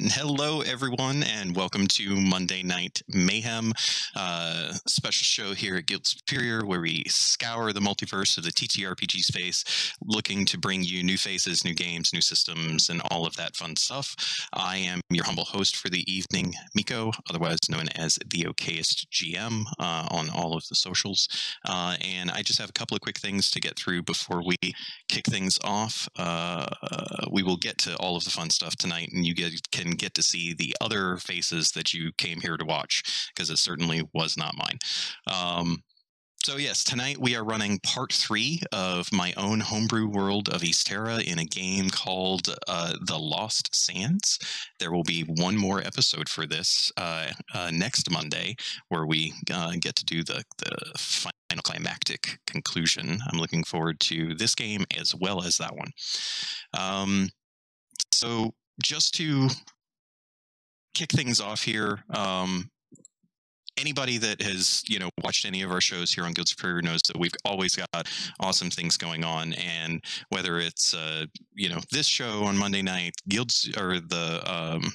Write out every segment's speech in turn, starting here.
Hello, everyone, and welcome to Monday Night Mayhem, uh, special show here at Guild Superior, where we scour the multiverse of the TTRPG space, looking to bring you new faces, new games, new systems, and all of that fun stuff. I am your humble host for the evening, Miko, otherwise known as the Okayest GM uh, on all of the socials. Uh, and I just have a couple of quick things to get through before we kick things off. Uh, we will get to all of the fun stuff tonight, and you get can get to see the other faces that you came here to watch because it certainly was not mine. Um, so yes, tonight we are running part three of my own homebrew world of Ysterra in a game called uh, The Lost Sands. There will be one more episode for this uh, uh, next Monday, where we uh, get to do the the final climactic conclusion. I'm looking forward to this game as well as that one. Um, so just to kick things off here, um, anybody that has you know watched any of our shows here on Guild Superior knows that we've always got awesome things going on, and whether it's uh, you know this show on Monday night, Guilds or the um,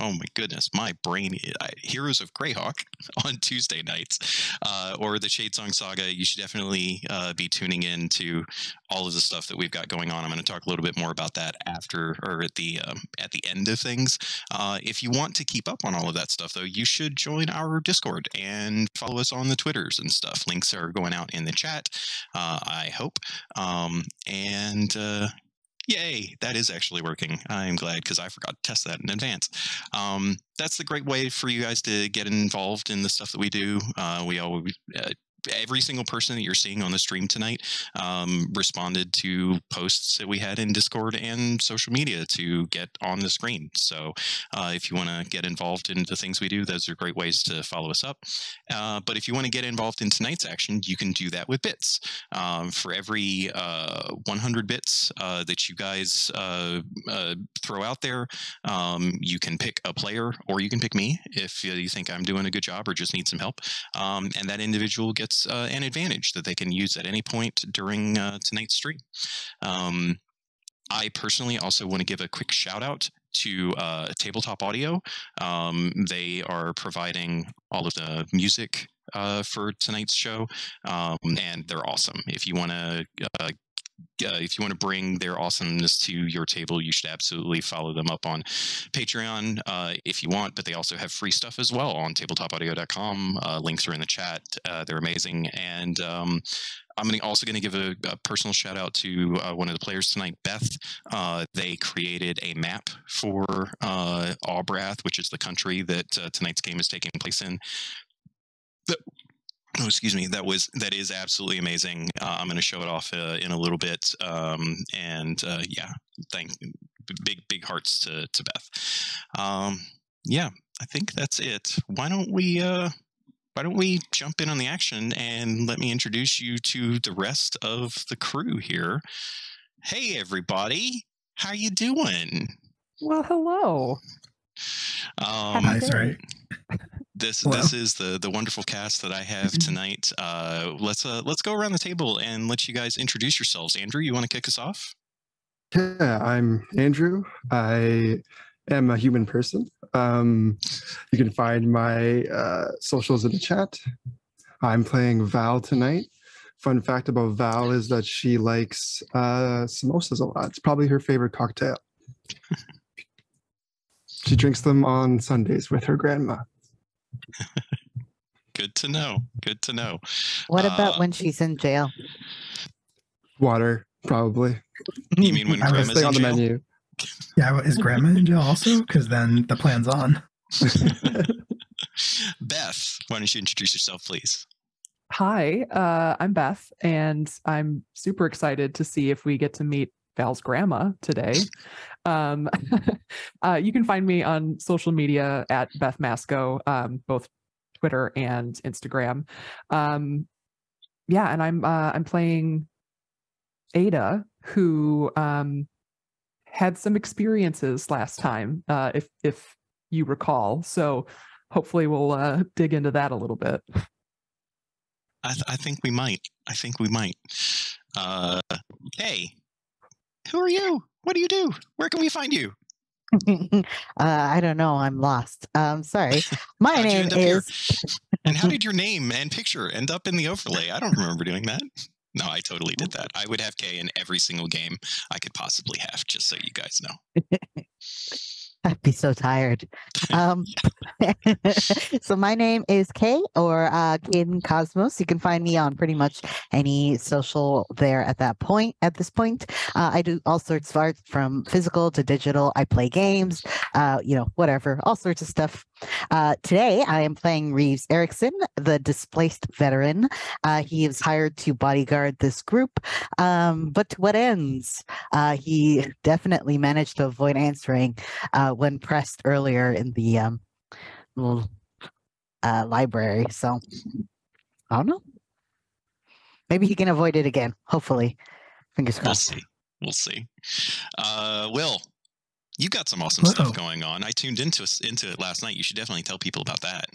oh my goodness, my brain, I, Heroes of Greyhawk on Tuesday nights, uh, or the Shadesong Saga, you should definitely uh, be tuning in to all of the stuff that we've got going on. I'm going to talk a little bit more about that after or at the um, at the end of things. Uh, if you want to keep up on all of that stuff, though, you should join our Discord and follow us on the Twitters and stuff. Links are going out in the chat. Uh, I hope. Um, and uh, Yay, that is actually working. I'm glad because I forgot to test that in advance. Um, that's the great way for you guys to get involved in the stuff that we do. Uh, we always uh, every single person that you're seeing on the stream tonight um, responded to posts that we had in Discord and social media to get on the screen. So uh, if you want to get involved in the things we do, those are great ways to follow us up. Uh, but if you want to get involved in tonight's action, you can do that with bits. Um, for every uh, 100 bits uh, that you guys uh, uh, throw out there, um, you can pick a player or you can pick me if you think I'm doing a good job or just need some help. Um, and that individual gets uh, an advantage that they can use at any point during uh, tonight's stream. Um, I personally also want to give a quick shout out to uh, Tabletop Audio. Um, they are providing all of the music uh, for tonight's show, um, and they're awesome. If you want to uh, uh, if you want to bring their awesomeness to your table, you should absolutely follow them up on Patreon uh, if you want. But they also have free stuff as well on tabletopaudio.com. Uh, links are in the chat. Uh, they're amazing. And um, I'm also going to give a, a, personal shout out to uh, one of the players tonight, Beth. Uh, they created a map for uh, Albrath, which is the country that tonight's game is taking place in. That oh excuse me that was that is absolutely amazing. Uh, i'm going to show it off uh, in a little bit um, and uh, yeah thank big big hearts to, to beth. Um, yeah i think that's it. Why don't we uh, why don't we jump in on the action and let me introduce you to the rest of the crew here. Hey everybody. How you doing? Well hello. Um, Hi, sorry this Hello? this is the the wonderful cast that I have mm-hmm. tonight. Uh, let's uh, let's go around the table and let you guys introduce yourselves. Andrew, you want to kick us off? Yeah, I'm Andrew. I am a human person. Um, you can find my uh, socials in the chat. I'm playing Val tonight. Fun fact about Val is that she likes uh, samosas a lot. It's probably her favorite cocktail. she drinks them on Sundays with her grandma. Good to know. Good to know. What about uh, when she's in jail? Water, probably. You mean when grandma's on the menu? Yeah, is grandma in jail also? Because then the plan's on. Beth, why don't you introduce yourself, please? Hi, uh, I'm Beth, and I'm super excited to see if we get to meet Val's grandma today. Um, uh, you can find me on social media at Beth Maczko, um, both Twitter and Instagram. Um, yeah, and I'm uh, I'm playing Eyda, who um, had some experiences last time, uh, if if you recall. So hopefully we'll uh, dig into that a little bit. I, th- I think we might. I think we might. Uh, hey, who are you? What do you do? Where can we find you? uh, I don't know. I'm lost. Um, sorry. My name end up here? is. And how did your name and picture end up in the overlay? I don't remember doing that. No, I totally did that. I would have Kay in every single game I could possibly have, just so you guys know. I'd be so tired. Um, so my name is Kay or uh, Kaidan Cosmos. You can find me on pretty much any social there at that point. At this point, uh, I do all sorts of art from physical to digital. I play games, uh, you know, whatever, all sorts of stuff. Uh, today, I am playing Reeves Erickson, the displaced veteran. Uh, he is hired to bodyguard this group, um, but to what ends? Uh, he definitely managed to avoid answering uh, when pressed earlier in the um, little uh, library. So I don't know. Maybe he can avoid it again. Hopefully, fingers crossed. We'll see. We'll see. Uh, Will, you got some awesome stuff going on. I tuned into into it last night. You should definitely tell people about that.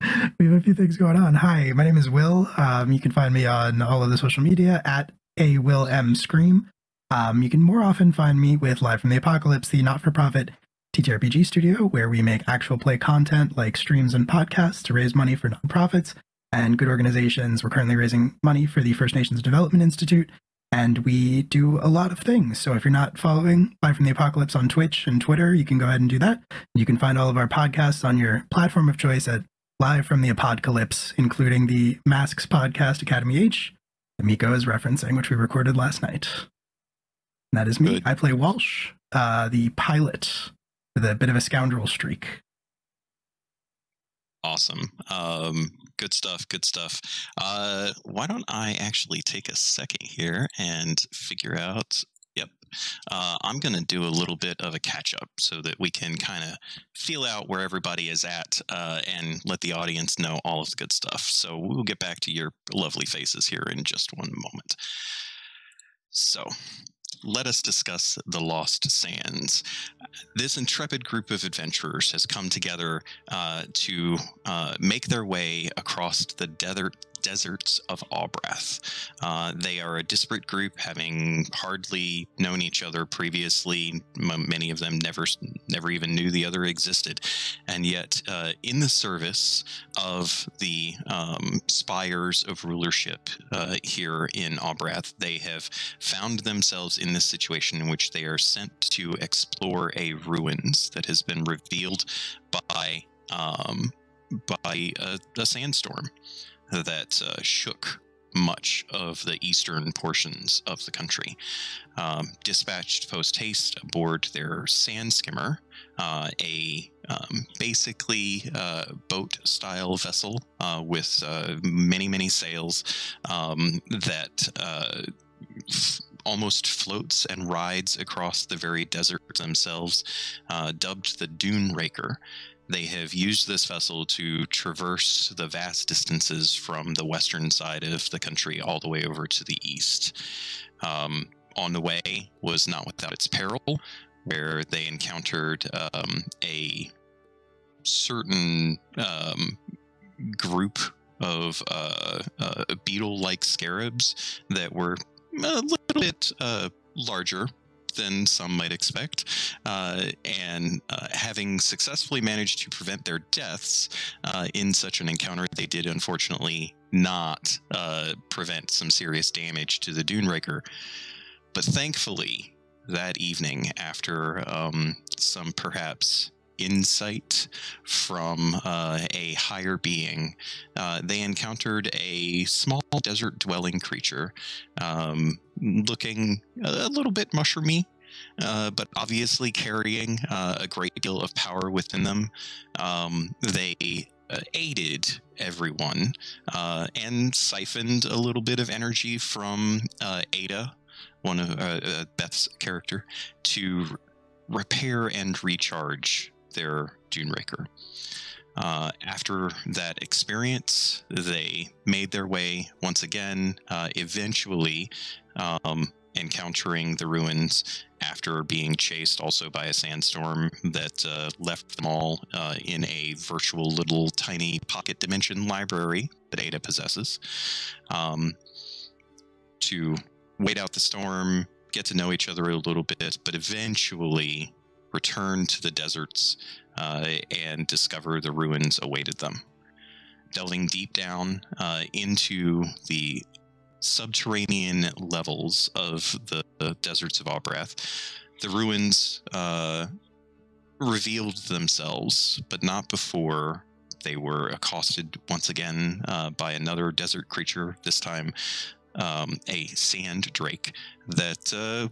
We have a few things going on. Hi, my name is Will. Um, you can find me on all of the social media at a Will M Scream. Um, you can more often find me with Live from the Apocalypse, the not-for-profit TTRPG studio, where we make actual play content like streams and podcasts to raise money for nonprofits and good organizations. We're currently raising money for the First Nations Development Institute, and we do a lot of things. So if you're not following Live from the Apocalypse on Twitch and Twitter, you can go ahead and do that. You can find all of our podcasts on your platform of choice at live from the apocalypse, including the Masks podcast Academy H that Miko is referencing, which we recorded last night. And that is me. Good. I play Walsh, uh, the pilot with a bit of a scoundrel streak. Awesome. Um, good stuff. Good stuff. Uh, why don't I actually take a second here and figure out? Yep. Uh, I'm going to do a little bit of a catch up so that we can kind of feel out where everybody is at uh, and let the audience know all of the good stuff. So we'll get back to your lovely faces here in just one moment. So let us discuss the Lost Sands. This intrepid group of adventurers has come together uh, to uh, make their way across the desert deserts of Albrath. Uh, they are a disparate group, having hardly known each other previously. M- many of them never, never even knew the other existed, and yet, uh, in the service of the um, spires of rulership uh, here in Albrath, they have found themselves in this situation in which they are sent to explore a ruins that has been revealed by um, by a, a sandstorm that uh, shook much of the eastern portions of the country. Um, dispatched post haste aboard their sand skimmer, uh, a um, basically uh, boat style vessel uh, with uh, many, many sails um, that uh, f- almost floats and rides across the very deserts themselves, uh, dubbed the Dune Raker. They have used this vessel to traverse the vast distances from the western side of the country all the way over to the east. Um, on the way was not without its peril, where they encountered um, a certain um, group of uh, uh, beetle-like scarabs that were a little bit uh, larger than some might expect, uh, and uh, having successfully managed to prevent their deaths uh, in such an encounter, they did unfortunately not uh, prevent some serious damage to the Duneraker. But thankfully, that evening, after um, some perhaps insight from uh, a higher being, uh, they encountered a small desert dwelling creature um, looking a little bit mushroomy. Uh, but obviously carrying uh, a great deal of power within them. Um, they uh, aided everyone uh, and siphoned a little bit of energy from Eyda, one of Beth's character, to repair and recharge their Duneraker. Uh, after that experience, they made their way once again, uh, eventually um, encountering the ruins after being chased also by a sandstorm that uh, left them all uh, in a virtual little tiny pocket dimension library that Eyda possesses. Um, to wait out the storm, get to know each other a little bit, but eventually return to the deserts uh, and discover the ruins awaited them. Delving deep down uh, into the subterranean levels of the, the deserts of Albrath, the ruins uh, revealed themselves, but not before they were accosted once again uh, by another desert creature, this time um, a sand drake, that uh,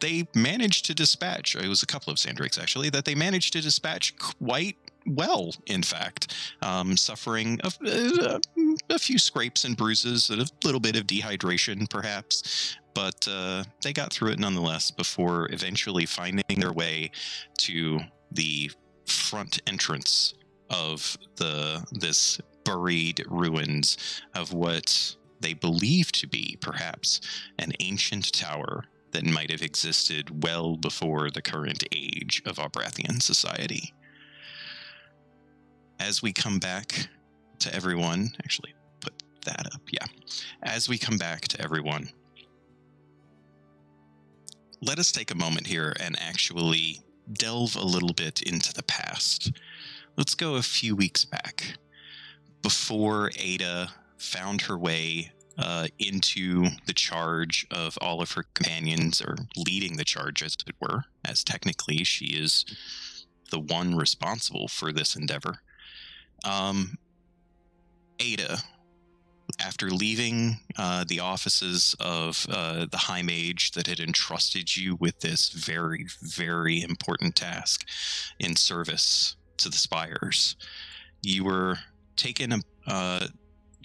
they managed to dispatch. It was a couple of sand drakes, actually, that they managed to dispatch quite well, in fact, um, suffering a, a, a, few scrapes and bruises, and a little bit of dehydration, perhaps, but uh, they got through it nonetheless before eventually finding their way to the front entrance of the this buried ruins of what they believe to be perhaps an ancient tower that might have existed well before the current age of Albrathian society as we come back to everyone, actually put that up, yeah. As we come back to everyone, let us take a moment here and actually delve a little bit into the past. Let's go a few weeks back before Eyda found her way uh, into the charge of all of her companions, or leading the charge, as it were, as technically she is the one responsible for this endeavor. Um, Eyda, after leaving uh, the offices of uh, the High Mage that had entrusted you with this very, very important task in service to the Spires, you were taken uh,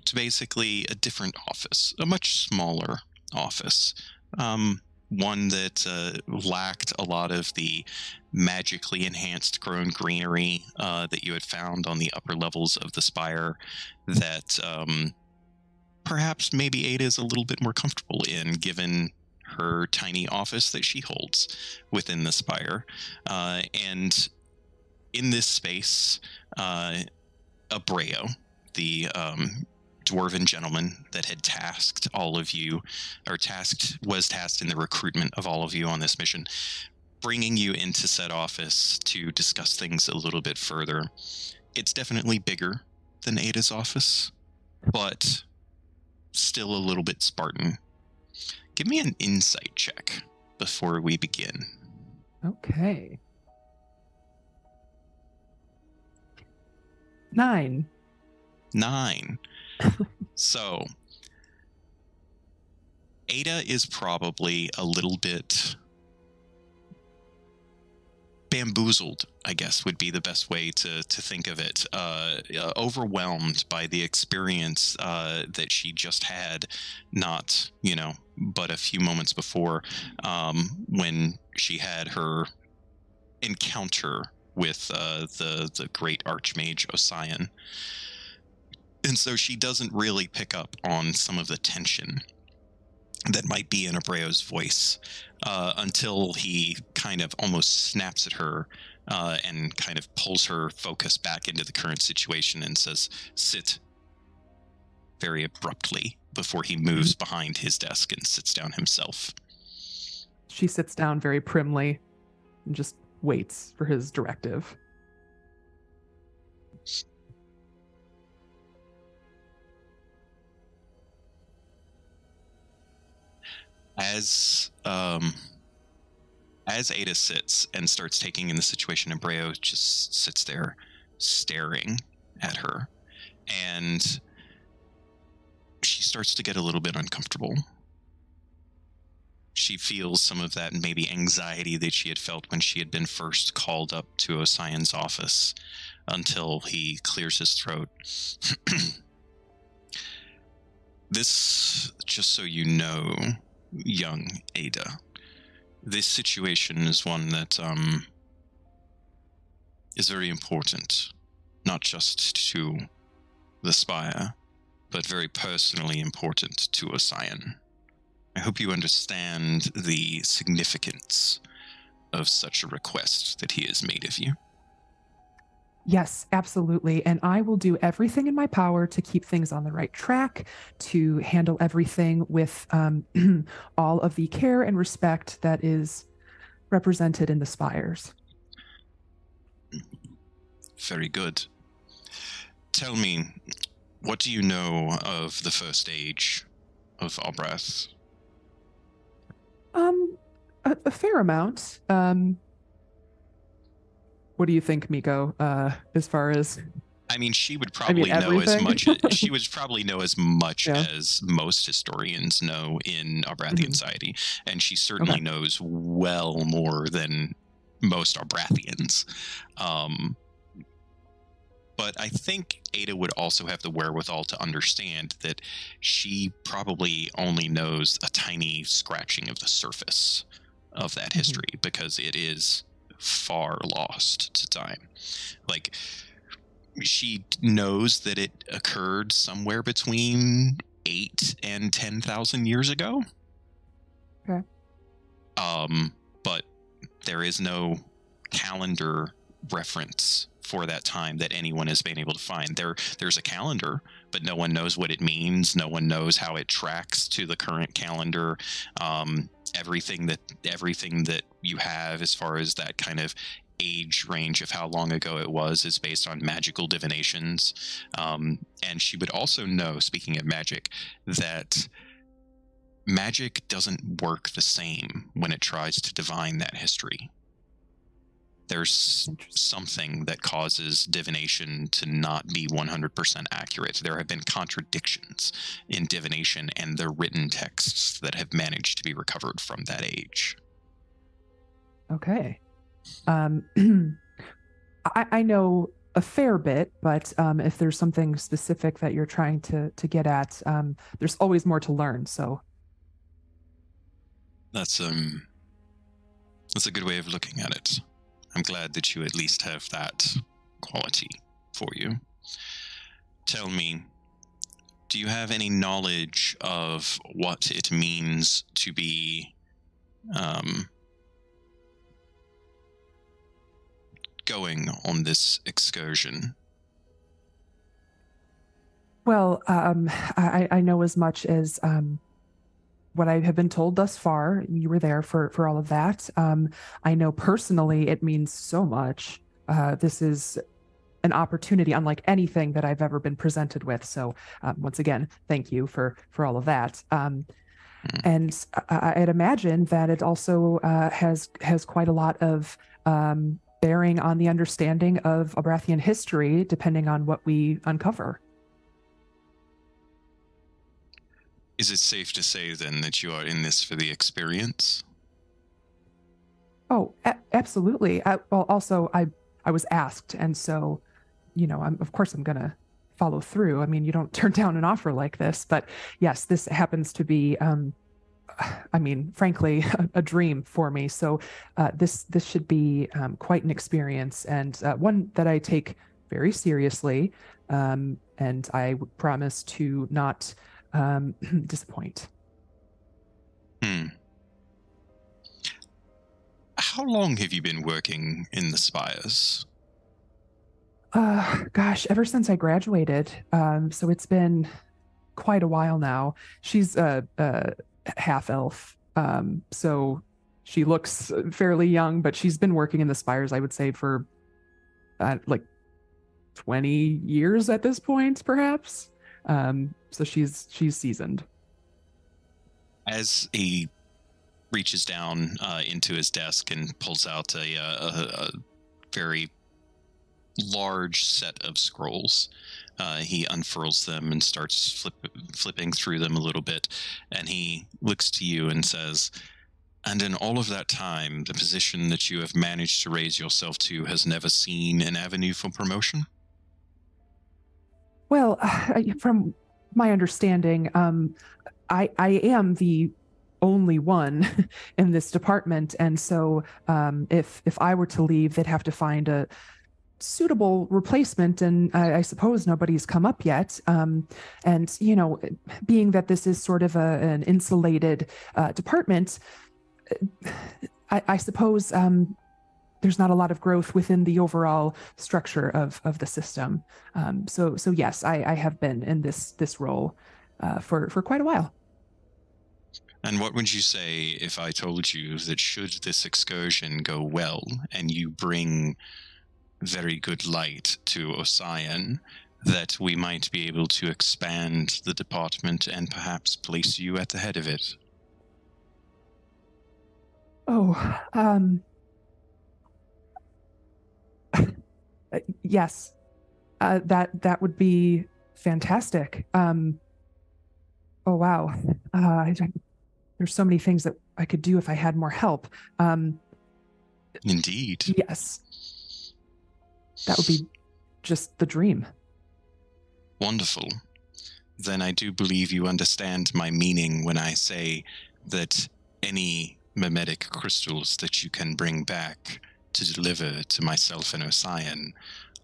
to basically a different office, a much smaller office. Um, one that uh, lacked a lot of the magically enhanced grown greenery uh, that you had found on the upper levels of the spire that um, perhaps maybe Eyda is a little bit more comfortable in given her tiny office that she holds within the spire. Uh, and in this space, uh, Abreo, the um, dwarven gentleman that had tasked all of you, or tasked was tasked in the recruitment of all of you on this mission, bringing you into said office to discuss things a little bit further. It's definitely bigger than Eyda's office, but still a little bit Spartan. Give me an insight check before we begin. Okay. Nine. Nine. So, Eyda is probably a little bit bamboozled, I guess would be the best way to, to think of it. Uh, uh, overwhelmed by the experience uh, that she just had, not, you know, but a few moments before um, when she had her encounter with uh, the, the great archmage Osian. And so she doesn't really pick up on some of the tension that might be in Abreo's voice uh, until he kind of almost snaps at her uh, and kind of pulls her focus back into the current situation and says, Sit very abruptly before he moves mm-hmm. behind his desk and sits down himself. She sits down very primly and just waits for his directive. As um, as Eyda sits and starts taking in the situation, and Breo just sits there staring at her, and she starts to get a little bit uncomfortable. She feels some of that maybe anxiety that she had felt when she had been first called up to Osian's office until he clears his throat. this, just so you know, young Eyda. This situation is one that um, is very important, not just to the Spire, but very personally important to Osian. I hope you understand the significance of such a request that he has made of you. Yes, absolutely. And I will do everything in my power to keep things on the right track, to handle everything with um, all of the care and respect that is represented in the spires. Very good. Tell me, what do you know of the first age of Albrath? Um, a, a fair amount. Um, what do you think, Miko? Uh, as far as I mean, she would I mean, probably know as much. she would probably know as much Yeah. as most historians know in Albrathian Mhm. society, and she certainly knows well more than most Albrathians. Um, but I think Eyda would also have the wherewithal to understand that she probably only knows a tiny scratching of the surface of that Mhm. history because it is far lost to time. Like she knows that it occurred somewhere between eight and ten thousand years ago. Okay. Um, but there is no calendar reference for that time that anyone has been able to find. There, there's a calendar, but no one knows what it means. No one knows how it tracks to the current calendar. Um, everything that everything that you have as far as that kind of age range of how long ago it was is based on magical divinations. Um, and she would also know, speaking of magic, that magic doesn't work the same when it tries to divine that history. There's something that causes divination to not be 100% accurate. There have been contradictions in divination and the written texts that have managed to be recovered from that age. Okay. Um, I, I know a fair bit, but um, if there's something specific that you're trying to to get at, um, there's always more to learn. So That's um that's a good way of looking at it. I'm glad that you at least have that quality for you. Tell me, do you have any knowledge of what it means to be um going on this excursion? Well, um, I, I know as much as um, what I have been told thus far. You were there for for all of that. Um, I know personally it means so much. Uh, this is an opportunity unlike anything that I've ever been presented with. So um, once again, thank you for for all of that. Um, Mm. and I, I'd imagine that it also uh, has has quite a lot of um, bearing on the understanding of Albrathian history, depending on what we uncover. Is it safe to say then that you are in this for the experience? Oh, a- absolutely. I, well, also, I I was asked, and so, you know, I'm of course I'm gonna follow through. I mean, you don't turn down an offer like this, but yes, this happens to be, um, I mean, frankly, a, a dream for me. So uh, this this should be um, quite an experience, and uh, one that I take very seriously, um, and I promise to not um, disappoint. Hmm. How long have you been working in the spires? Uh, gosh, ever since I graduated. Um, so it's been quite a while now. She's a, a half elf. Um, so she looks fairly young, but she's been working in the spires, I would say, for uh, like 20 years at this point, perhaps. Um, so she's she's seasoned. As he reaches down uh, into his desk and pulls out a, uh, a, a very large set of scrolls, uh, he unfurls them and starts flip, flipping through them a little bit. And he looks to you and says, And in all of that time, the position that you have managed to raise yourself to has never seen an avenue for promotion? Well, from my understanding, um, I I am the only one in this department, and so um, if if I were to leave, they'd have to find a suitable replacement, and I, I suppose nobody's come up yet. Um, and you know, being that this is sort of a, an insulated uh, department, I, I suppose. Um, there's not a lot of growth within the overall structure of of the system. Um, so so yes, I, I have been in this this role uh, for for quite a while. And what would you say if I told you that should this excursion go well and you bring very good light to Osian, that we might be able to expand the department and perhaps place you at the head of it? Oh, um. uh, yes. Uh, that that would be fantastic. Um. Oh wow. Uh, I, there's so many things that I could do if I had more help. Um. Indeed. Yes. That would be just the dream. Wonderful. Then I do believe you understand my meaning when I say that any mimetic crystals that you can bring back to deliver to myself and Osian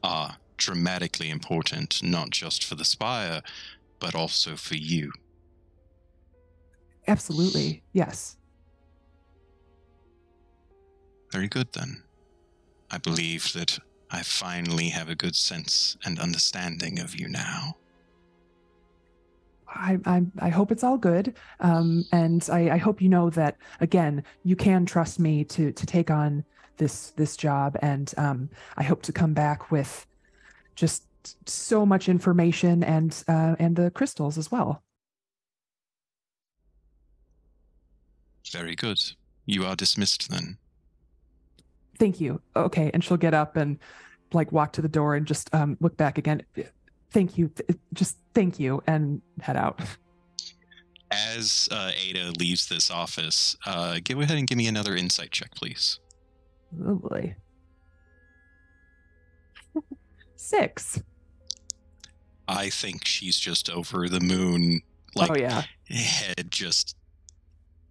are dramatically important, not just for the Spire, but also for you. Absolutely. Yes. Very good, then. I believe that I finally have a good sense and understanding of you now. I, I, I hope it's all good. Um, and I, I hope you know that again, you can trust me to to take on this this job. And um, I hope to come back with just so much information and uh, and the crystals as well. Very good. You are dismissed then. Thank you. Okay, and she'll get up and like walk to the door and just um, look back again. Thank you. Just thank you and head out. As uh, Eyda leaves this office, uh, go ahead and give me another insight check, please. Oh boy. Six. I think she's just over the moon, like oh yeah. head just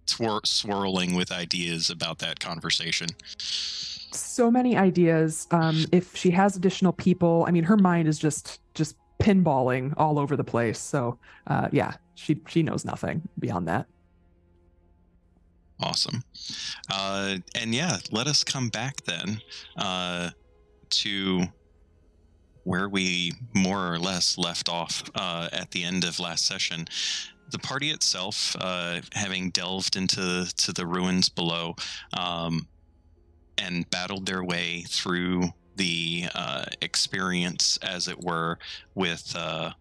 twir- swirling with ideas about that conversation. so many ideas um if she has additional people i mean her mind is just just pinballing all over the place so uh yeah she she knows nothing beyond that Awesome. Uh, and yeah, let us come back then uh, to where we more or less left off uh, at the end of last session. The party itself, uh, having delved into to the ruins below um, and battled their way through the uh, experience, as it were, with uh,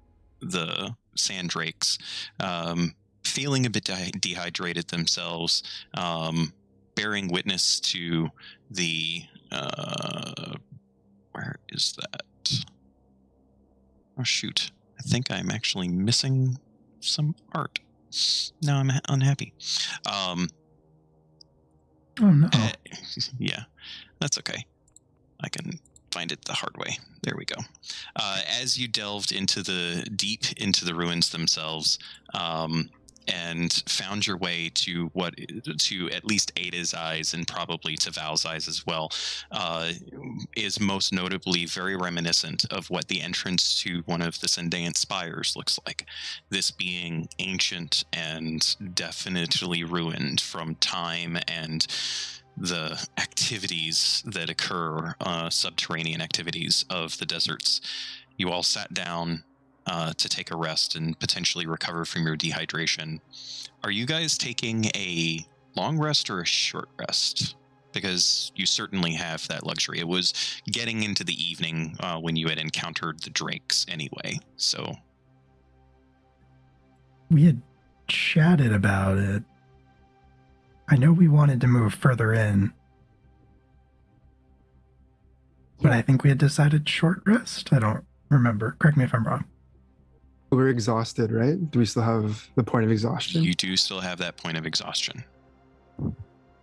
the sandrakes, um, feeling a bit de- dehydrated themselves, um, bearing witness to the uh, where is that? Oh shoot! I think I'm actually missing some art. Now I'm ha- unhappy. Um, Oh no. eh, yeah, that's okay. I can find it the hard way. There we go. Uh, as you delved into the deep into the ruins themselves, um, and found your way to what to at least Eyda's eyes and probably to Val's eyes as well, uh, is most notably very reminiscent of what the entrance to one of the Sendaian spires looks like. This being ancient and definitely ruined from time and the activities that occur, uh, subterranean activities of the deserts. You all sat down uh, to take a rest and potentially recover from your dehydration. Are you guys taking a long rest or a short rest? Because you certainly have that luxury. It was getting into the evening uh, when you had encountered the drakes anyway. So, We had chatted about it. I know we wanted to move further in, but I think we had decided short rest. I don't remember. Correct me if I'm wrong. We're exhausted, right? Do we still have the point of exhaustion? you do still have that point of exhaustion.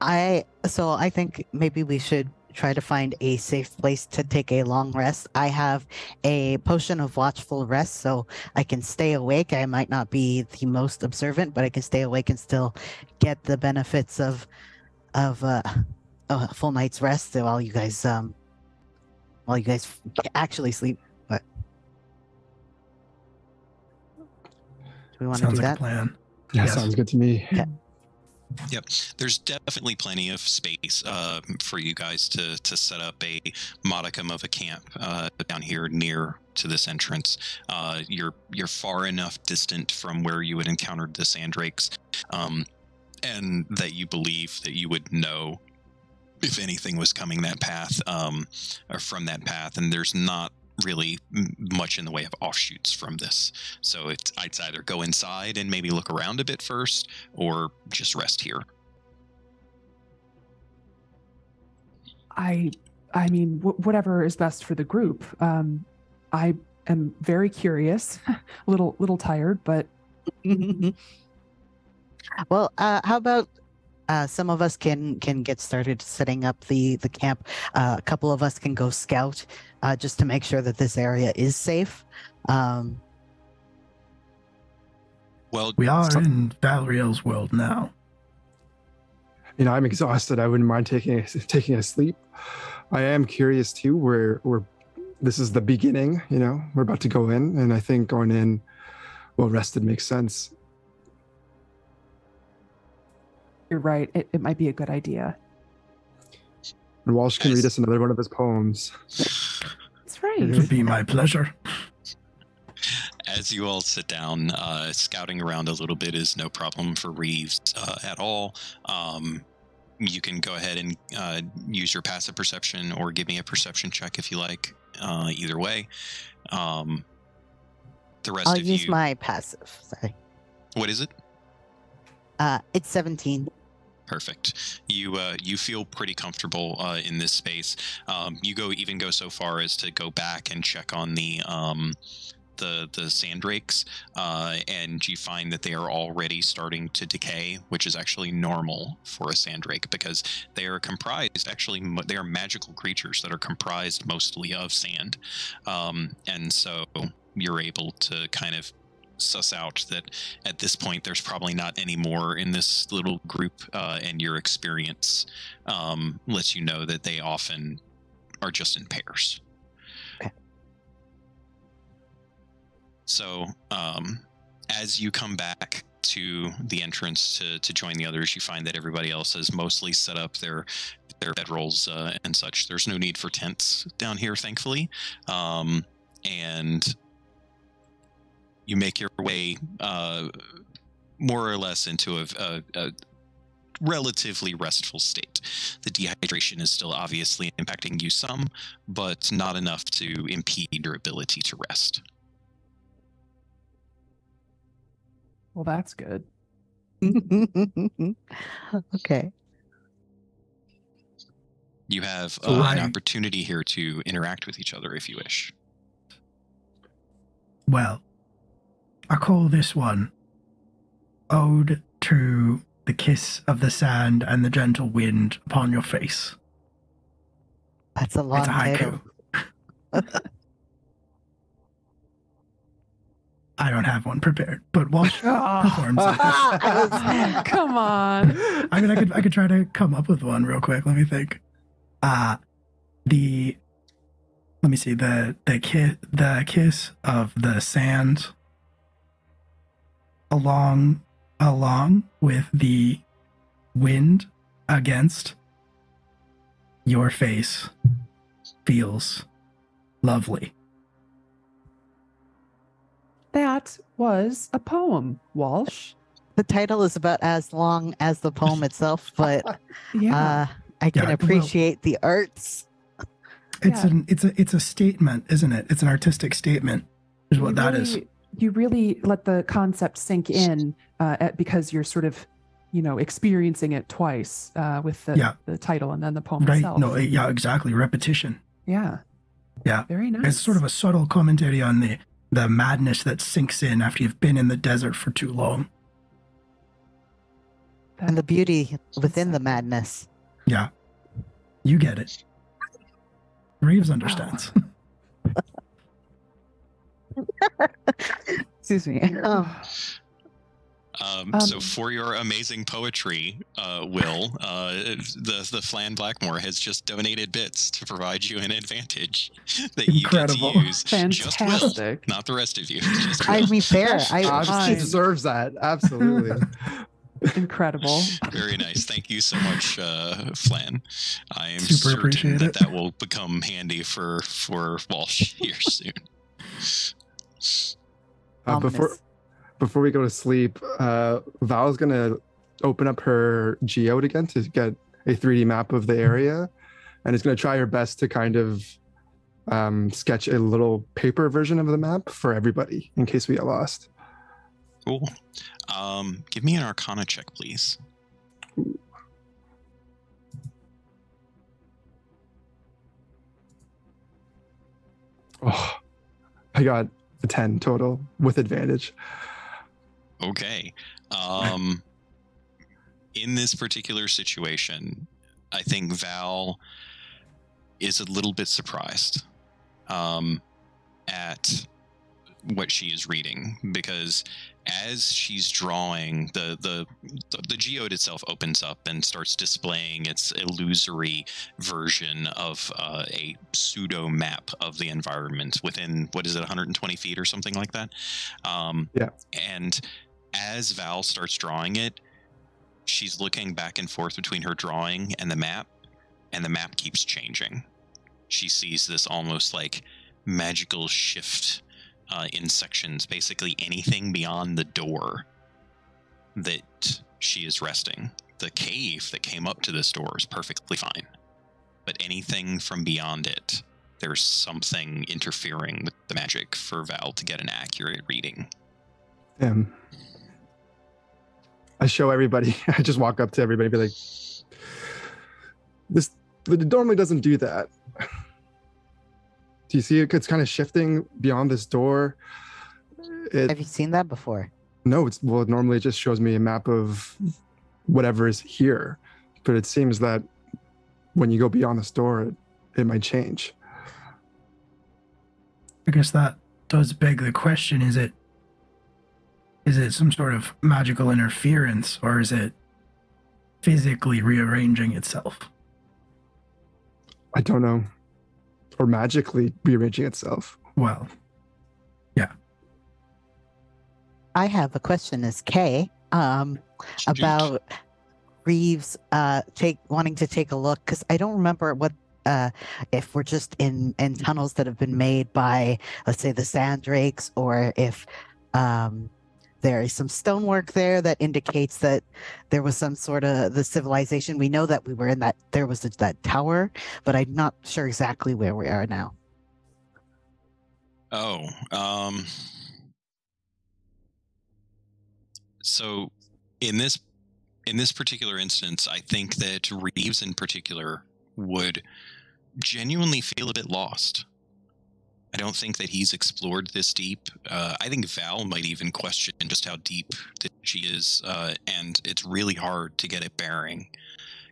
I so I think maybe we should try to find a safe place to take a long rest. I have a potion of watchful rest, so I can stay awake. I might not be the most observant, but I can stay awake and still get the benefits of of uh, a full night's rest while you guys um while you guys actually sleep. We want to do like that? a plan. yeah, yes. sounds good to me. Yep, there's definitely plenty of space uh, for you guys to to set up a modicum of a camp uh, down here near to this entrance. Uh, you're you're far enough distant from where you had encountered the sandrakes. Um, and that you believe that you would know if anything was coming that path um, or from that path, and there's not really much in the way of offshoots from this. So it's I'd either go inside and maybe look around a bit first, or just rest here. I, I mean, w- whatever is best for the group. Um, I am very curious, a little, little tired, but well, uh, how about uh, some of us can can get started setting up the the camp. Uh, a couple of us can go scout uh, just to make sure that this area is safe. Um, Well, We are So- in Valriel's world now. You know, I'm exhausted. I wouldn't mind taking a, taking a sleep. I am curious too. We're we're this is the beginning. You know, we're about to go in, and I think going in well rested makes sense. You're right. It, it might be a good idea. And Walsh can read us another one of his poems. That's right. It would be my pleasure. as you all sit down, uh, scouting around a little bit is no problem for Reeves uh, at all. Um, you can go ahead and uh, use your passive perception or give me a perception check if you like. Uh, either way, um, the rest I'll of use you. my passive. Sorry, what is it? uh, it's seventeen. Perfect. You uh, you feel pretty comfortable uh, in this space. Um, you go even go so far as to go back and check on the um, the the sandrakes, uh, and you find that they are already starting to decay, which is actually normal for a sandrake because they are comprised. Actually, they are magical creatures that are comprised mostly of sand, um, and so you're able to kind of suss out that at this point there's probably not any more in this little group uh, and your experience um, lets you know that they often are just in pairs. Okay. so um, as you come back to the entrance to, to join the others you find that everybody else has mostly set up. Their their bedrolls uh, and such. There's no need for tents down here thankfully. Um, and you make your way uh, more or less into a, a, a relatively restful state. The dehydration is still obviously impacting you some, but not enough to impede your ability to rest. Well, that's good. okay. You have So uh, an opportunity here to interact with each other if you wish. Well, I call this one Ode to the Kiss of the Sand and the Gentle Wind Upon Your Face. That's a long it's a haiku. I don't have one prepared, but Walsh performs it. Come on. I mean, I could I could try to come up with one real quick. Let me think. Uh the let me see the the kiss the kiss of the sand along along with the wind against your face feels lovely. That was a poem, Walsh. the title is about as long as the poem itself, but Yeah. uh, I can Yeah, well- appreciate the arts. It's Yeah. an it's a it's a statement, isn't it? It's an artistic statement. Is what you that is. Really- You really let the concept sink in uh, at, because you're sort of, you know, experiencing it twice uh, with the, Yeah. the title and then the poem Right? itself. No, yeah, exactly. Repetition. yeah. Yeah. Very nice. It's sort of a subtle commentary on the the madness that sinks in after you've been in the desert for too long. And the beauty within the madness. Yeah. You get it. Reeves understands. Excuse me. Um, Um, Um, so for your amazing poetry, uh, Will, uh, the the Flan Blackmore has just donated bits to provide you an advantage that Incredible. you get to use. Just Will, Fantastic. not the rest of you. Just I Will. mean, fair. I, Gosh, She deserves that. Absolutely. Incredible. Very nice. Thank you so much, uh, Flan. I am Super certain appreciate that it. that will become handy for for Walsh here soon. Uh, before before we go to sleep, uh, Val's gonna open up her geode again to get a 3D map of the area, and is going to try her best to kind of um, sketch a little paper version of the map for everybody in case we get lost. Cool. Um, give me an Arcana check, please. Oh, I got a 10 total with advantage. Okay. Um, in this particular situation, I think Val is a little bit surprised um, at what she is reading because as she's drawing the the the geode itself opens up and starts displaying its illusory version of uh, a pseudo map of the environment within what is it 120 feet or something like that um, Yeah. and as val starts drawing it she's looking back and forth between her drawing and the map and the map keeps changing she sees this almost like magical shift uh, in sections, basically anything beyond the door that she is resting. The cave that came up to this door is perfectly fine, but anything from beyond it, there's something interfering with the magic for Val to get an accurate reading. Damn. I show everybody. I just walk up to everybody, be like, "This it normally doesn't do that. Do you see it? It's kind of shifting beyond this door. It, Have you seen that before? no, it's well. Normally, it just shows me a map of whatever is here, but it seems that when you go beyond this door, it, it might change. I guess that does beg the question: Is it is it some sort of magical interference, or is it physically rearranging itself? I don't know, or magically rearranging itself. Well, yeah. I have a question as Kay um, about Reeves uh, take wanting to take a look because I don't remember what uh, if we're just in in tunnels that have been made by let's say the sand Sandrakes or if um, there is some stonework there that indicates that there was some sort of the civilization. We know that we were in that there was a, that tower, but I'm not sure exactly where we are now. Oh, um, so in this in this particular instance, I think that Reeves in particular would genuinely feel a bit lost. I don't think that he's explored this deep. Uh, I think Val might even question just how deep that she is, uh, and it's really hard to get a bearing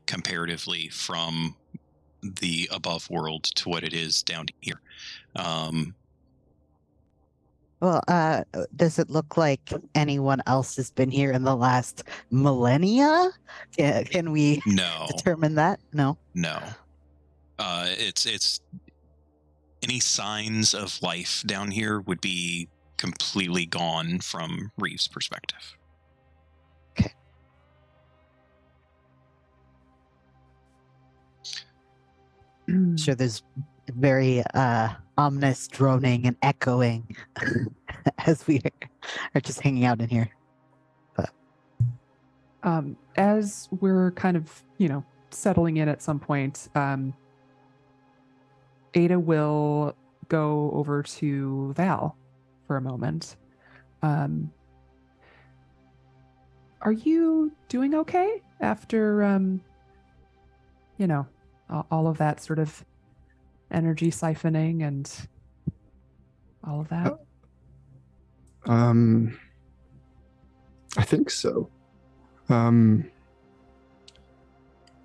comparatively from the above world to what it is down here. Um, Well, uh, does it look like anyone else has been here in the last millennia? Can, can we no. determine that? No. No. Uh, it's it's any signs of life down here would be completely gone from Reeves' perspective. Okay. Sure, there's very uh, ominous droning and echoing as we are just hanging out in here. um, as we're kind of you know settling in at some point um, Eyda will go over to val for a moment um, are you doing okay after um, you know all of that sort of energy siphoning and all of that Um, I think so. Um,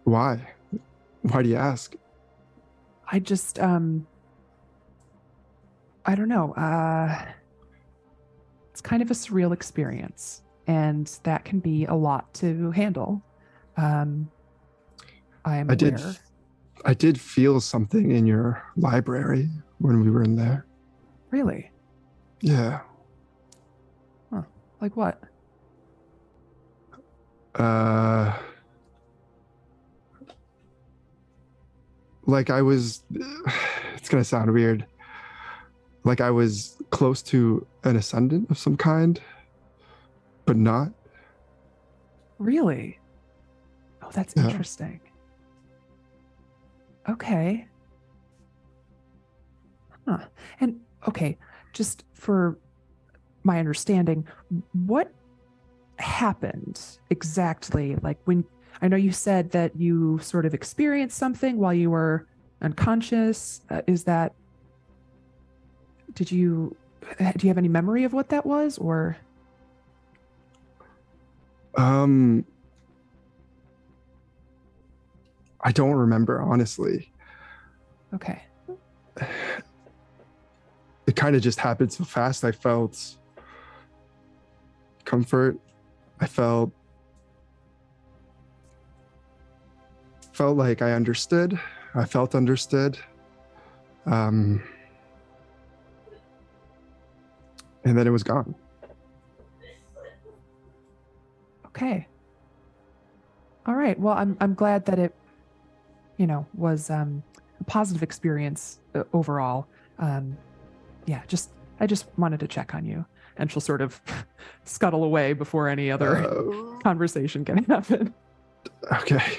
why? Why do you ask? I just um I don't know. Uh it's kind of a surreal experience and that can be a lot to handle. Um I am I did. I did feel something in your library when we were in there. Really? Yeah. Like what? Uh, like I was. It's gonna sound weird. Like I was close to an ascendant of some kind, but not. Really? Oh, that's Yeah. interesting. Okay. Huh. And okay, just for my understanding, what happened exactly? Like when I know you said that you sort of experienced something while you were unconscious. Uh, is that did you do you have any memory of what that was or Um, I don't remember honestly. okay. It kind of just happened so fast. I felt comfort. I felt felt like I understood. I felt understood. Um, and then it was gone. Okay. All right. Well, I'm I'm glad that it, you know, was um, a positive experience uh, overall. Um, yeah, just I just wanted to check on you, and she'll sort of scuttle away before any other Uh, conversation can happen. okay.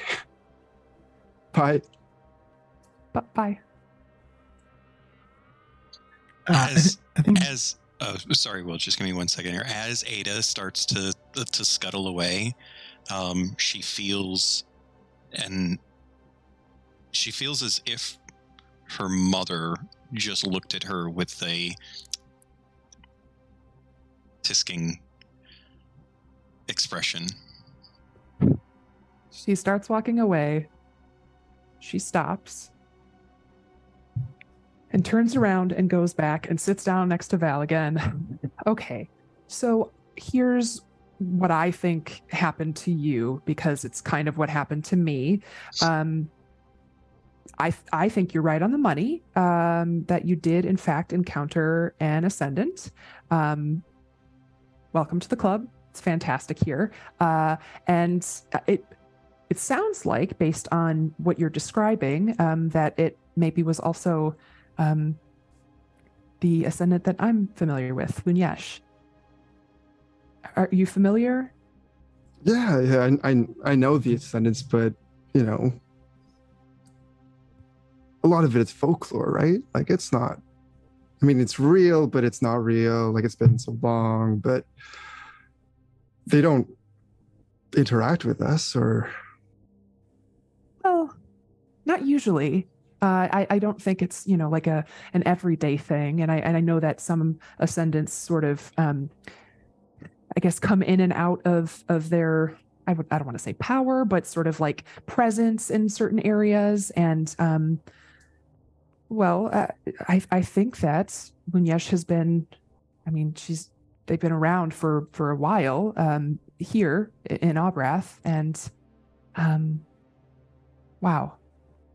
Bye. But bye. Uh, As- I think as oh sorry will just give me one second here as Eyda starts to to scuttle away um she feels and she feels as if her mother just looked at her with a tisking expression She starts walking away. She stops and turns around and goes back and sits down next to Val again. okay, so here's what I think happened to you because it's kind of what happened to me. Um, I I think you're right on the money. Um, that you did in fact encounter an ascendant. Um, welcome to the club. It's fantastic here. Uh, and it it sounds like, based on what you're describing, um, that it maybe was also um, the ascendant that I'm familiar with, Lunyesh. Are you familiar? Yeah, yeah, I, I I know the ascendants, but you know, a lot of it is folklore, right? Like it's not. I mean, it's real, but it's not real. Like it's been so long, but they don't interact with us, or not usually. Uh, I, I don't think it's you know like a an everyday thing, and I and I know that some ascendants sort of, um, I guess, come in and out of of their I would I don't want to say power, but sort of like presence in certain areas, and um, well, uh, I I think that Lunyesh has been, I mean, she's they've been around for for a while um, here in Albrath, and um, wow,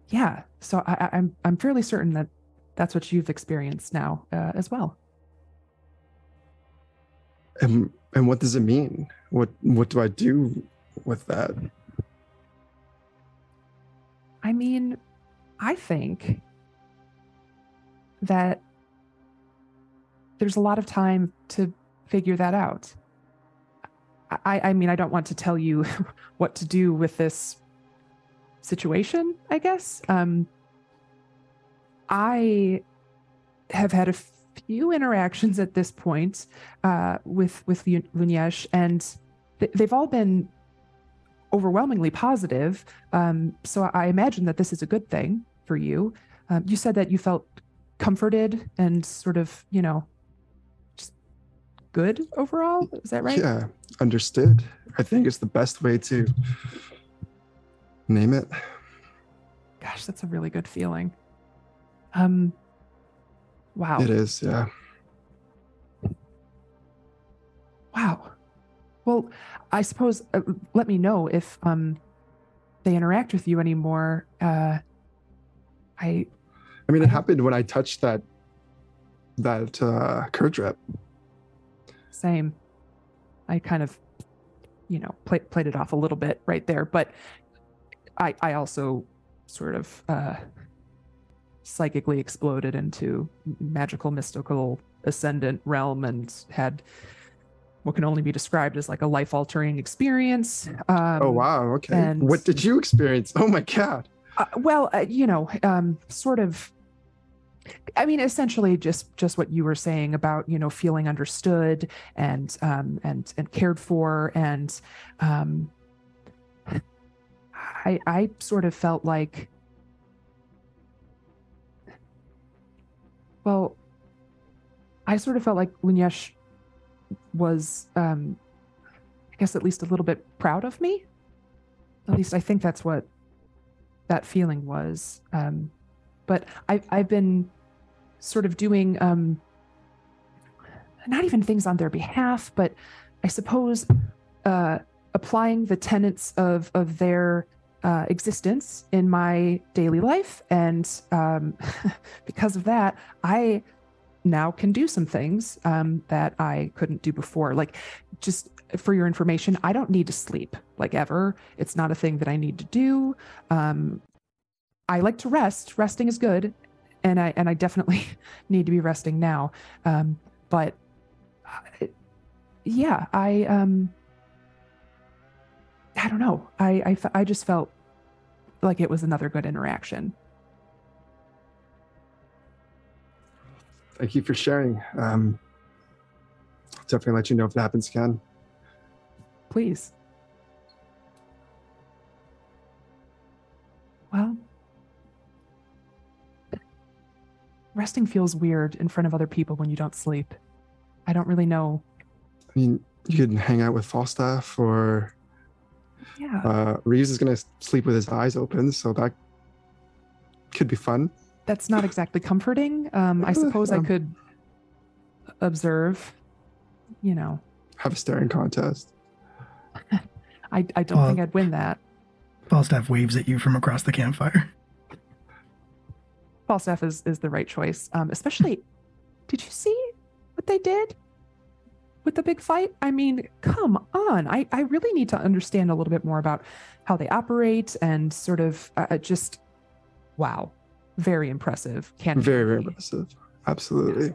yeah. So I, I- I'm I'm fairly certain that that's what you've experienced now uh, as well. and and what does it mean? What what do I do with that? I mean, I think that there's a lot of time to figure that out. I, I mean, I don't want to tell you what to do with this situation, I guess. Um, I have had a few interactions at this point uh, with with Lun- Lunyesh, and th- they've all been overwhelmingly positive. Um, so I imagine that this is a good thing for you. Um, you said that you felt comforted and sort of, you know, just good overall. Is that right? Yeah, understood. I think it's the best way to name it. Gosh, that's a really good feeling. Um, wow. It is, yeah. Wow. Well, I suppose uh, let me know if um they interact with you anymore. Uh, I I mean, I it happened when I touched that that uh Kurdrep. same. I kind of, you know, play, played it off a little bit right there, but I I also sort of uh, psychically exploded into magical mystical ascendant realm and had what can only be described as like a life altering experience. Um, oh wow. Okay. and- What did you experience? Oh my god. uh, well, uh, you know, um, sort of. I mean, essentially, just just what you were saying about you know feeling understood and um, and and cared for, and um, I I sort of felt like, well, I sort of felt like Lunyesh was, um, I guess, at least a little bit proud of me. At least I think that's what that feeling was. Um, but I've I've been sort of doing um, not even things on their behalf, but I suppose uh, applying the tenets of of their uh, existence in my daily life, and um, because of that, I now can do some things um, that I couldn't do before. Like, just for your information, I don't need to sleep like ever. It's not a thing that I need to do. Um, I like to rest. Resting is good, and I and I definitely need to be resting now. Um, but uh, yeah, I um, I don't know. I, I I just felt like it was another good interaction. Thank you for sharing. Um, I'll definitely let you know if that happens again. Please. Well, resting feels weird in front of other people when you don't sleep. I don't really know. I mean, you could hang out with Falstaff, or Yeah. uh, Reeves is gonna sleep with his eyes open, so that could be fun. that's not exactly comforting. Um, I Uh, suppose I um, could observe, you know, Have a staring contest. I, I don't Well- think I'd win that. Falstaff waves at you from across the campfire. Falstaff is, is the right choice. Um, especially, did you see what they did with the big fight? I mean, come on. I, I really need to understand a little bit more about how they operate and sort of uh, uh, just, wow, very impressive. Can't Very, very impressive. Absolutely.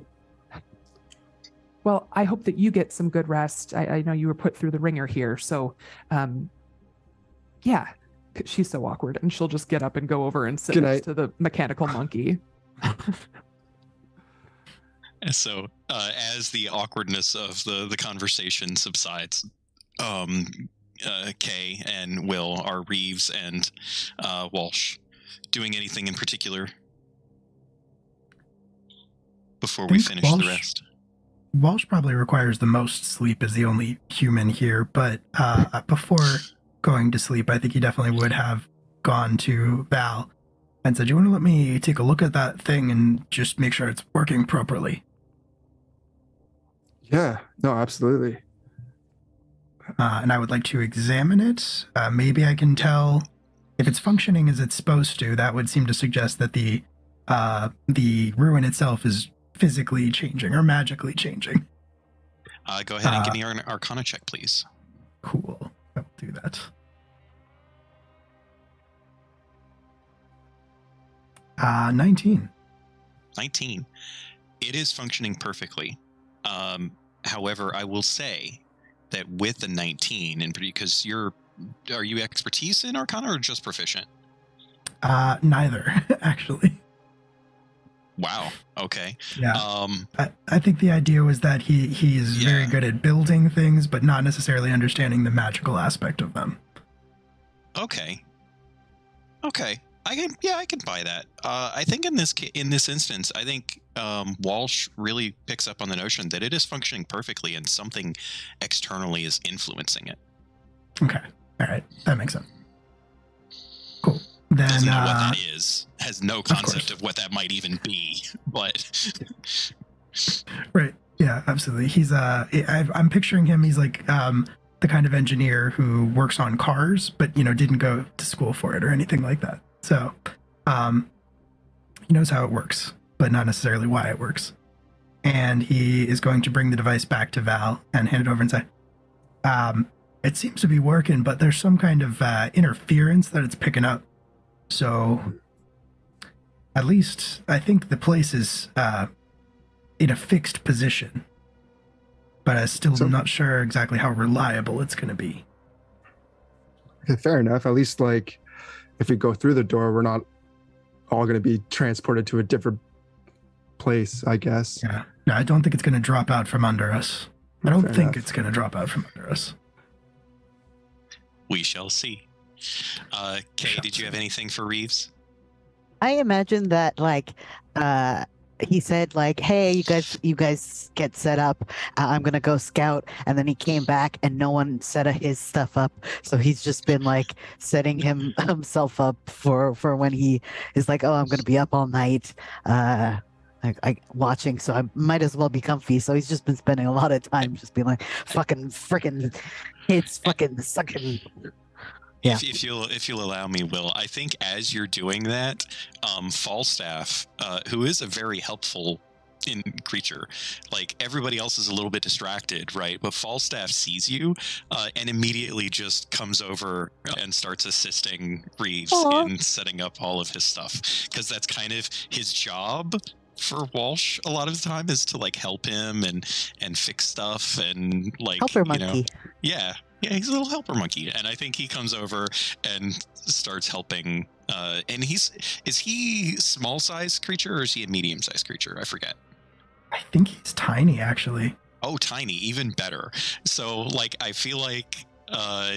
Well, I hope that you get some good rest. I, I know you were put through the ringer here, so um, yeah, 'cause she's so awkward, and she'll just get up and go over and sit next to the mechanical monkey. So, uh, as the awkwardness of the the conversation subsides, um, uh, Kay and Will are Reeves and uh, Walsh doing anything in particular before we finish the rest? Walsh probably requires the most sleep as the only human here, but uh, before going to sleep, I think he definitely would have gone to Val and said, You want to let me take a look at that thing and just make sure it's working properly? Yeah. No, absolutely. Uh, and I would like to examine it. Uh, maybe I can tell if it's functioning as it's supposed to. That would seem to suggest that the uh, the ruin itself is physically changing or magically changing. Uh, go ahead and give Uh, me an Arcana check, please. Cool. I'll do that. Uh, 19. 19. It is functioning perfectly. Um, however, I will say that with the 19, and because you're, are you expertise in Arcana or just proficient? Uh, neither, actually. Wow. Okay. Yeah. Um, I, I think the idea was that he, he is very good at building things, but not necessarily understanding the magical aspect of them. okay. Okay. I can, yeah, I can buy that. Uh, I think in this in this instance, I think um, Walsh really picks up on the notion that it is functioning perfectly, and something externally is influencing it. Okay. All right. That makes sense. Cool. Then, Doesn't know uh, what that is. Has no concept of what that might even be. But Right. Yeah, absolutely. He's uh I I'm picturing him he's like um the kind of engineer who works on cars but you know didn't go to school for it or anything like that. So, um he knows how it works, but not necessarily why it works. And he is going to bring the device back to Val and hand it over and say, um it seems to be working, but there's some kind of uh, interference that it's picking up. So, at least I think the place is uh, in a fixed position. but I still So- am not sure exactly how reliable it's going to be. Okay, fair enough. At least like if we go through the door, we're not all going to be transported to a different place, I guess. Yeah. No, I don't think it's going to drop out from under us. I don't Fair think enough. it's going to drop out from under us. We shall see. Uh, Kay, did you have anything for Reeves? I imagine that like uh he said like hey you guys you guys get set up uh, i'm gonna go scout and then he came back and no one set his stuff up so he's just been like setting him himself up for for when he is like oh i'm gonna be up all night uh like I watching, so I might as well be comfy. So he's just been spending a lot of time just being like, "Fucking freaking, it's fucking sucking." Yeah. If, if you'll if you'll allow me, Will, I think as you're doing that, um, Falstaff, uh, who is a very helpful in creature, like everybody else is a little bit distracted, right? But Falstaff sees you uh, and immediately just comes over and starts assisting Reeves Aw. in setting up all of his stuff because that's kind of his job for Walsh a lot of the time is to like help him and and fix stuff and like Helper you know, monkey. yeah, yeah, he's a little helper monkey, and I think he comes over and starts helping. Uh, and he's is he small sized creature or is he a medium sized creature? I forget. I think he's tiny, actually. Oh, tiny, even better. So like, I feel like. Uh,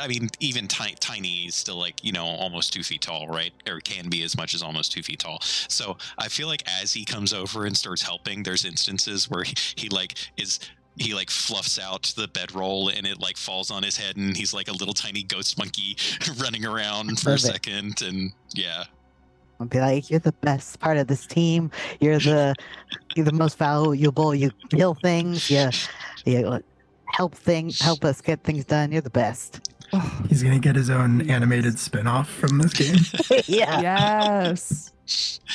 I mean, even ti- tiny is still like you know almost two feet tall, right? Or can be as much as almost two feet tall. So I feel like as he comes over and starts helping, there's instances where he, he like is he like fluffs out the bedroll and it like falls on his head and he's like a little tiny ghost monkey running around for a Love it. second and yeah I'll be like, "You're the best part of this team. You're the you're the most valuable. You kill things. You you uh, help things, help us get things done. You're the best." He's going to get his own animated spin off from this game. yeah. yes.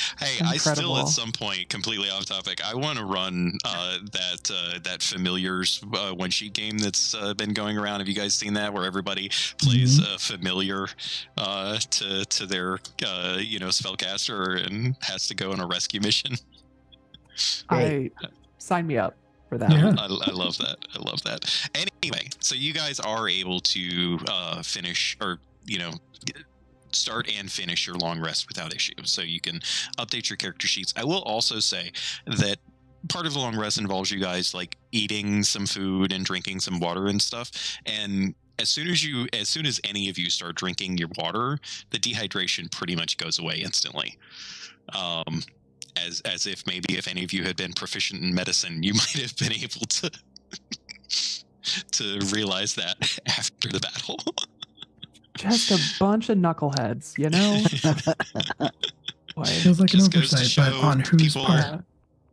hey i still at some point completely off topic i want to run uh that uh that familiars uh, one sheet game that's uh, been going around have you guys seen that where everybody plays a familiar uh to to their uh you know spellcaster and has to go on a rescue mission I sign me up for that. Yeah. I, I love that. I love that. Anyway, so you guys are able to uh, finish or, you know, g- start and finish your long rest without issue. So you can update your character sheets. I will also say that part of the long rest involves you guys like eating some food and drinking some water and stuff. And as soon as you, as soon as any of you start drinking your water, the dehydration pretty much goes away instantly. Um, as as if maybe if any of you had been proficient in medicine, you might have been able to to realize that after the battle. Just a bunch of knuckleheads, you know? Boy. Feels like an Just goes to oversight, but on whose people- part?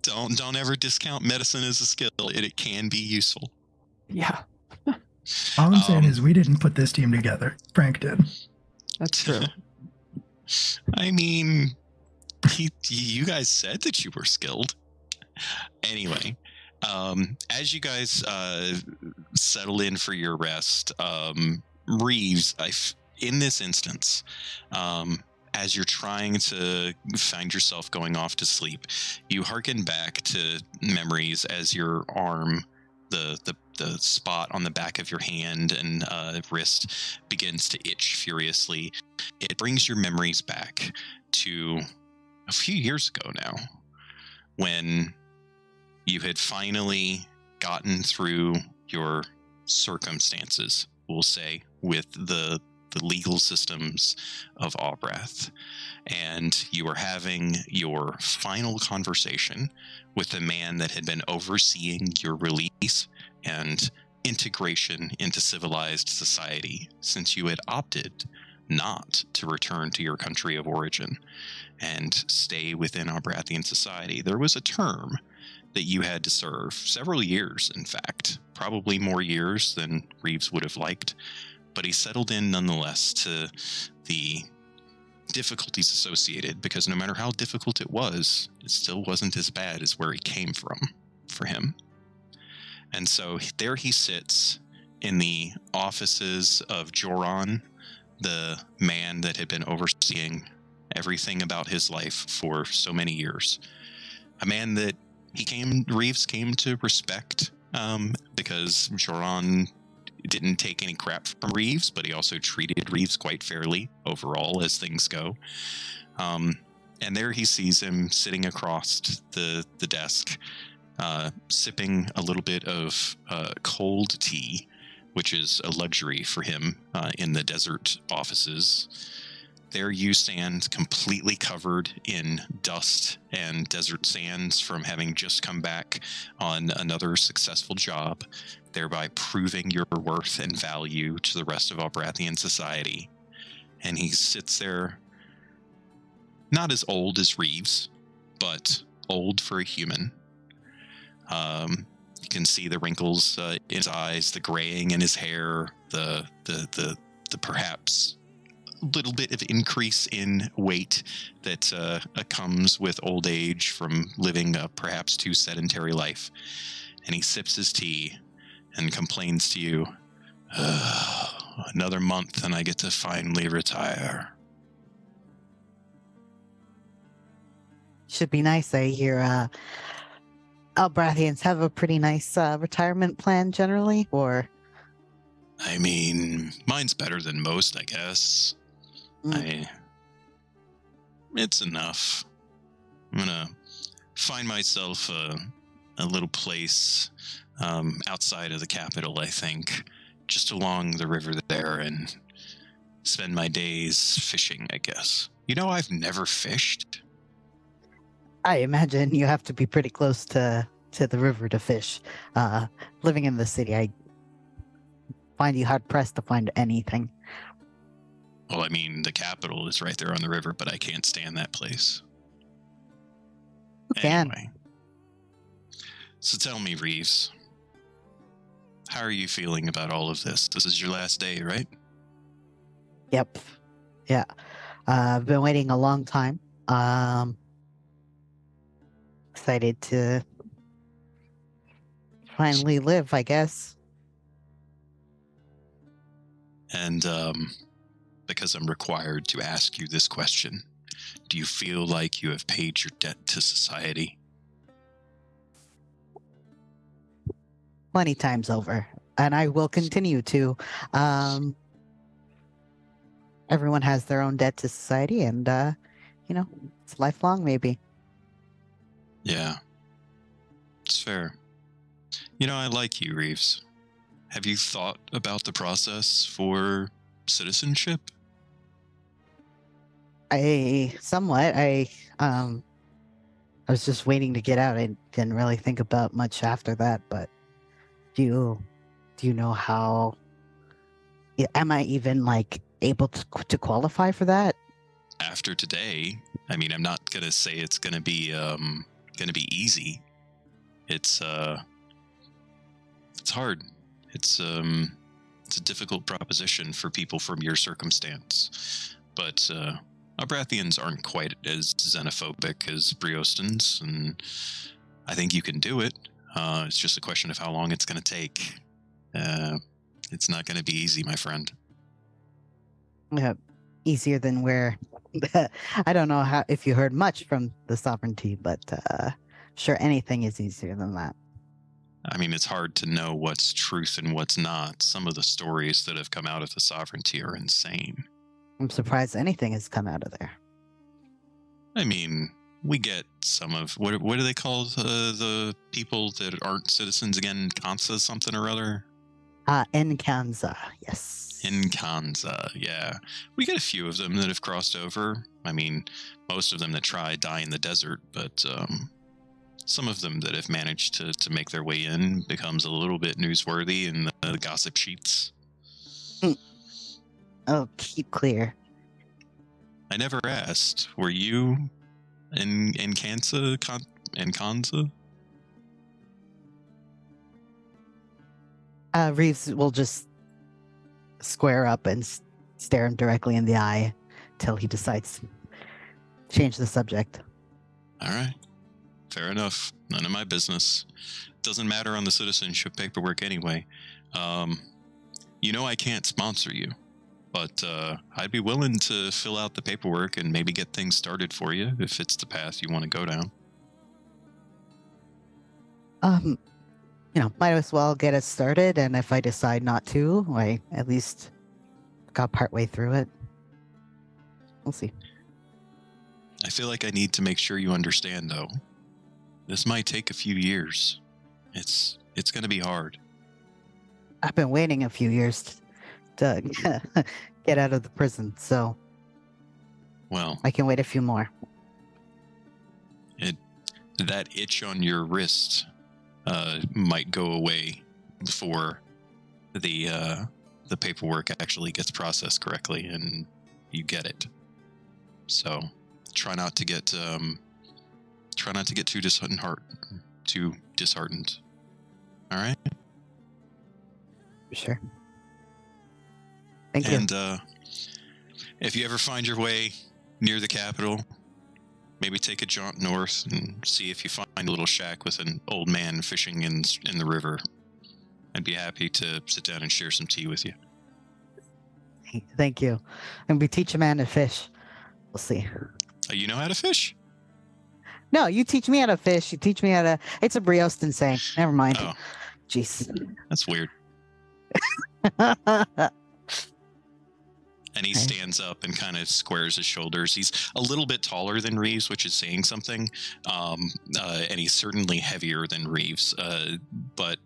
Don't don't ever discount medicine as a skill. It, it can be useful. yeah, All I'm saying Um, is we didn't put this team together. Frank did. that's true. I mean, he, you guys said that you were skilled. Anyway, um, as you guys uh, settle in for your rest, um, Reeves, I f- in this instance, um, as you're trying to find yourself going off to sleep, you hearken back to memories as your arm, the the the spot on the back of your hand and uh, wrist begins to itch furiously. It brings your memories back to a few years ago now, when you had finally gotten through your circumstances, we'll say, with the the legal systems of Albrath, and you were having your final conversation with the man that had been overseeing your release and integration into civilized society since you had opted not to return to your country of origin and stay within Albrathian society. There was a term that you had to serve, several years, in fact, probably more years than Reeves would have liked, but he settled in nonetheless to the difficulties associated because no matter how difficult it was, it still wasn't as bad as where he came from for him. And so there he sits in the offices of Joran, the man that had been overseeing everything about his life for so many years. A man that he came, Reeves came to respect um, because Joran didn't take any crap from Reeves, but he also treated Reeves quite fairly overall as things go. Um, and there he sees him sitting across the the desk, uh, sipping a little bit of uh, cold tea, which is a luxury for him uh, in the desert offices. There you stand completely covered in dust and desert sands from having just come back on another successful job, thereby proving your worth and value to the rest of Albrathian society. And he sits there, not as old as Reeves, but old for a human. Um, you can see the wrinkles uh, in his eyes, the graying in his hair, the the the the perhaps little bit of increase in weight that uh, comes with old age from living a perhaps too sedentary life. And he sips his tea and complains to you, Another month and I get to finally retire. Should be nice. I hear uh, Albrathians have a pretty nice uh, retirement plan generally, or I mean, mine's better than most, I guess. Mm. I. It's enough. I'm gonna find myself a, a little place um, outside of the capital, I think, just along the river there, and spend my days fishing, I guess. You know, I've never fished. I imagine you have to be pretty close to to the river to fish. Uh, living in the city, I find you hard pressed to find anything. Well, I mean, the capital is right there on the river, but I can't stand that place. Who can? Anyway. So tell me, Reeves, how are you feeling about all of this? This is your last day, right? Yep. Yeah. Uh, I've been waiting a long time. Um, excited to finally live, I guess. And um, because I'm required to ask you this question, do you feel like you have paid your debt to society? Plenty times over. And I will continue to. Um, everyone has their own debt to society, and, uh, you know, it's lifelong, maybe. Yeah. It's fair. You know, I like you, Reeves. Have you thought about the process for citizenship? I somewhat. I um I was just waiting to get out. I didn't really think about much after that, but do you do you know how am I even like able to to qualify for that? After today, I mean, I'm not to say it's to be um to be easy. It's uh it's hard. It's um it's a difficult proposition for people from your circumstance. But uh Albrathians aren't quite as xenophobic as Briostans, and I think you can do it. Uh, it's just a question of how long it's going to take. Uh, it's not going to be easy, my friend. Yeah, easier than where I don't know how if you heard much from the sovereignty, but uh sure anything is easier than that. I mean, it's hard to know what's truth and what's not. Some of the stories that have come out of the sovereignty are insane. I'm surprised anything has come out of there. I mean, we get some of what what do they call uh, the people that aren't citizens again? Kansa something or other. Ah, Uh Enkanza, yes. In Kansa, yeah. We get a few of them that have crossed over. I mean, most of them that try die in the desert, but um, some of them that have managed to, to make their way in becomes a little bit newsworthy in the, the gossip sheets. Oh, keep clear. I never asked. Were you in in Kansa? Kan, in Kansa? Uh, Reeves will just square up and s- stare him directly in the eye till he decides to change the subject. All right. Fair enough. None of my business. Doesn't matter on the citizenship paperwork anyway. Um, you know I can't sponsor you, but uh, I'd be willing to fill out the paperwork and maybe get things started for you if it's the path you want to go down. Um, you know, might as well get it started. And if I decide not to, I at least got part way through it. We'll see. I feel like I need to make sure you understand, though. This might take a few years. It's it's going to be hard. I've been waiting a few years to get out of the prison, so Well, I can wait a few more. It that itch on your wrist uh, might go away before the uh, the paperwork actually gets processed correctly and you get it. So try not to get um, try not to get too disheartened, too disheartened. All right, Sure. Thank you. and uh, if you ever find your way near the capital, maybe take a jaunt north and see if you find a little shack with an old man fishing in in the river. I'd be happy to sit down and share some tea with you. Thank you. And we teach a man to fish. We'll see. Uh, you know how to fish? No, you teach me how to fish. You teach me how to. It's a Briostan saying. Never mind. Oh, Jeez. that's weird. And he Okay. stands up and kind of squares his shoulders. He's a little bit taller than Reeves, which is saying something. Um, uh, and he's certainly heavier than Reeves. Uh, but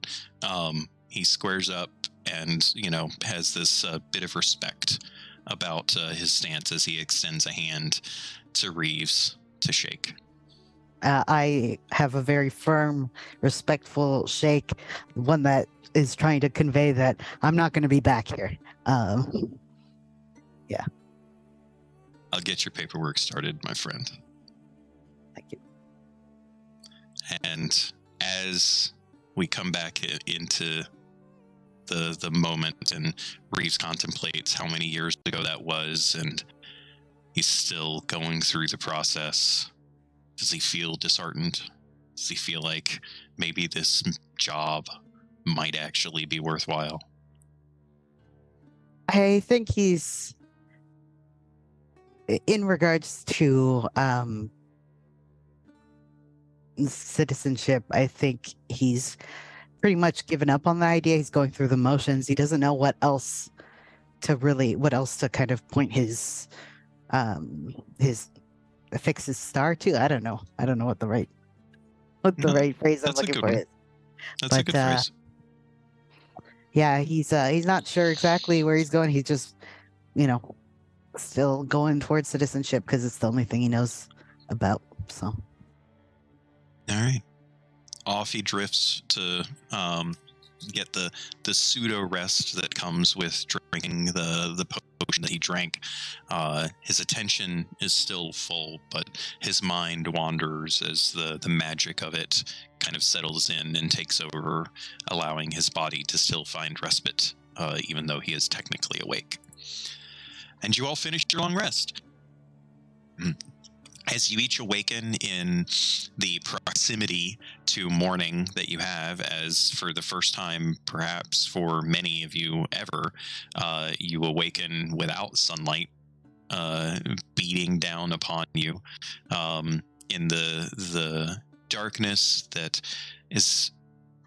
um, he squares up and, you know, has this uh, bit of respect about uh, his stance as he extends a hand to Reeves to shake. uh, I have a very firm, respectful shake, one that is trying to convey that I'm not going to be back here. Um, I'll get your paperwork started, my friend. thank you. and as we come back into the the moment and Reeves contemplates how many years ago that was and he's still going through the process does he feel disheartened does he feel like maybe this job might actually be worthwhile I think he's i- in regards to um citizenship i think he's pretty much given up on the idea. He's going through the motions. He doesn't know what else to really what else to kind of point his um his affix his star to. I don't know. I don't know what the right what the No, right phrase i'm looking for one. is. That's a good uh, phrase. yeah he's uh he's not sure exactly where he's going. He's just you know still going towards citizenship because it's the only thing he knows about so All right. Off he drifts to um, get the the pseudo rest that comes with drinking the the potion that he drank. Uh, his attention is still full, but his mind wanders as the the magic of it kind of settles in and takes over, allowing his body to still find respite, uh, even though he is technically awake. And you all finished your long rest. Hmm. As you each awaken in the proximity to morning that you have, as for the first time, perhaps for many of you ever, uh, you awaken without sunlight uh, beating down upon you um, in the the darkness that is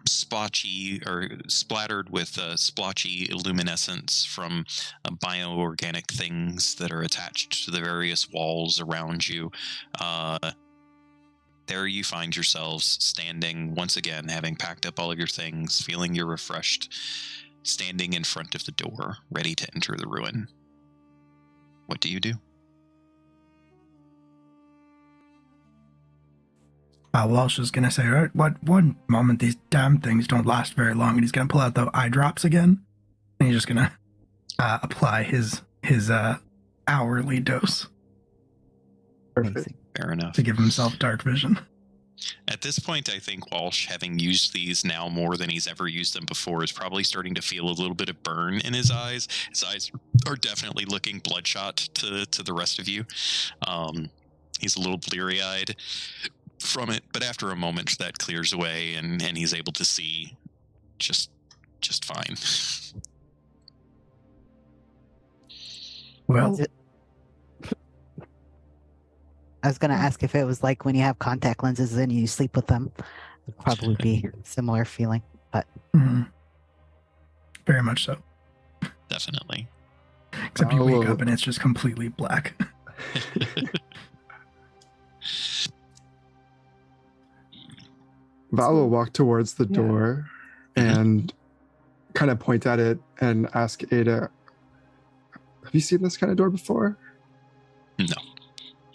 splotchy or splattered with uh, splotchy luminescence from uh, bioorganic things that are attached to the various walls around you. Uh, there you find yourselves standing once again, having packed up all of your things, feeling you're refreshed, standing in front of the door, ready to enter the ruin. What do you do? Uh, Walsh is gonna say, right, what one moment these damn things don't last very long, and he's gonna pull out the eye drops again, and he's just gonna uh, apply his his uh, hourly dose Perfect. Fair enough. to give himself dark vision. At this point, I think Walsh, having used these now more than he's ever used them before, is probably starting to feel a little bit of burn in his eyes. His eyes are definitely looking bloodshot to to the rest of you. Um, he's a little bleary eyed from it, but after a moment, that clears away, and and he's able to see just just fine. Well, I was gonna ask if it was like when you have contact lenses and you sleep with them. It'd probably be similar feeling. Mhm. Very much so. Definitely. Except you wake Oh. up and it's just completely black. Val will walk towards the door Mhm. and kind of point at it and ask Eyda, Have you seen this kind of door before? No.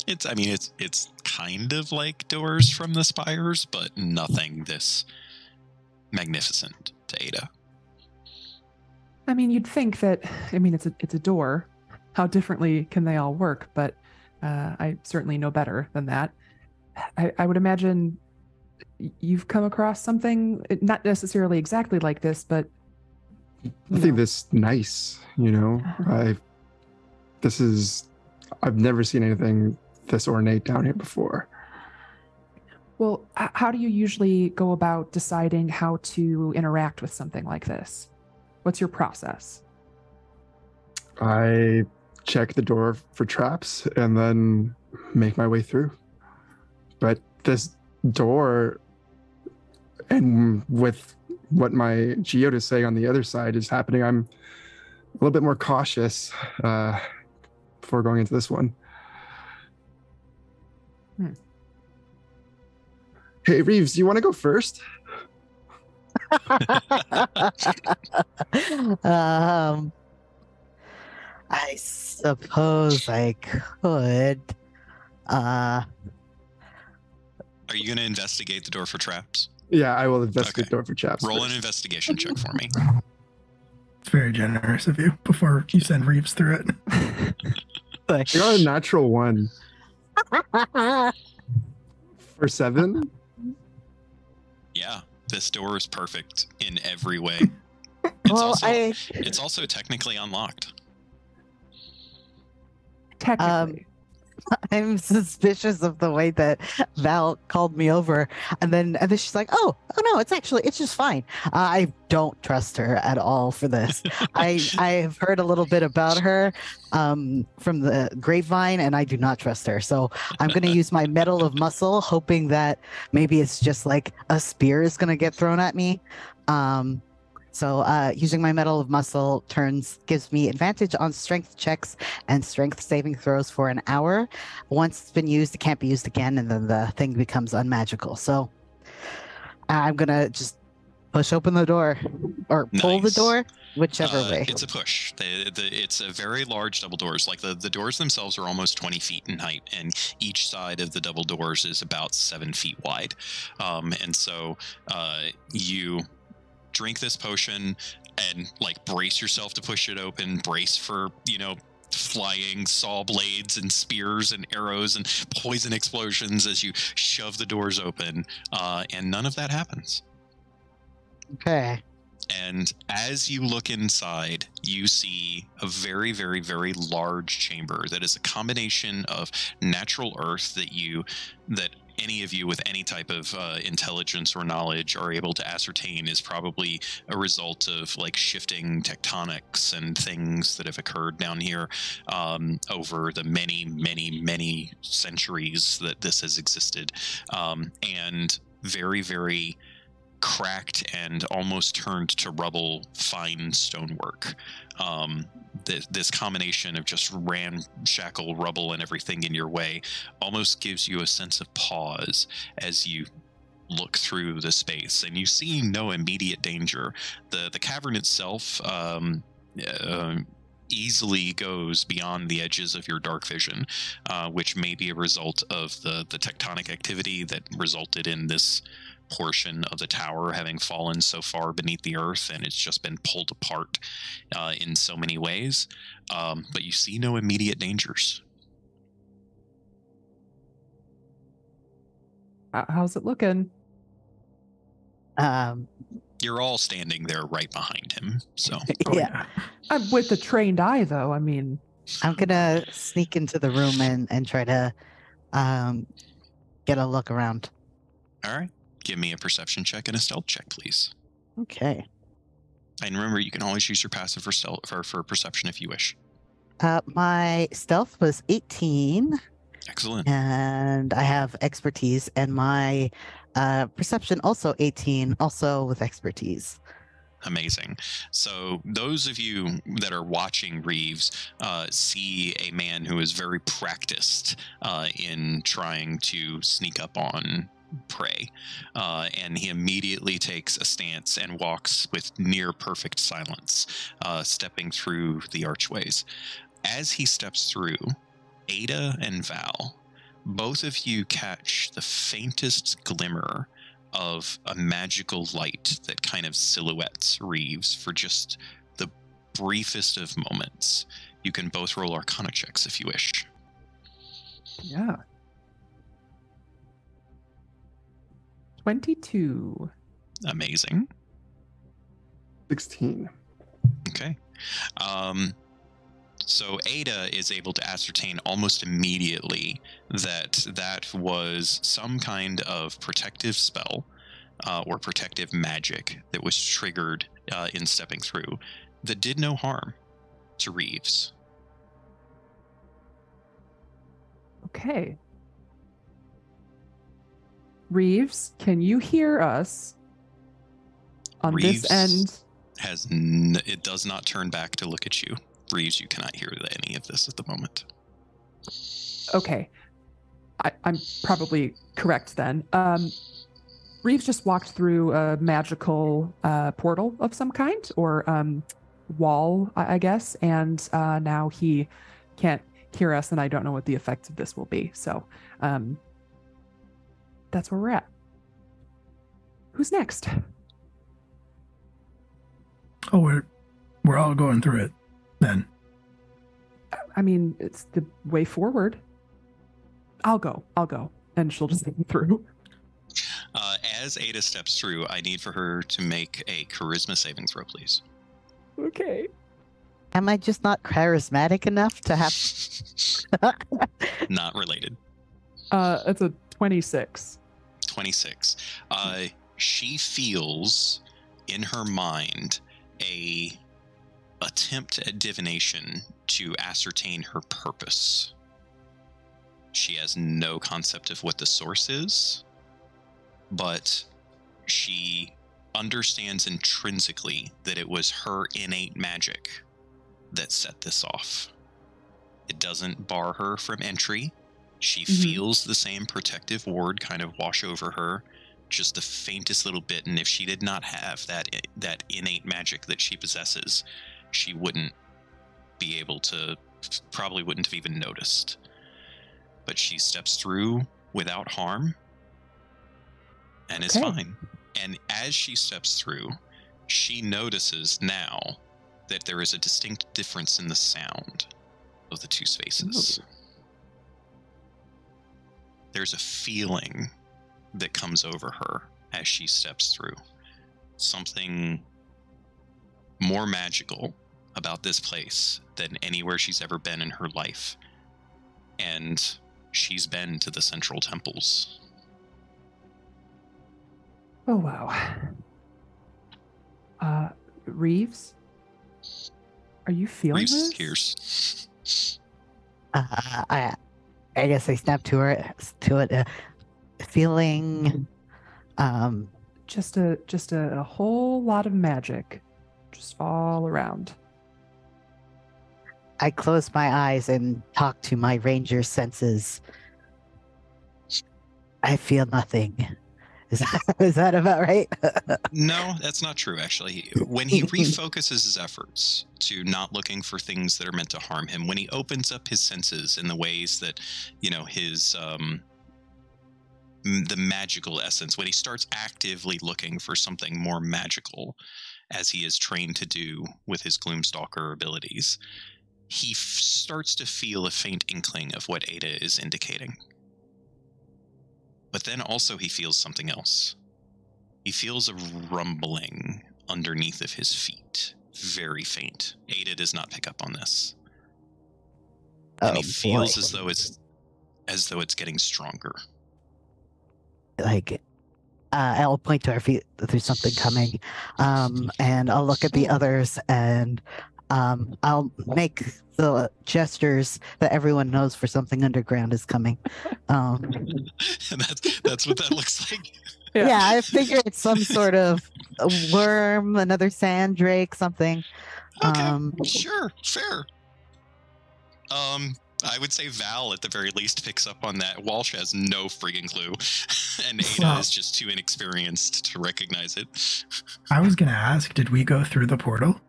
It's I mean it's it's kind of like doors from the spires, but nothing this magnificent to Eyda. I mean, you'd think that. I mean, it's a it's a door. How differently can they all work? But uh, I certainly know better than that. I, I would imagine y- you've come across something not necessarily exactly like this, but Nothing know. this nice, you know? Uh-huh. I this is I've never seen anything this ornate down here before. Well, how do you usually go about deciding how to interact with something like this? What's your process? I check the door for traps and then make my way through. But this door, and with what my geode is saying on the other side is happening, I'm a little bit more cautious uh, before going into this one. Hmm. Hey, Reeves, you want to go first? um, I suppose I could. Uh, Are you going to investigate the door for traps? Yeah, I will investigate Okay. door for chaps. Roll an investigation check for me. It's very generous of you before you send Reeves through it. I got a natural one for seven. Yeah, this door is perfect in every way. It's well, also I it's also technically unlocked. Um, technically, I'm suspicious of the way that Val called me over, and then and then she's like, "Oh, oh no, it's actually it's just fine." Uh, I don't trust her at all for this. I I have heard a little bit about her um, from the grapevine, and I do not trust her. So I'm going to use my metal of muscle, hoping that maybe it's just like a spear is going to get thrown at me. Um, so uh, using my metal of muscle turns gives me advantage on strength checks and strength saving throws for an hour. Once it's been used, it can't be used again, and then the thing becomes unmagical. So I'm gonna just push open the door or pull the door, whichever Uh, way. It's a push. The, the, it's a very large double doors. Like the, the doors themselves are almost 20 feet in height, and each side of the double doors is about seven feet wide. Um, and so uh, you drink this potion and like brace yourself to push it open, brace for, you know, flying saw blades and spears and arrows and poison explosions as you shove the doors open. Uh, and none of that happens. Okay. And as you look inside, you see a very, very, very large chamber that is a combination of natural earth that you, that any of you with any type of uh, intelligence or knowledge are able to ascertain is probably a result of like shifting tectonics and things that have occurred down here um, over the many, many, many centuries that this has existed. Um, and very, very cracked and almost turned to rubble fine stonework. Um, th- this combination of just ramshackle rubble and everything in your way almost gives you a sense of pause as you look through the space and you see no immediate danger. The the cavern itself um, uh, easily goes beyond the edges of your dark vision, uh, which may be a result of the the tectonic activity that resulted in this portion of the tower having fallen so far beneath the earth and it's just been pulled apart uh, in so many ways. Um, but you see no immediate dangers. How's it looking? Um, You're all standing there right behind him. So Oh, yeah. I'm with the trained eye, though. I mean, I'm gonna sneak into the room and and try to um get a look around. all right, give me a perception check and a stealth check, please. Okay. And remember, you can always use your passive for stealth for, for perception if you wish. Uh, my stealth was 18. Excellent. and I have expertise, and my Uh, perception also 18, also with expertise. Amazing. So, those of you that are watching Reeves uh, see a man who is very practiced uh, in trying to sneak up on prey. Uh, and he immediately takes a stance and walks with near perfect silence, uh, stepping through the archways. As he steps through, Eyda and Val, both of you catch the faintest glimmer of a magical light that kind of silhouettes Reeves for just the briefest of moments. You can both roll arcana checks if you wish. Yeah. 22. Amazing. 16. Okay. Um, so Eyda is able to ascertain almost immediately that that was some kind of protective spell uh, or protective magic that was triggered uh, in stepping through that did no harm to Reeves. Okay. Reeves, can you hear us on Reeves. this end? Has n- it does not turn back to look at you. Reeves, you cannot hear any of this at the moment. Okay. I, I'm probably correct then. Um, Reeves just walked through a magical uh, portal of some kind or um, wall, I, I guess, and uh, now he can't hear us, and I don't know what the effects of this will be. So um, that's where we're at. Who's next? Oh, we're we're all going through it then. I mean, it's the way forward. I'll go. I'll go. And she'll just take me through. Uh, as Eyda steps through, I need for her to make a charisma saving throw, please. Okay. Am I just not charismatic enough to have? Not related. Uh, it's a 26. 26. Uh, she feels in her mind a attempt at divination to ascertain her purpose. She has no concept of what the source is, but she understands intrinsically that it was her innate magic that set this off. It doesn't bar her from entry. She Mhm. feels the same protective ward kind of wash over her, just the faintest little bit. And if she did not have that that innate magic that she possesses, she wouldn't be able to, probably wouldn't have even noticed. But she steps through without harm, and is fine. And as she steps through, she notices now that there is a distinct difference in the sound of the two spaces. There's a feeling that comes over her as she steps through. Something more magical about this place than anywhere she's ever been in her life. And she's been to the central temples. Oh, wow. Uh, Reeves? Are you feeling Reeves this? hears. Uh, I, I guess I snap to her to it, uh, feeling. Um, Just a just a, a whole lot of magic, just all around. I close my eyes and talk to my ranger senses. I feel nothing. Is that, is that about right? No, that's not true, actually. When he refocuses his efforts to not looking for things that are meant to harm him, when he opens up his senses in the ways that, you know, his, um, the magical essence, when he starts actively looking for something more magical, as he is trained to do with his Gloomstalker abilities, he f- starts to feel a faint inkling of what Eyda is indicating. But then also he feels something else. He feels a rumbling underneath of his feet, very faint. Eyda does not pick up on this, and he Oh, feels boy. as though it's as though it's getting stronger. like uh, I'll point to our feet there's something coming, um, and I'll look at the others and um, I'll make the gestures that everyone knows for something underground is coming. Um, and that's that's what that looks like. yeah. I figure it's some sort of a worm, another sand drake, something. Okay. Um, Sure, fair. Um, I would say Val at the very least picks up on that. Walsh has no friggin' clue, and Eyda Well- is just too inexperienced to recognize it. I was gonna ask, did we go through the portal?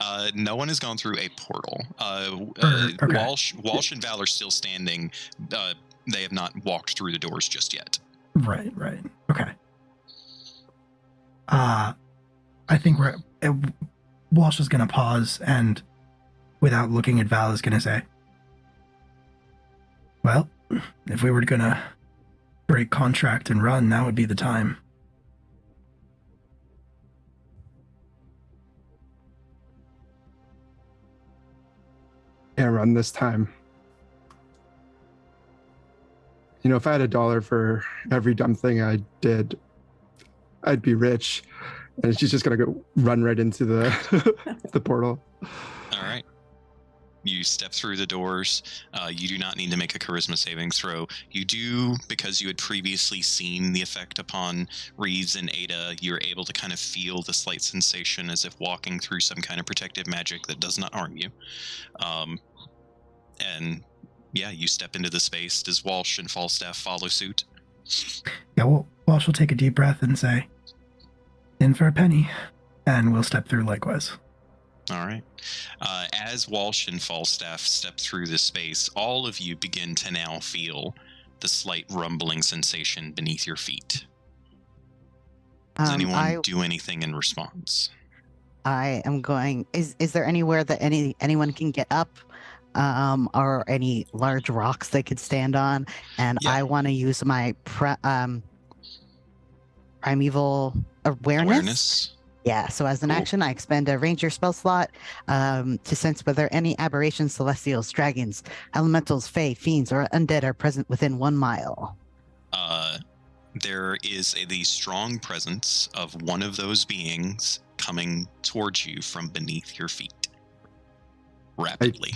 Uh, no one has gone through a portal. Uh, uh, okay. Walsh, Walsh, and Val are still standing. Uh, they have not walked through the doors just yet. Right, right. Okay. Uh I think we're uh, Walsh is gonna pause and without looking at Val is gonna say Well, if we were gonna break contract and run, now would be the time. Run this time. You know, if I had a dollar for every dumb thing I did, I'd be rich. And she's just gonna go run right into the the portal. All right. You step through the doors. Uh, you do not need to make a charisma saving throw. You do, because you had previously seen the effect upon Reeves and Eyda, you're able to kind of feel the slight sensation as if walking through some kind of protective magic that does not harm you. Um, and yeah, you step into the space. Does Walsh and Falstaff follow suit? Yeah, well Walsh will take a deep breath and say, In for a penny. And we'll step through likewise. All right. Uh, as Walsh and Falstaff step through the space, all of you begin to now feel the slight rumbling sensation beneath your feet. Does um, anyone I, do anything in response? I am going. Is is there anywhere that any anyone can get up, um, or any large rocks they could stand on? And Yeah. I want to use my pre, um, primeval awareness. Awareness? Yeah. So as an action, I expend a ranger spell slot um, to sense whether any aberrations, celestials, dragons, elementals, fae, fiends, or undead are present within one mile. Uh, there is a, the strong presence of one of those beings coming towards you from beneath your feet rapidly.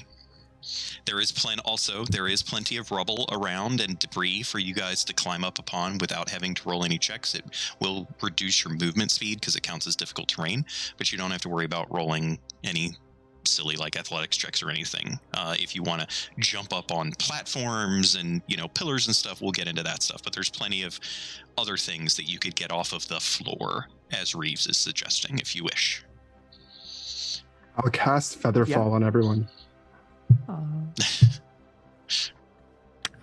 There is plen- also there is plenty of rubble around and debris for you guys to climb up upon without having to roll any checks. It will reduce your movement speed because it counts as difficult terrain, but you don't have to worry about rolling any silly like athletics checks or anything. Uh, if you want to jump up on platforms and you know pillars and stuff, we'll get into that stuff. But there's plenty of other things that you could get off of the floor, as Reeves is suggesting, if you wish. I'll cast Featherfall on everyone. Uh,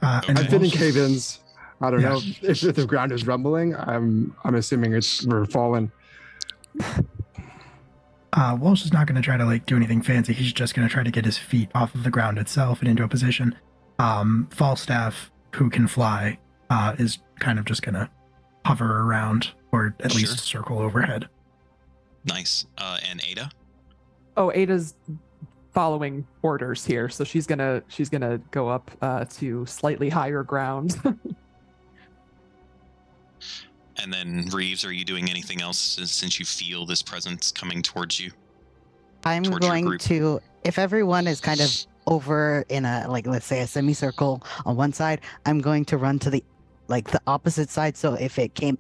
Uh, Okay. I've been in Walsh- cave-ins. I don't Yeah. know if, if the ground is rumbling. I'm I'm assuming it's we're falling. Uh, Walsh is not going to try to like do anything fancy. He's just going to try to get his feet off of the ground itself and into a position. Um, Falstaff, who can fly, uh, is kind of just going to hover around or at Sure. least circle overhead. Nice. Uh, and Eyda. oh, Eyda's following orders here, so she's gonna she's gonna go up uh, to slightly higher ground. And then Reeves, are you doing anything else since- since you feel this presence coming towards you? I'm Towards going to, if everyone is kind of over in a, like, let's say a semicircle on one side, I'm going to run to the, like, the opposite side. So if it came,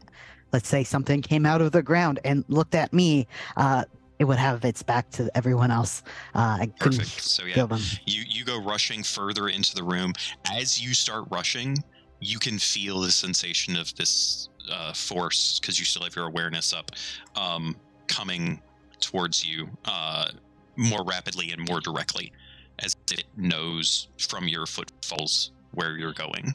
let's say something came out of the ground and looked at me, uh, it would have its back to everyone else. Uh, I couldn't Perfect. So yeah, feel them. you you go rushing further into the room. As you start rushing, you can feel the sensation of this uh, force because you still have your awareness up, um, coming towards you uh, more rapidly and more directly, as it knows from your footfalls where you're going.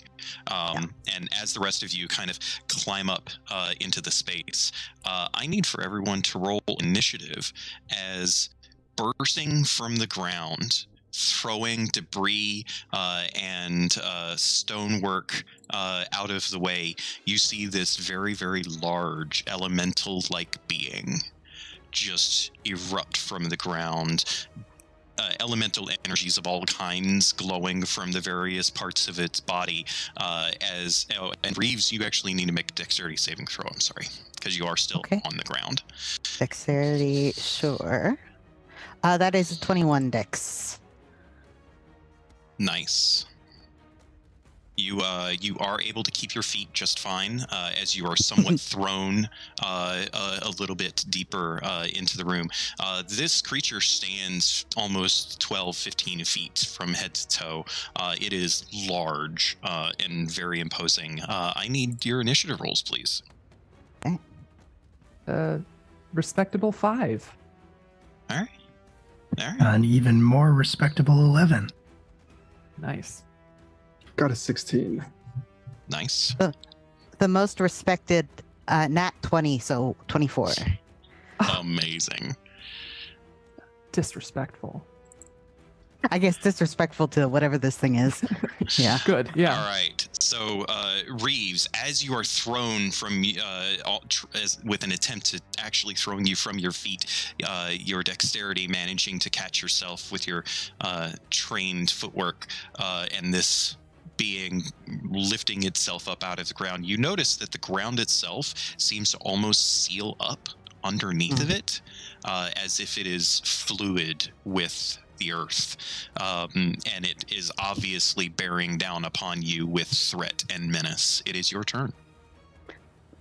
Um, And as the rest of you kind of climb up uh, into the space, uh, I need for everyone to roll initiative as bursting from the ground, throwing debris uh, and uh, stonework uh, out of the way, you see this very, very large elemental like being just erupt from the ground. Uh, elemental energies of all kinds glowing from the various parts of its body. Uh, as oh, and Reeves, you actually need to make a dexterity saving throw. I'm sorry, because you are still Okay. on the ground. Dexterity, sure. Uh, that is 21 dex. Nice. You uh, you are able to keep your feet just fine uh, as you are somewhat thrown uh, a, a little bit deeper uh, into the room. Uh, this creature stands almost 12, 15 feet from head to toe. Uh, it is large uh, and very imposing. Uh, I need your initiative rolls, please. Uh, respectable five. All right. All right. An even more respectable 11. Nice. Got a 16. Nice. The most respected uh, nat 20, so 24. Amazing. Disrespectful. I guess disrespectful to whatever this thing is. Yeah. Good. Yeah. All right. So, uh, Reeves, as you are thrown from, uh, all, tr- as, with an attempt to actually throwing you from your feet, uh, your dexterity managing to catch yourself with your uh, trained footwork, uh, and this being lifting itself up out of the ground, you notice that the ground itself seems to almost seal up underneath of it, uh, as if it is fluid with the earth um, and it is obviously bearing down upon you with threat and menace. It is your turn.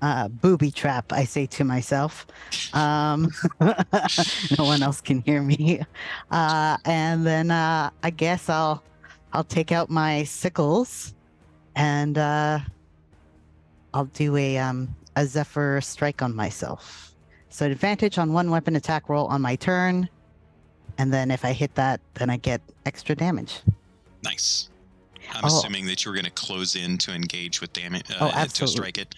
Uh, booby trap, I say to myself. Um, no one else can hear me. Uh, and then uh, I guess I'll I'll take out my sickles and uh, I'll do a um, a Zephyr strike on myself. So advantage on one weapon attack roll on my turn, and then if I hit that, then I get extra damage. Nice. I'm Oh. assuming that you're going to close in to engage with damage uh, Oh, to strike it.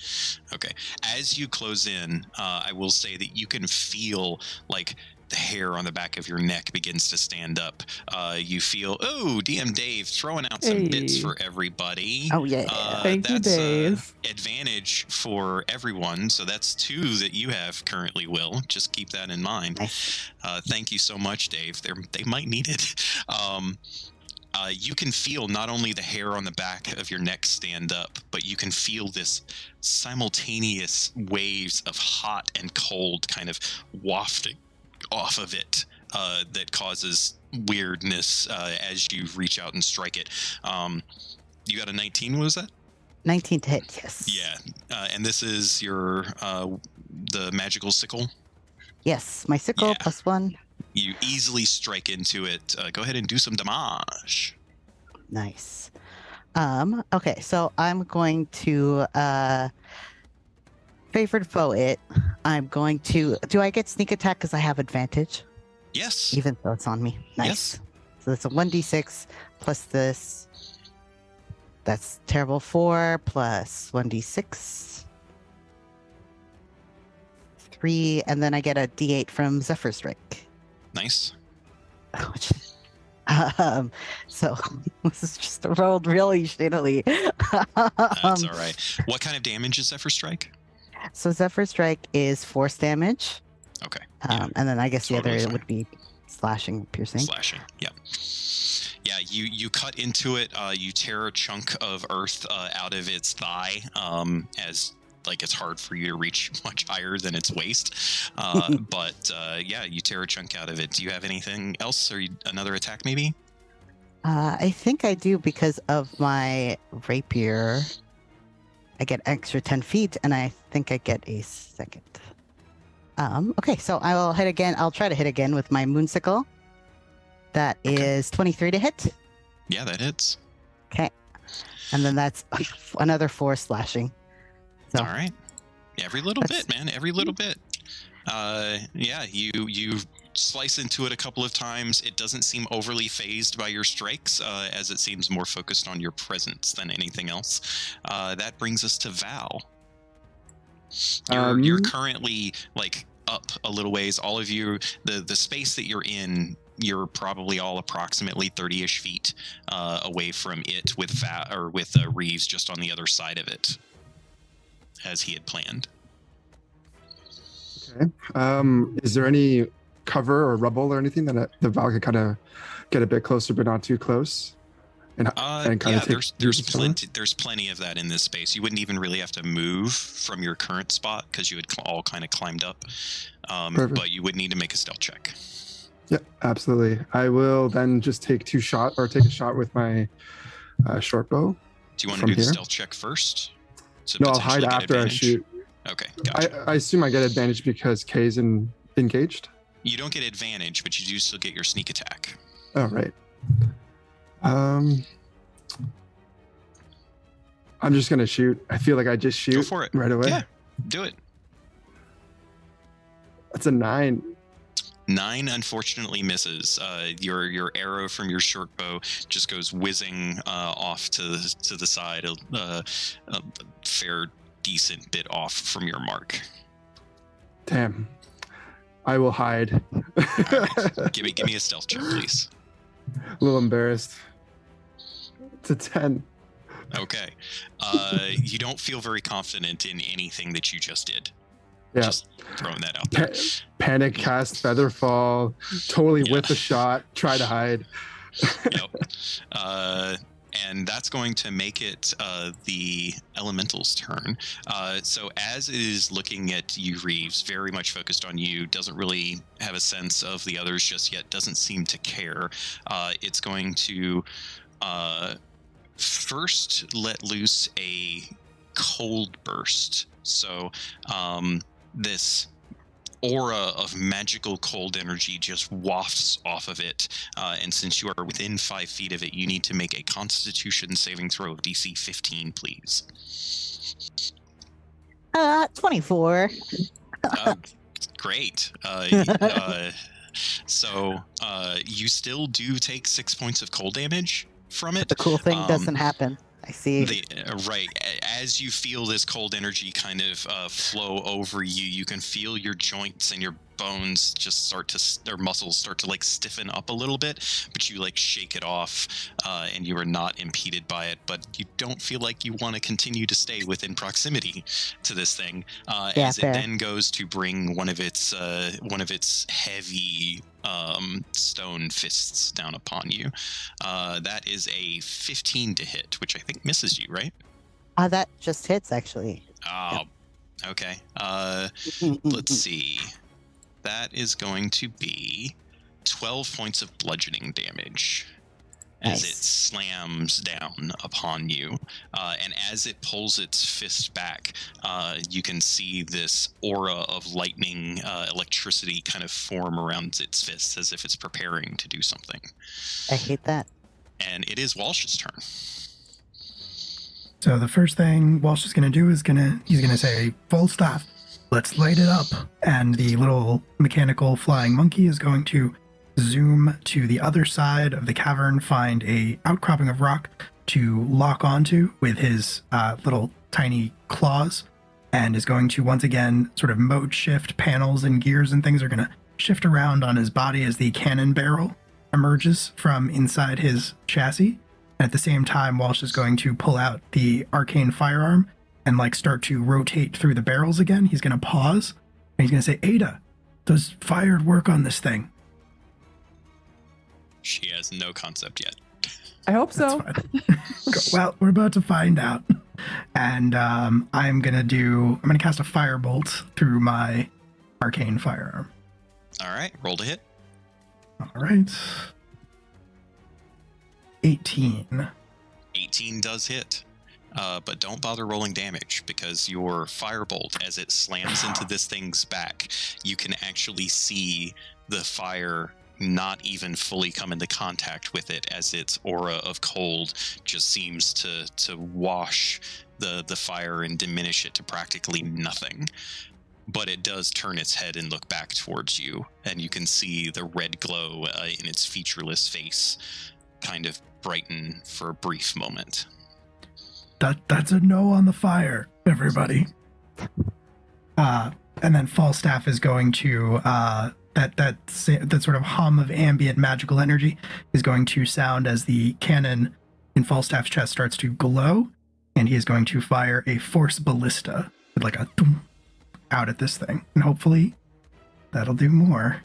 Okay. As you close in, uh, I will say that you can feel like hair on the back of your neck begins to stand up. Uh, you feel, oh, DM Dave throwing out some bits for everybody. Oh yeah. Uh, Thank you, that's, uh, Dave. advantage for everyone. So that's two that you have currently, Will. Just keep that in mind. Nice. Uh, thank you so much, Dave. They're, they might need it. Um, uh, you can feel not only the hair on the back of your neck stand up, but you can feel this simultaneous waves of hot and cold kind of wafting off of it uh, that causes weirdness uh, as you reach out and strike it. Um, you got a 19, what was that? 19 to hit. Yes. Yeah. Uh, and this is your uh, the magical sickle. Yes. My sickle Yeah. plus one. You easily strike into it. Uh, go ahead and do some damage. Nice. Um, okay, so I'm going to favored foe it. I'm going to do I get sneak attack because I have advantage, Yes. even though it's on me. Nice. Yes. So that's a 1d6 plus this. That's terrible four plus 1d6. Three, and then I get a d8 from Zephyr Strike. Nice. Which, um, so this is just rolled really shittily. That's Um, all right. What kind of damage is Zephyr Strike? So Zephyr Strike is force damage. Okay. Um, Yeah, and then I guess the other fine. would be slashing, piercing. Slashing. Yeah. Yeah, you you cut into it. Uh, you tear a chunk of earth uh, out of its thigh, um, as like it's hard for you to reach much higher than its waist. Uh, but uh, yeah, you tear a chunk out of it. Do you have anything else, or you, another attack maybe? Uh, I think I do because of my rapier. I get extra 10 feet, and I think I get a second. Um, okay, so I will hit again. I'll try to hit again with my moonsicle. That is 23 to hit. Yeah, that hits. Okay. And then that's another four slashing. So All right. Every little bit, man. Every little bit. Uh, yeah, you you slice into it a couple of times. It doesn't seem overly phased by your strikes, uh, as it seems more focused on your presence than anything else. Uh, that brings us to Val. You're you're Um, currently like up a little ways. All of you, the the space that you're in. You're probably all approximately 30-ish feet uh, away from it, with Va- or with uh, Reeves just on the other side of it, as he had planned. Okay. Um, is there any cover or rubble or anything that the Val could kind of get a bit closer, but not too close? And Uh, And yeah, there's there's plenty there's plenty of that in this space. You wouldn't even really have to move from your current spot because you had all kind of climbed up. Um, but you would need to make a stealth check. yeah, absolutely. I will then just take two shot or take a shot with my uh, short bow. Do you want to do the stealth check first? To No, I'll hide after I shoot. Okay, I, gotcha. I assume I get advantage because Kay's in, engaged. You don't get advantage, but you do still get your sneak attack. All right. Um, I'm just gonna shoot. I feel like I just shoot Go for it. right away. Yeah. Do it. That's a nine. Nine unfortunately misses. Uh, your your arrow from your short bow just goes whizzing uh, off to the, to the side, uh, a fair decent bit off from your mark. Damn. I will hide. a Give me give me a stealth check, please. A little embarrassed. It's a ten. Okay. Uh, you don't feel very confident in anything that you just did. Yeah. Just throwing that out there. Pa- panic cast, feather fall, totally Yeah. whiff a shot, try to hide. yep. Uh, and that's going to make it uh, the elemental's turn. Uh, so as it is looking at you, Reeves, very much focused on you, doesn't really have a sense of the others just yet, doesn't seem to care. Uh, it's going to uh, first let loose a cold burst. So um, this aura of magical cold energy just wafts off of it. Uh, and since you are within five feet of it, you need to make a Constitution saving throw of DC 15, please. Uh, 24. Uh, great. Uh, uh, so uh, you still do take six points of cold damage from it. The cool thing Um, doesn't happen. I see. The, uh, right. As you feel this cold energy kind of uh, flow over you, you can feel your joints and your bones just start to, their muscles start to like stiffen up a little bit, but you like shake it off uh, and you are not impeded by it. But you don't feel like you want to continue to stay within proximity to this thing. Uh, Yeah, as fair. it then goes to bring one of its uh, one of its heavy um, stone fists down upon you. Uh, that is a 15 to hit, which I think misses you, right? Uh, that just hits, actually. Oh, okay. Uh, let's see. That is going to be 12 points of bludgeoning damage as it slams down upon you. Uh, and as it pulls its fist back, uh, you can see this aura of lightning, uh, electricity kind of form around its fist as if it's preparing to do something. I hate that. And it is Walsh's turn. So the first thing Walsh is going to do is going to he's going to say Falstaff. Let's light it up. And the little mechanical flying monkey is going to zoom to the other side of the cavern, find a outcropping of rock to lock onto with his uh, little tiny claws, and is going to once again sort of mode shift panels and gears and things are going to shift around on his body as the cannon barrel emerges from inside his chassis. And at the same time, Walsh is going to pull out the arcane firearm and like start to rotate through the barrels again. He's going to pause and he's going to say, Eyda, does fire work on this thing? She has no concept yet. I hope so. well, we're about to find out. And um, I'm going to do, I'm going to cast a firebolt through my arcane firearm. All right, roll to hit. All right. 18. 18 does hit. Uh, but don't bother rolling damage because your firebolt, as it slams into this thing's back, you can actually see the fire not even fully come into contact with it as its aura of cold just seems to to wash the the fire and diminish it to practically nothing but it does turn its head and look back towards you and you can see the red glow uh, in its featureless face kind of brighten for a brief moment That that's a no on the fire, everybody. Uh, and then Falstaff is going to uh, that that that sort of hum of ambient magical energy is going to sound as the cannon in Falstaff's chest starts to glow, and he is going to fire a force ballista with like a out at this thing, and hopefully that'll do more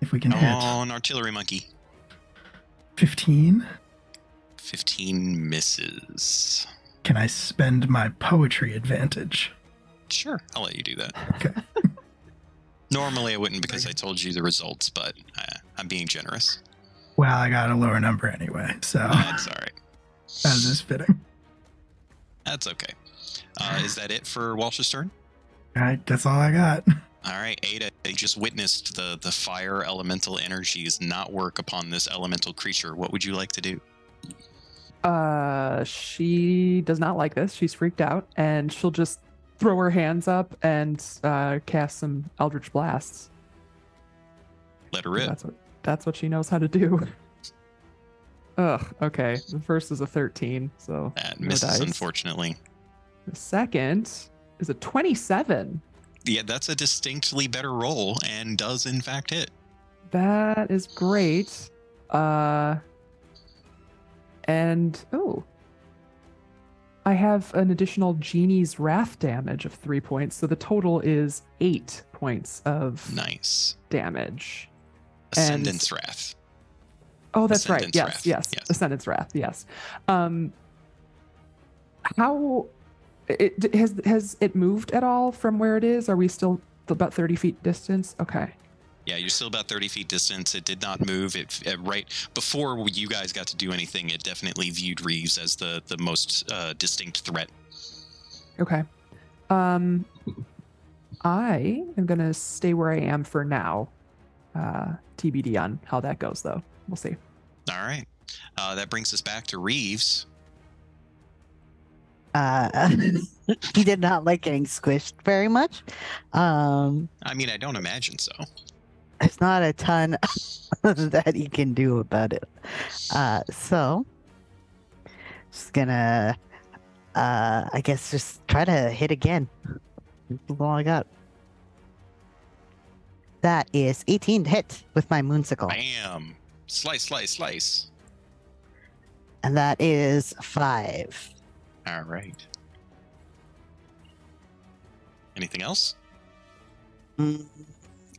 if we can hit oh an artillery monkey fifteen. 15 misses Can I spend my poetry advantage? sure i'll let you do that Okay. normally i wouldn't because i told you the results but uh, i'm being generous Well, I got a lower number anyway, so that's all right as is fitting. That's okay. Uh, is that it for Walsh's turn? All right, that's all I got. All right, Eyda, you just witnessed the the fire elemental energies not work upon this elemental creature. What would you like to do? Uh, she does not like this. She's freaked out, and she'll just throw her hands up and uh, cast some Eldritch blasts. Let her rip. That's what that's what she knows how to do. Ugh. Okay. The first is a thirteen, so That no misses, dice. unfortunately. the second is a twenty-seven. Yeah, that's a distinctly better roll and does in fact hit. That is great. Uh, and oh, I have an additional genie's wrath damage of three points, so the total is eight points of Nice. damage. And- Ascendant's Wrath. Oh, that's right. Yes, yes, yes. Ascendant's Wrath. Yes. Um, how it has has it moved at all from where it is? Are we still about thirty feet distance? Okay. Yeah, you're still about 30 feet distance. It did not move. It, it right before you guys got to do anything. It definitely viewed Reeves as the the most uh, distinct threat. Okay. Um, I am gonna stay where I am for now. Uh, TBD on how that goes, though. We'll see. All right, uh, that brings us back to Reeves. Uh, he did not like getting squished very much. Um, I mean, I don't imagine so. There's not a ton that he can do about it. Uh, so just gonna, uh, I guess, just try to hit again. That's all I got. That is 18 to hit with my moonsicle, Bam! Slice, slice, slice. and that is five. All right. Anything else? Mm,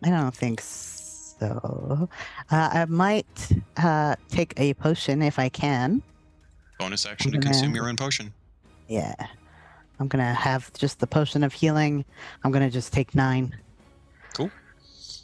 I don't think so. Uh, I might uh, take a potion if I can. Bonus action to gonna- consume your own potion. Yeah. I'm gonna have just the potion of healing. I'm gonna just take nine. Cool.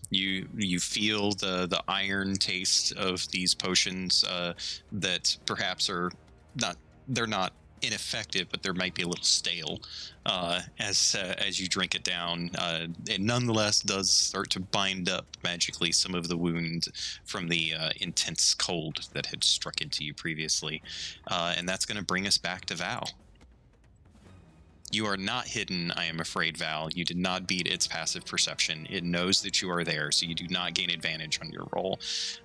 You you feel the the iron taste of these potions uh, that perhaps are not they're not ineffective, but there might be a little stale uh, as uh, as you drink it down. Uh, it nonetheless does start to bind up magically some of the wound from the uh, intense cold that had struck into you previously, uh, and that's going to bring us back to Val. You are not hidden, I am afraid, Val. You did not beat its passive perception. It knows that you are there, so you do not gain advantage on your roll,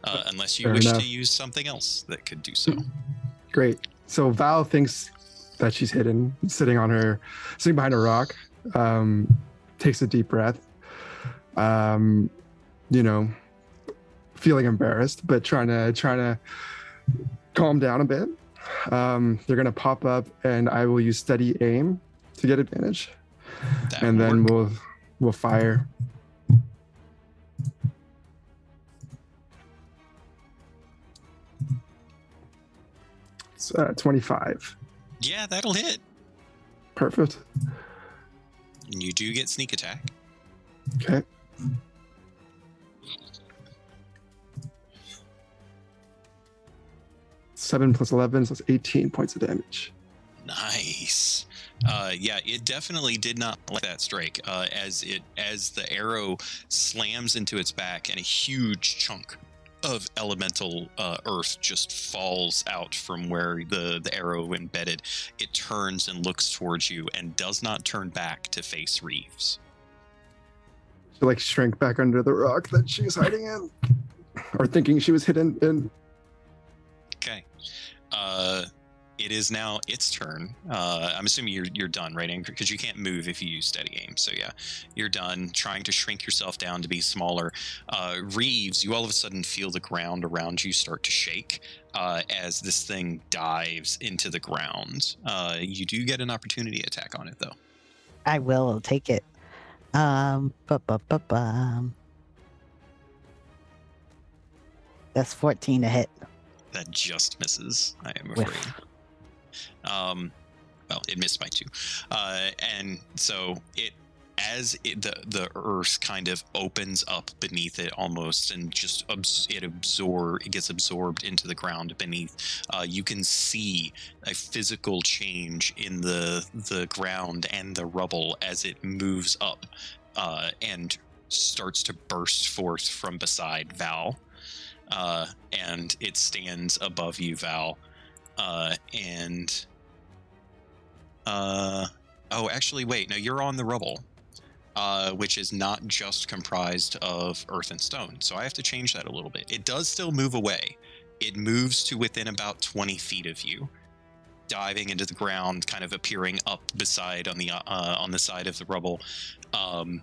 uh, unless you Fair wish to use something else that could do so. Great. So Val thinks that she's hidden, sitting on her, sitting behind a rock. Um, takes a deep breath. Um, you know, feeling embarrassed, but trying to trying to calm down a bit. Um, they're gonna pop up, and I will use steady aim to get advantage, That and then work. we'll we'll fire. It's, uh, 25. Yeah, that'll hit. Perfect. And you do get sneak attack. Okay. Seven plus eleven, so it's eighteen points of damage. Nice. Uh, yeah, it definitely did not like that strike. Uh, as it as the arrow slams into its back, and a huge chunk of elemental uh, earth just falls out from where the the arrow embedded. It turns and looks towards you, and does not turn back to face Reeves. She like shrank back under the rock that she was hiding in, or thinking she was hidden in. Okay. Uh, it is now its turn. Uh, I'm assuming you're you're done, right, Angry? Because you can't move if you use steady aim. So yeah, you're done trying to shrink yourself down to be smaller. Uh, Reeves, you all of a sudden feel the ground around you start to shake uh, as this thing dives into the ground. Uh, you do get an opportunity attack on it though. I will take it. Um, bu- bu- bu- bum. That's 14 to hit. That just misses. I am afraid. Um, well, it missed by two, uh, and so it as it, the the earth kind of opens up beneath it almost and just abs- it absorb it gets absorbed into the ground beneath uh, you can see a physical change in the the ground and the rubble as it moves up uh, and starts to burst forth from beside val. Uh, and it stands above you val. Uh, and uh oh actually wait no you're on the rubble uh, which is not just comprised of earth and stone. So I have to change that a little bit. It does still move away. It moves to within about 20 feet of you, diving into the ground, kind of appearing up beside on the uh, on the side of the rubble, um,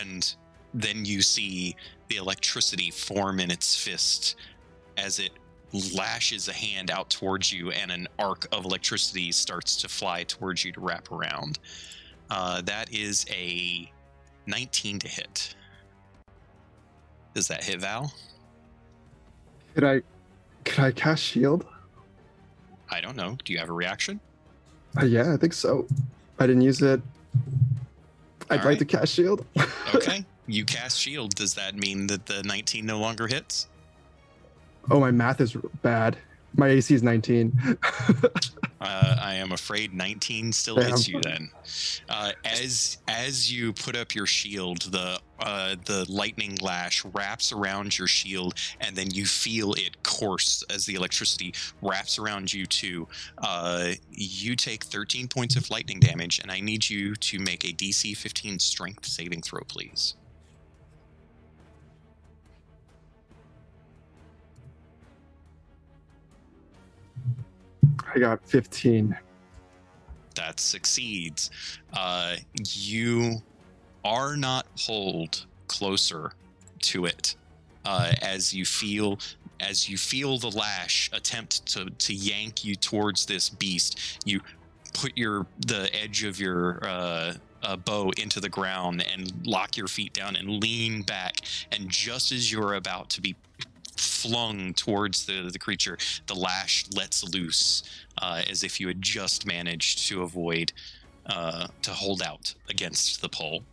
and then you see the electricity form in its fist as it lashes a hand out towards you, and an arc of electricity starts to fly towards you to wrap around. Uh, that is a 19 to hit. Does that hit Val? Could I could I cast shield? I don't know. Do you have a reaction? Uh, yeah, I think so. I didn't use it. I'd like to cast shield. Okay. you cast shield. Does that mean that the 19 no longer hits? Oh, my math is bad. My AC is 19. Uh, I am afraid 19 still Damn. hits you then. Uh, as as you put up your shield, the uh, the lightning lash wraps around your shield, and then you feel it course as the electricity wraps around you too. Uh, you take 13 points of lightning damage, and I need you to make a DC 15 Strength saving throw, please. I got 15. that succeeds, uh, you are not pulled closer to it uh, as you feel as you feel the lash attempt to to yank you towards this beast. You put your the edge of your uh, uh, bow into the ground and lock your feet down and lean back. And just as you're about to be flung towards the, the creature, the lash lets loose uh, as if you had just managed to avoid uh, to hold out against the pull.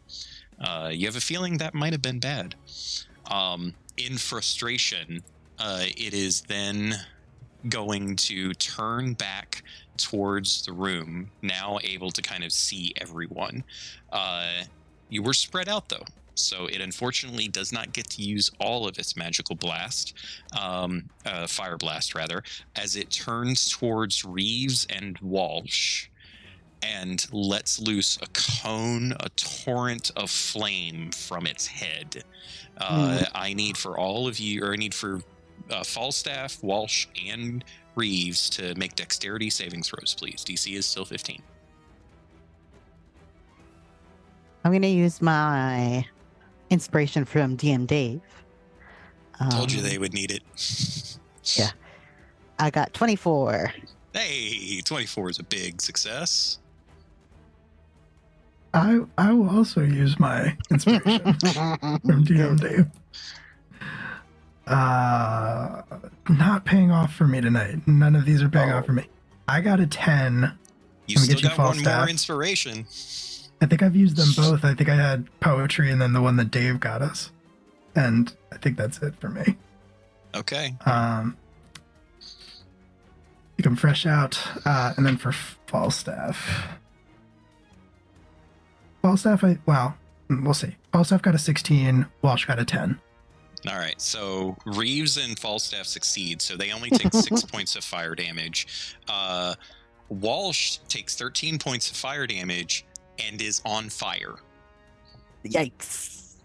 Uh, you have a feeling that might have been bad. Um, in frustration, uh, it is then going to turn back towards the room, now able to kind of see everyone. Uh, you were spread out though, so it unfortunately does not get to use all of its magical blast, um, uh, fire blast rather, as it turns towards Reeves and Walsh and lets loose a cone, a torrent of flame from its head. Uh, I need for all of you, or I need for uh, Falstaff, Walsh, and Reeves to make dexterity saving throws, please. DC is still 15. I'm gonna use my inspiration from DM Dave. Told you Um, they would need it. Yeah. I got 24. Hey, 24 is a big success. I I will also use my inspiration from DM Dave. Uh, not paying off for me tonight. None of these are paying off Oh. for me. I got a ten. You Let still get you got one Falstaff. more inspiration. I think I've used them both. I think I had poetry and then the one that Dave got us, and I think that's it for me. Okay. Um, I think I'm fresh out, uh, and then for Falstaff. Falstaff, I well, we'll see. Falstaff got a 16. Walsh got a 10. All right. So Reeves and Falstaff succeed, so they only take six points of fire damage. Uh, Walsh takes 13 points of fire damage and is on fire. Yikes.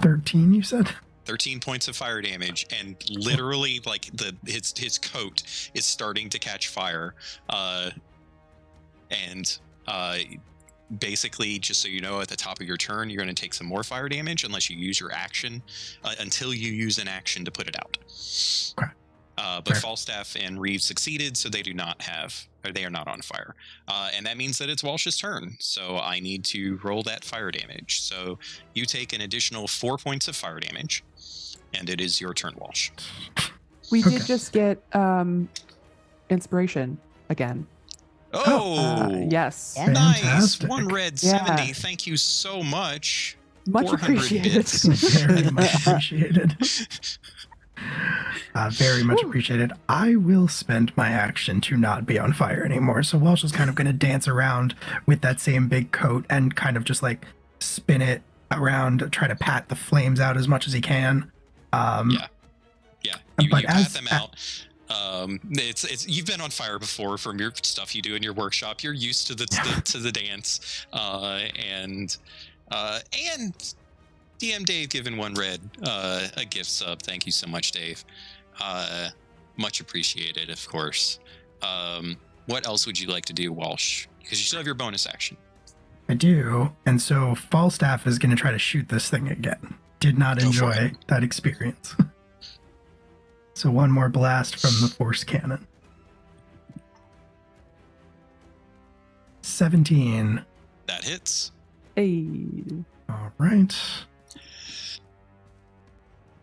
13, you said? 13 points of fire damage and literally like the his his coat is starting to catch fire uh and uh basically just so you know at the top of your turn you're going to take some more fire damage unless you use your action uh, until you use an action to put it out Okay. Uh, but Fair. falstaff and reeves succeeded so they do not have or they are not on fire uh, and that means that it's walsh's turn so i need to roll that fire damage so you take an additional four points of fire damage and it is your turn walsh We did Okay. just get um inspiration again. Oh, Uh, yes. Yeah. nice. Fantastic. One red Yeah. 70. Thank you so much. Much appreciated. bits. very much appreciated. Uh, very much appreciated. I will spend my action to not be on fire anymore. So Walsh is kind of going to dance around with that same big coat and kind of just like spin it around, try to pat the flames out as much as he can. Um, Yeah. Yeah, you, But you pat them out. Um, it's it's you've been on fire before from your stuff you do in your workshop. You're used to the to the, to the dance, uh, and uh, and DM Dave giving one red uh, a gift sub. Thank you so much, Dave. Uh, much appreciated, of course. Um, what else would you like to do, Walsh? Because you still have your bonus action. I do. And so Falstaff is going to try to shoot this thing again. Did not Go enjoy that experience. so one more blast from the force cannon. 17. That hits. Hey. All right.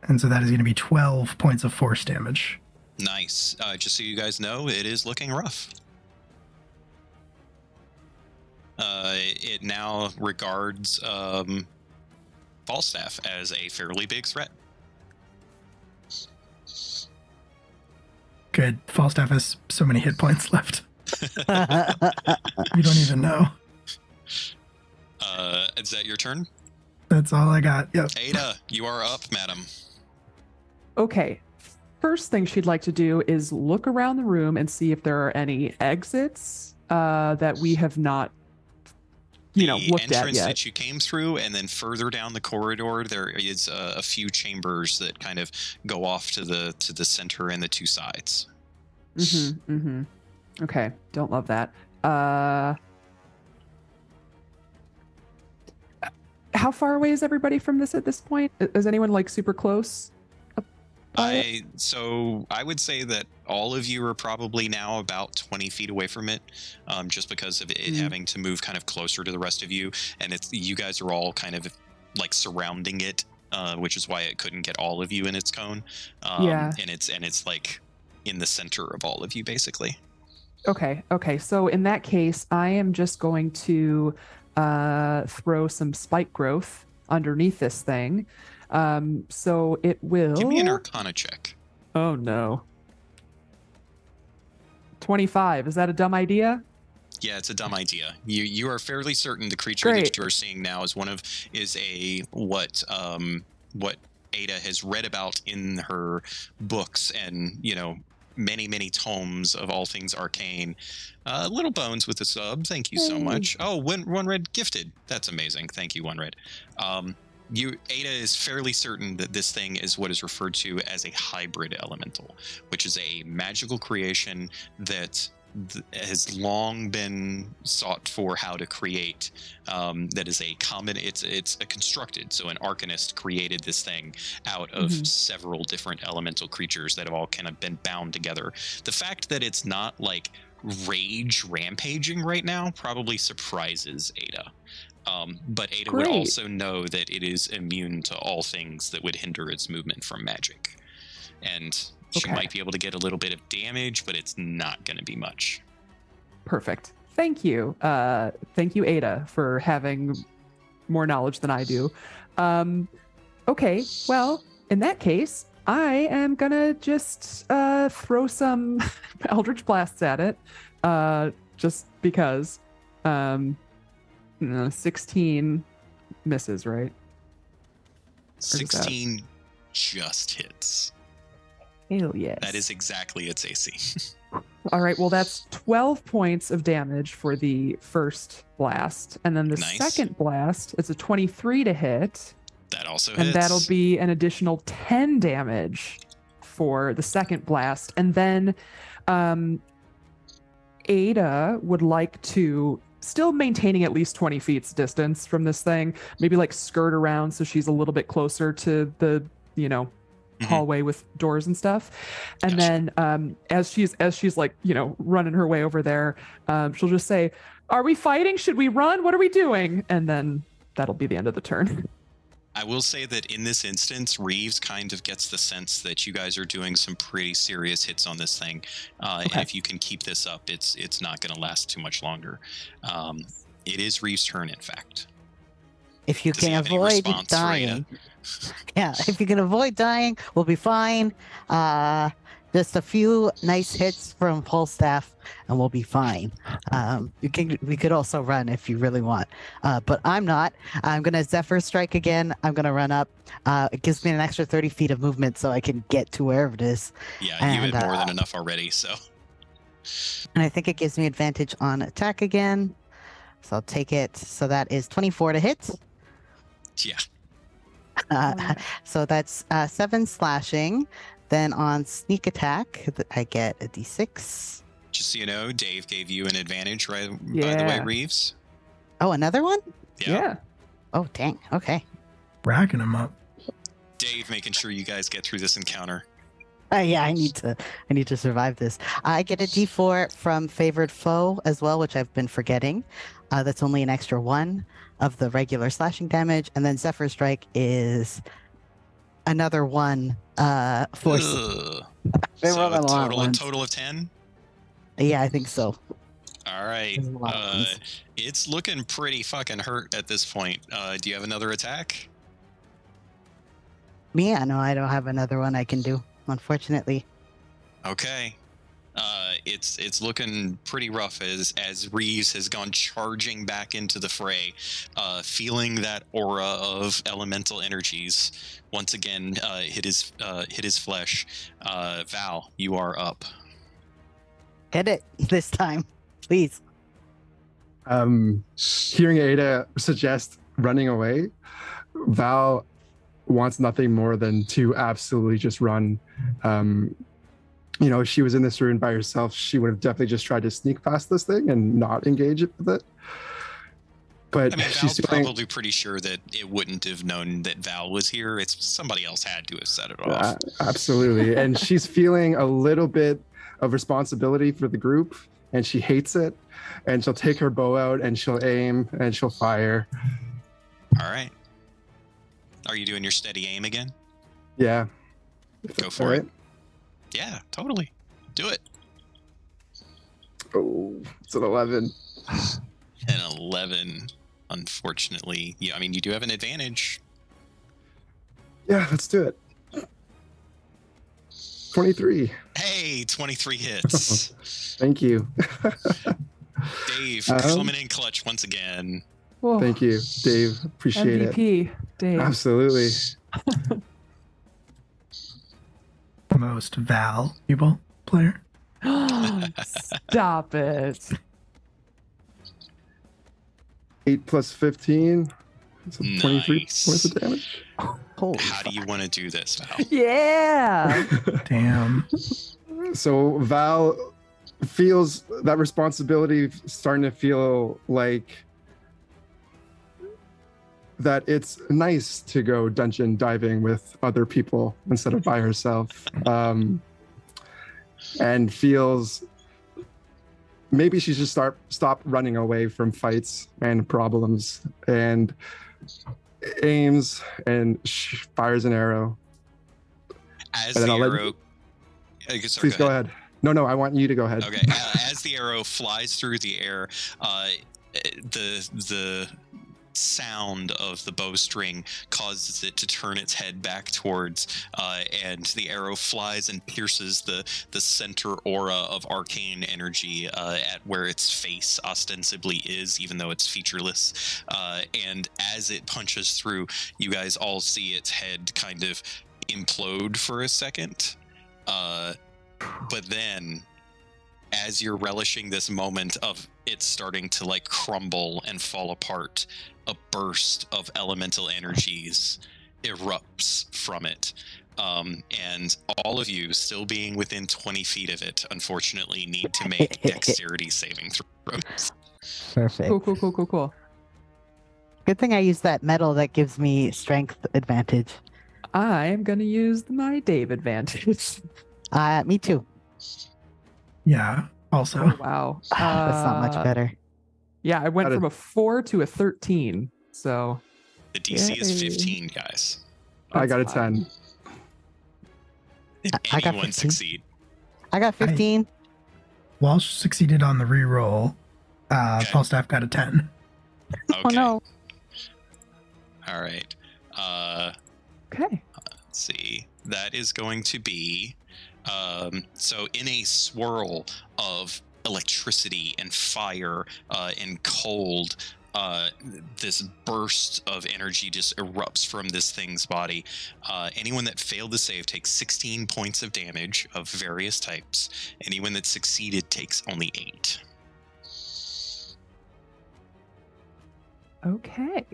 And so that is going to be 12 points of force damage. Nice. Uh, just so you guys know, it is looking rough. Uh, it now regards um, Falstaff as a fairly big threat. Good. Falstaff has so many hit points left. You don't even know. Uh, is that your turn? That's all I got. Yep. Eyda, you are up, madam. Okay. First thing she'd like to do is look around the room and see if there are any exits uh, that we have not, you know, the looked at entrance that you came through, and then further down the corridor, there is a, a few chambers that kind of go off to the to the center and the two sides. Mm-hmm. Mm-hmm. Okay. Don't love that. Uh how far away is everybody from this at this point? Is anyone like super close? About? I so I would say that all of you are probably now about 20 feet away from it, um, just because of it Mm. having to move kind of closer to the rest of you, and it's you guys are all kind of like surrounding it, uh, which is why it couldn't get all of you in its cone. Um, Yeah. and it's and it's like in the center of all of you basically. Okay, okay. So in that case, I am just going to uh, throw some spike growth underneath this thing. Um, so it will. Give me an Arcana check. Oh no. 25. Is that a dumb idea? Yeah, it's a dumb idea. You you are fairly certain the creature Great. that you are seeing now is one of is a what um what Eyda has read about in her books and you know many many tomes of all things arcane. Uh, little bones with the sub. Thank you so much. Oh, one one red gifted. That's amazing. Thank you, one red. Um, you Eyda is fairly certain that this thing is what is referred to as a hybrid elemental, which is a magical creation that th- has long been sought for how to create um, that is a common it's it's a constructed so an arcanist created this thing out of Mhm. several different elemental creatures that have all kind of been bound together the fact that it's not like rage rampaging right now probably surprises Eyda um, but Eyda would also know that it is immune to all things that would hinder its movement from magic and she Okay. might be able to get a little bit of damage, but it's not going to be much. Perfect. Thank you. Uh, thank you, Eyda, for having more knowledge than I do. Um, okay, well, in that case, I am gonna just uh, throw some Eldritch blasts at it, uh, just because. Um, no, 16 misses, right? is that? 16 just hits. Hell yes. That is exactly its AC. All right, well, that's 12 points of damage for the first blast. And then the Nice. second blast is a 23 to hit. that also And hits. that'll be an additional 10 damage for the second blast. And then um, Eyda would like to, still maintaining at least 20 feet's distance from this thing, maybe like skirt around so she's a little bit closer to the, you know, Mhm. hallway with doors and stuff. And Gotcha. then um, as she's as she's like, you know, running her way over there, um, she'll just say, Are we fighting? Should we run? What are we doing? And then that'll be the end of the turn. I will say that in this instance, Reeves kind of gets the sense that you guys are doing some pretty serious hits on this thing, uh, Okay. and if you can keep this up, it's it's not going to last too much longer. Um, it is Reeves' turn, in fact. If you Does can avoid response for ya? dying, yeah, if you can avoid dying, we'll be fine. Uh, just a few nice hits from Falstaff, and we'll be fine. Um, you can, we could also run if you really want, uh, but I'm not. I'm gonna Zephyr Strike again. I'm gonna run up. Uh, it gives me an extra 30 feet of movement, so I can get to wherever it is. Yeah, you had more than uh, enough already. So And I think it gives me advantage on attack again. So I'll take it. So that is 24 to hit. yeah, Uh, so that's uh, seven slashing. Then on sneak attack, I get a d6. just so you know, Dave gave you an advantage, right? Yeah. By the way, Reeves. Oh, another one? Yeah. Oh, dang. Okay. Racking them up. Dave making sure you guys get through this encounter. Uh, yeah, I need to. I need to survive this. I get a d4 from favored foe as well, which I've been forgetting. Uh, that's only an extra one of the regular slashing damage, and then Zephyr Strike is another one uh, for. Ugh. They So a a total, a total of ten. Yeah, I think so. All right. There's a lot of Uh, it's looking pretty fucking hurt at this point. Uh, do you have another attack? Me, no, I don't have another one I can do, unfortunately. Okay. Uh, it's it's looking pretty rough as as Reeves has gone charging back into the fray, uh, feeling that aura of elemental energies once again uh, hit his uh, hit his flesh. Uh, Val, you are up. Hit it this time, please. Um, hearing Eyda suggest running away, Val wants nothing more than to absolutely just run. Um, you know, if she was in this room by herself, she would have definitely just tried to sneak past this thing and not engage it with it. But I mean, she's Val's feeling probably pretty sure that it wouldn't have known that Val was here. It's somebody else had to have set it off. Uh, absolutely. and she's feeling a little bit of responsibility for the group and she hates it. And she'll take her bow out and she'll aim and she'll fire. All right. Are you doing your steady aim again? Yeah. Go for it. Yeah, totally. Do it. Oh, it's an 11. An 11. Unfortunately, yeah, I mean, you do have an advantage. Yeah, let's do it. 23. Hey, 23 hits. Thank you. Dave, Um, coming in clutch once again. Whoa. Thank you, Dave. Appreciate it. MVP, Dave. Absolutely. Most valuable player. Stop it. 8 plus 15. So 23 Nice. points of damage. Holy How do you want to do this, Val? Yeah. Damn. so Val feels that responsibility starting to feel like that it's nice to go dungeon diving with other people instead of by herself um, and feels maybe she should start stop running away from fights and problems and aims and sh- fires an arrow. As And the then I'll let you- arrow. Okay, sorry, please go ahead. No no i want you to go ahead. Okay, uh, as the arrow flies through the air, uh, the the sound of the bowstring causes it to turn its head back towards, uh, and the arrow flies and pierces the the center aura of arcane energy uh, at where its face ostensibly is, even though it's featureless. Uh, and as it punches through, you guys all see its head kind of implode for a second. Uh, but then as you're relishing this moment of it starting to like crumble and fall apart a burst of elemental energies erupts from it um, and all of you still being within 20 feet of it unfortunately need to make dexterity saving throws Perfect. Cool, cool, cool, cool, cool. Good thing I used that metal that gives me strength advantage. I am going to use my Dave advantage. Uh, me too. Yeah. Also, Oh, wow. That's not much Uh, better. Yeah, I went How did- from a four to a 13. So The DC is Yay. 15, guys. I That's got a fine. 10. Did I got anyone 15. succeed? I got 15. Walsh succeeded on the reroll. Uh, Okay. Falstaff got a 10. Okay. Oh no. All right. Uh, Okay. let's see. That is going to be um, so in a swirl of electricity and fire uh, and cold. Uh, this burst of energy just erupts from this thing's body. Uh, anyone that failed to save takes 16 points of damage of various types. Anyone that succeeded takes only eight. Okay.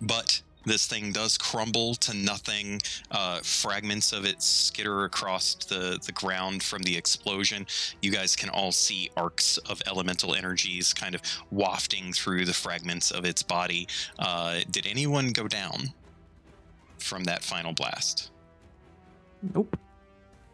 but this thing does crumble to nothing. Uh, fragments of it skitter across the, the ground from the explosion. You guys can all see arcs of elemental energies kind of wafting through the fragments of its body. Uh, did anyone go down from that final blast? Nope.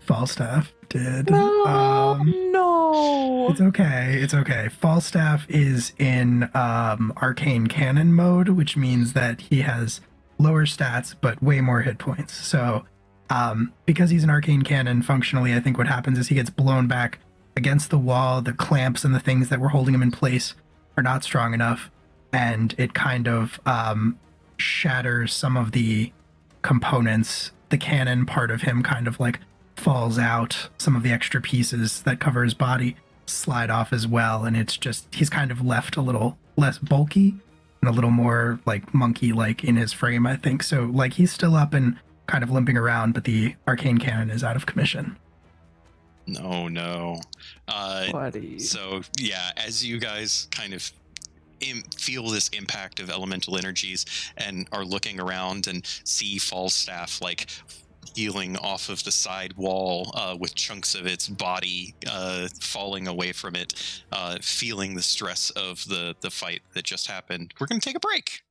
Falstaff did. No. Um, no. It's okay. It's okay. Falstaff is in um, arcane cannon mode, which means that he has lower stats but way more hit points. So, um, because he's an arcane cannon, functionally, I think what happens is he gets blown back against the wall. The clamps and the things that were holding him in place are not strong enough, and it kind of um, shatters some of the components. The cannon part of him kind of like falls out. Some of the extra pieces that cover his body slide off as well, and it's just he's kind of left a little less bulky and a little more like monkey like in his frame, I think. So like he's still up and kind of limping around, but the arcane cannon is out of commission. No, no. Uh, Buddy. So yeah, as you guys kind of Im- feel this impact of elemental energies and are looking around and see Falstaff like healing off of the side wall uh, with chunks of its body uh, falling away from it, uh, feeling the stress of the the fight that just happened. We're gonna take a break.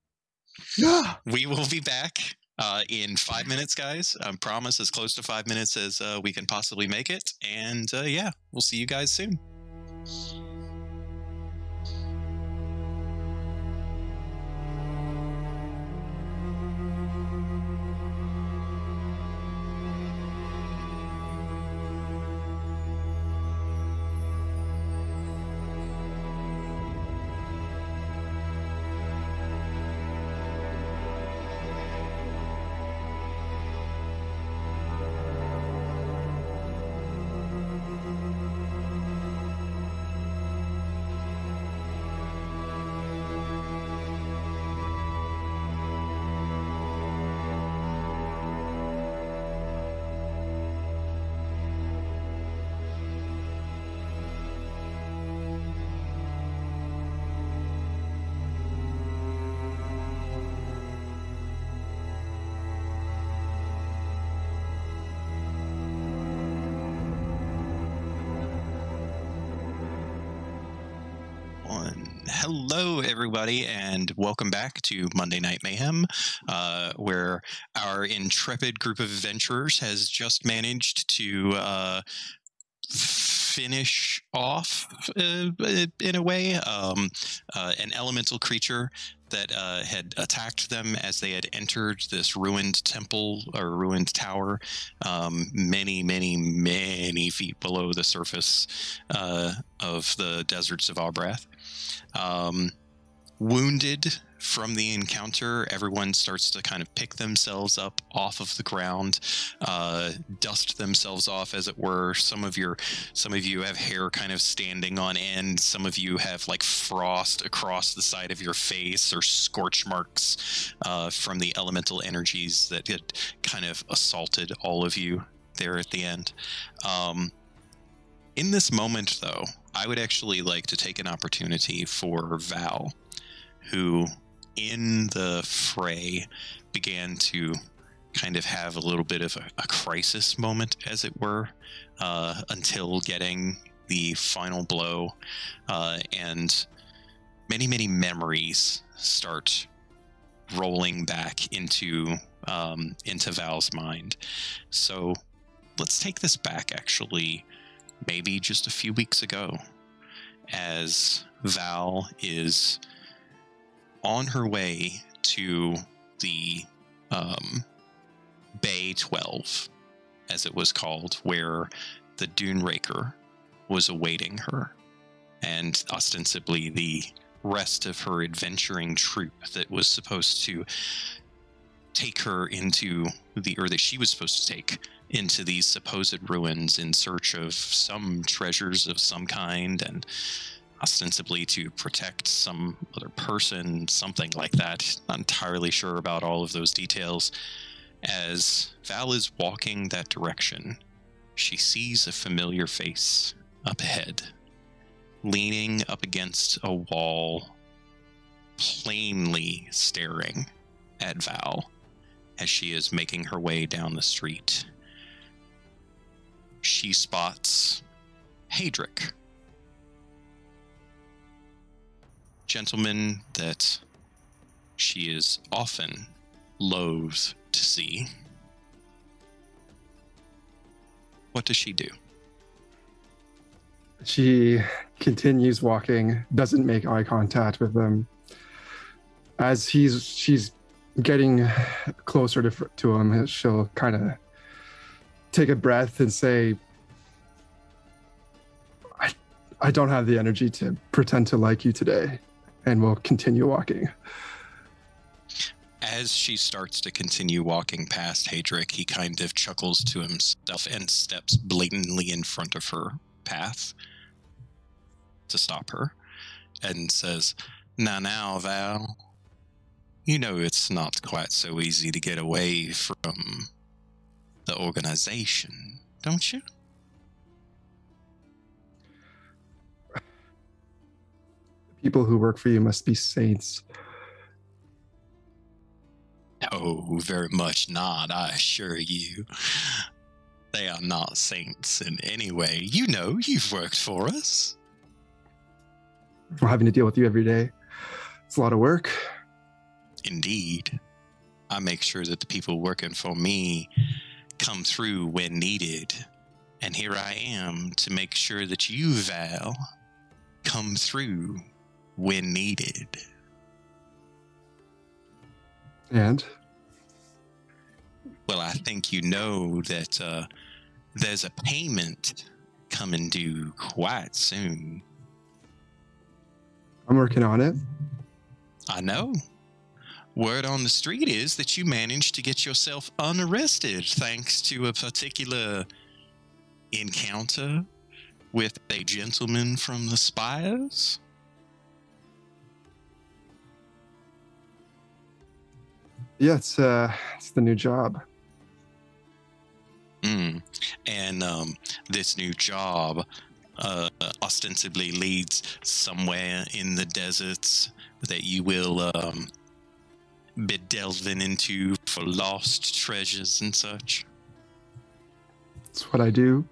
Yeah. We will be back uh, in five minutes, guys. I promise as close to five minutes as uh, we can possibly make it. And uh, yeah, we'll see you guys soon. Hello, everybody, and welcome back to Monday Night Mayhem, uh, where our intrepid group of adventurers has just managed to uh, finish off, uh, in a way, um, uh, an elemental creature that uh, had attacked them as they had entered this ruined temple or ruined tower, um, many, many, many feet below the surface uh, of the deserts of Albrath. Um, wounded from the encounter, everyone starts to kind of pick themselves up off of the ground, uh, dust themselves off, as it were. Some of your, some of you have hair kind of standing on end. Some of you have like frost across the side of your face or scorch marks uh, from the elemental energies that had kind of assaulted all of you there at the end. Um, in this moment, though, I would actually like to take an opportunity for Val, who in the fray began to kind of have a little bit of a, a crisis moment, as it were, uh, until getting the final blow. Uh, and many, many memories start rolling back into um, into Val's mind. So let's take this back actually maybe just a few weeks ago as Val is on her way to the um, Bay 12, as it was called, where the Dune Raker was awaiting her, and ostensibly the rest of her adventuring troop that was supposed to take her into the, or that she was supposed to take into these supposed ruins in search of some treasures of some kind and ostensibly to protect some other person, something like that. Not entirely sure about all of those details. As Val is walking that direction, she sees a familiar face up ahead, leaning up against a wall, plainly staring at Val as she is making her way down the street. She spots Hadric, gentleman that she is often loath to see. What does she do? She continues walking, doesn't make eye contact with them. As he's she's getting closer to to him, she'll kind of take a breath and say, "I I don't have the energy to pretend to like you today," and we'll continue walking. As she starts to continue walking past Hadric, he kind of chuckles to himself and steps blatantly in front of her path to stop her and says, Now, now, Val, you know it's not quite so easy to get away from the organization, don't you? People who work for you must be saints. Oh, very much not, I assure you. They are not saints in any way. You know, you've worked for us. We're having to deal with you every day. It's a lot of work. Indeed. I make sure that the people working for me come through when needed. And here I am to make sure that you, Val, come through when needed. And Well, I think you know that uh, there's a payment coming due quite soon. I'm working on it. I know. Word on the street is that you managed to get yourself unarrested thanks to a particular encounter with a gentleman from the Spires. Yeah, it's uh, it's the new job. Mm. And um, this new job uh, ostensibly leads somewhere in the deserts that you will um, be delving into for lost treasures and such. It's what I do.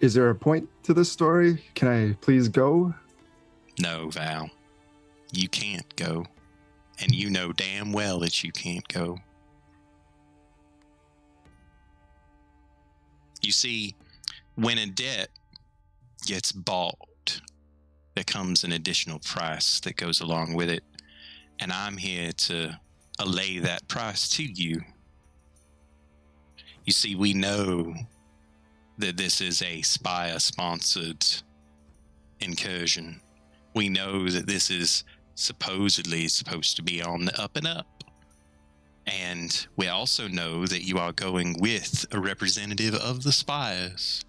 Is there a point to this story? Can I please go? No, Val, you can't go. And you know damn well that you can't go. You see, when a debt gets bought, there comes an additional price that goes along with it. And I'm here to allay that price to you. You see, we know that this is a Spire sponsored incursion. We know that this is supposedly supposed to be on the up and up. And we also know that you are going with a representative of the Spires.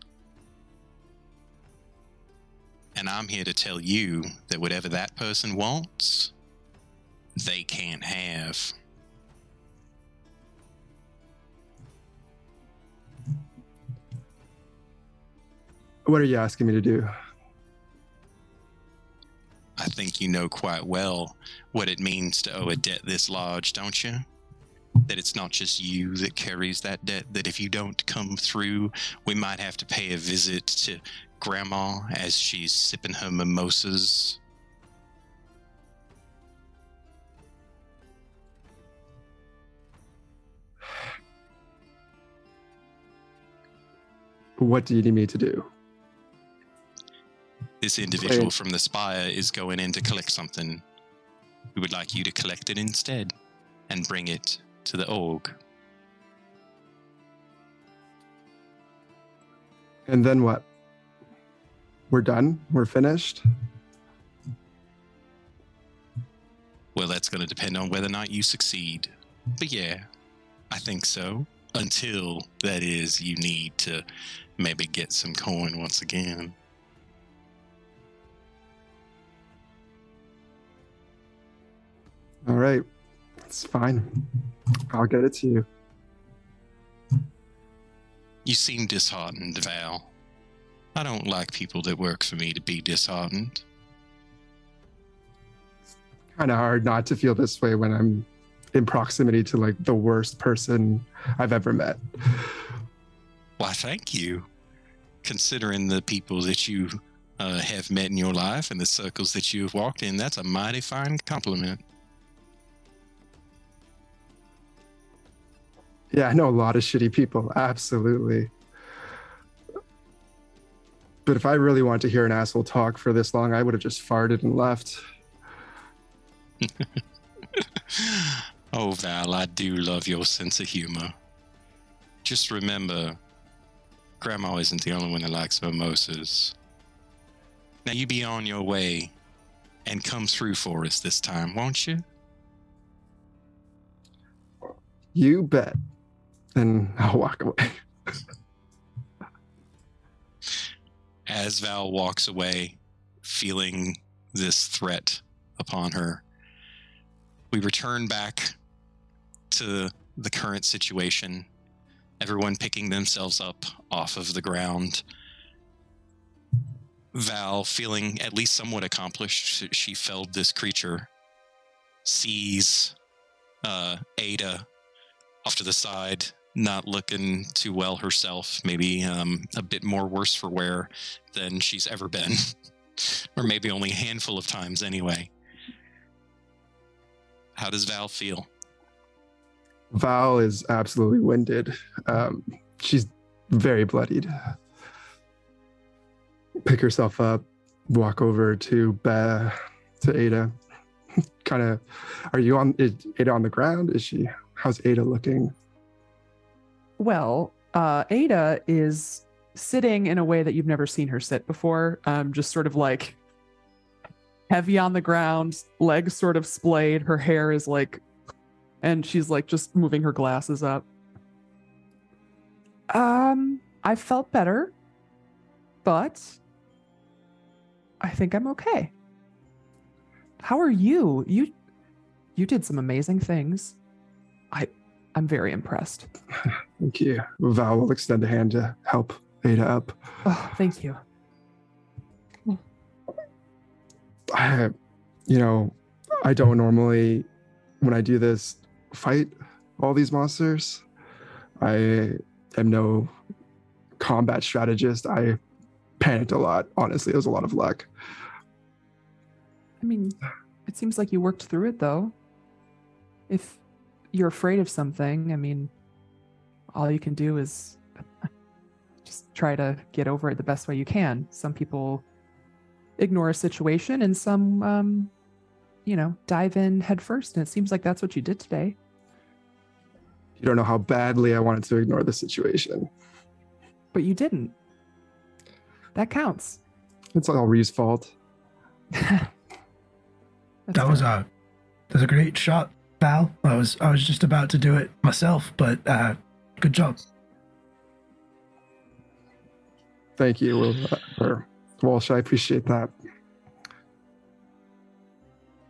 And I'm here to tell you that whatever that person wants, they can't have. What are you asking me to do? I think you know quite well what it means to owe a debt this large, don't you? That it's not just you that carries that debt, that if you don't come through, we might have to pay a visit to Grandma as she's sipping her mimosas. What do you need me to do? This individual from the Spire is going in to collect something. We would like you to collect it instead. and bring it to the Og. And then what? We're done? We're finished? Well, that's going to depend on whether or not you succeed. But yeah, I think so. Until, that is, you need to maybe get some coin once again. All right. It's fine. I'll get it to you. You seem disheartened, Val. I don't like people that work for me to be disheartened. It's Kind of hard not to feel this way when I'm in proximity to like the worst person I've ever met. Why, thank you. Considering the people that you uh, have met in your life and the circles that you have walked in, that's a mighty fine compliment. Yeah, I know a lot of shitty people. Absolutely. But if I really want to hear an asshole talk for this long, I would have just farted and left. oh, Val, I do love your sense of humor. Just remember, Grandma isn't the only one that likes mimosas. Now you be on your way and come through for us this time, won't you? You bet. And I'll walk away. As Val walks away, feeling this threat upon her, we return back to the current situation. Everyone picking themselves up off of the ground. Val, feeling at least somewhat accomplished, she felled this creature, sees uh, Eyda off to the side, not looking too well herself, maybe um, a bit more worse for wear than she's ever been, or maybe only a handful of times anyway. How does Val feel? Val is absolutely winded. Um, she's very bloodied. Pick herself up, walk over to Be- to Eyda. kind of, are you on? Is Eyda on the ground? Is she? How's Eyda looking? Well, uh, Eyda is sitting in a way that you've never seen her sit before. Um, just sort of like heavy on the ground, legs sort of splayed. Her hair is like, and she's like just moving her glasses up. Um, I felt better, but I think I'm okay. How are you? You you did some amazing things. I I'm very impressed. Thank you. Val will extend a hand to help Eyda up. Oh, thank you. I, you know, I don't normally, when I do this, fight all these monsters. I am no combat strategist. I panicked a lot. Honestly, it was a lot of luck. I mean, it seems like you worked through it though. If you're afraid of something, I mean, all you can do is just try to get over it the best way you can. Some people ignore a situation and some um you know, dive in headfirst. and it seems like that's what you did today. You don't know how badly I wanted to ignore the situation. But you didn't. That counts. It's all Ree's fault. That's That was a that was a great shot, Val. I was I was just about to do it myself, but uh, good job. Thank you, Will, uh, or Walsh. I appreciate that.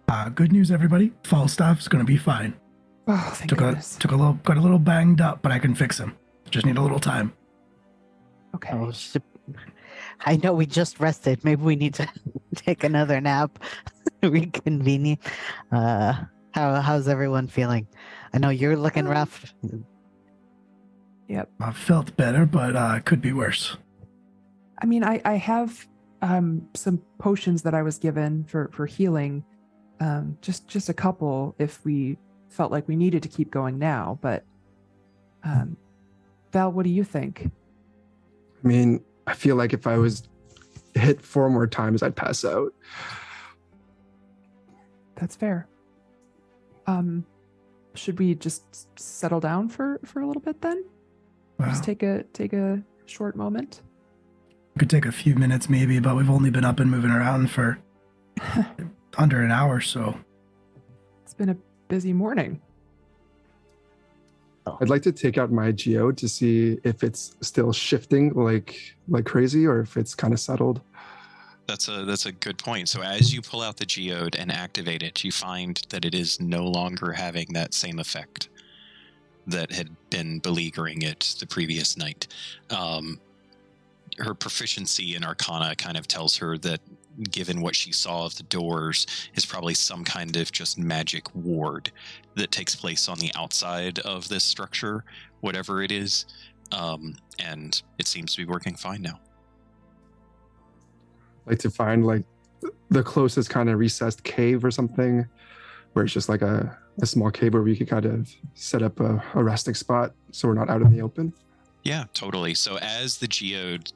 Uh, good news, everybody. Falstaff's gonna be fine. Oh, thank Took a took a little got a little banged up, but I can fix him. Just need a little time. Okay. Oh, sh- I know we just rested. Maybe we need to take another nap, reconvene. Uh, how how's everyone feeling? I know you're looking Um, rough. Yep. I felt better, but uh, could be worse. I mean, I I have um some potions that I was given for for healing. Um just just a couple if we felt like we needed to keep going now, but um Val, what do you think? I mean, I feel like if I was hit four more times, I'd pass out. That's fair. Um should we just settle down for for a little bit then? Well, Just take a take a short moment. it could take a few minutes maybe, but we've only been up and moving around for under an hour, so It's been a busy morning. I'd like to take out my geode to see if it's still shifting like like crazy or if it's kind of settled. That's a that's a good point. So as you pull out the geode and activate it, you find that it is no longer having that same effect that had been beleaguering it the previous night. Um, her proficiency in Arcana kind of tells her that, given what she saw of the doors, is probably some kind of just magic ward that takes place on the outside of this structure, whatever it is. Um, and it seems to be working fine now. Like to find like the closest kind of recessed cave or something where it's just like a, a small cave where we could kind of set up a, a resting spot so we're not out in the open. Yeah, totally. So as the geode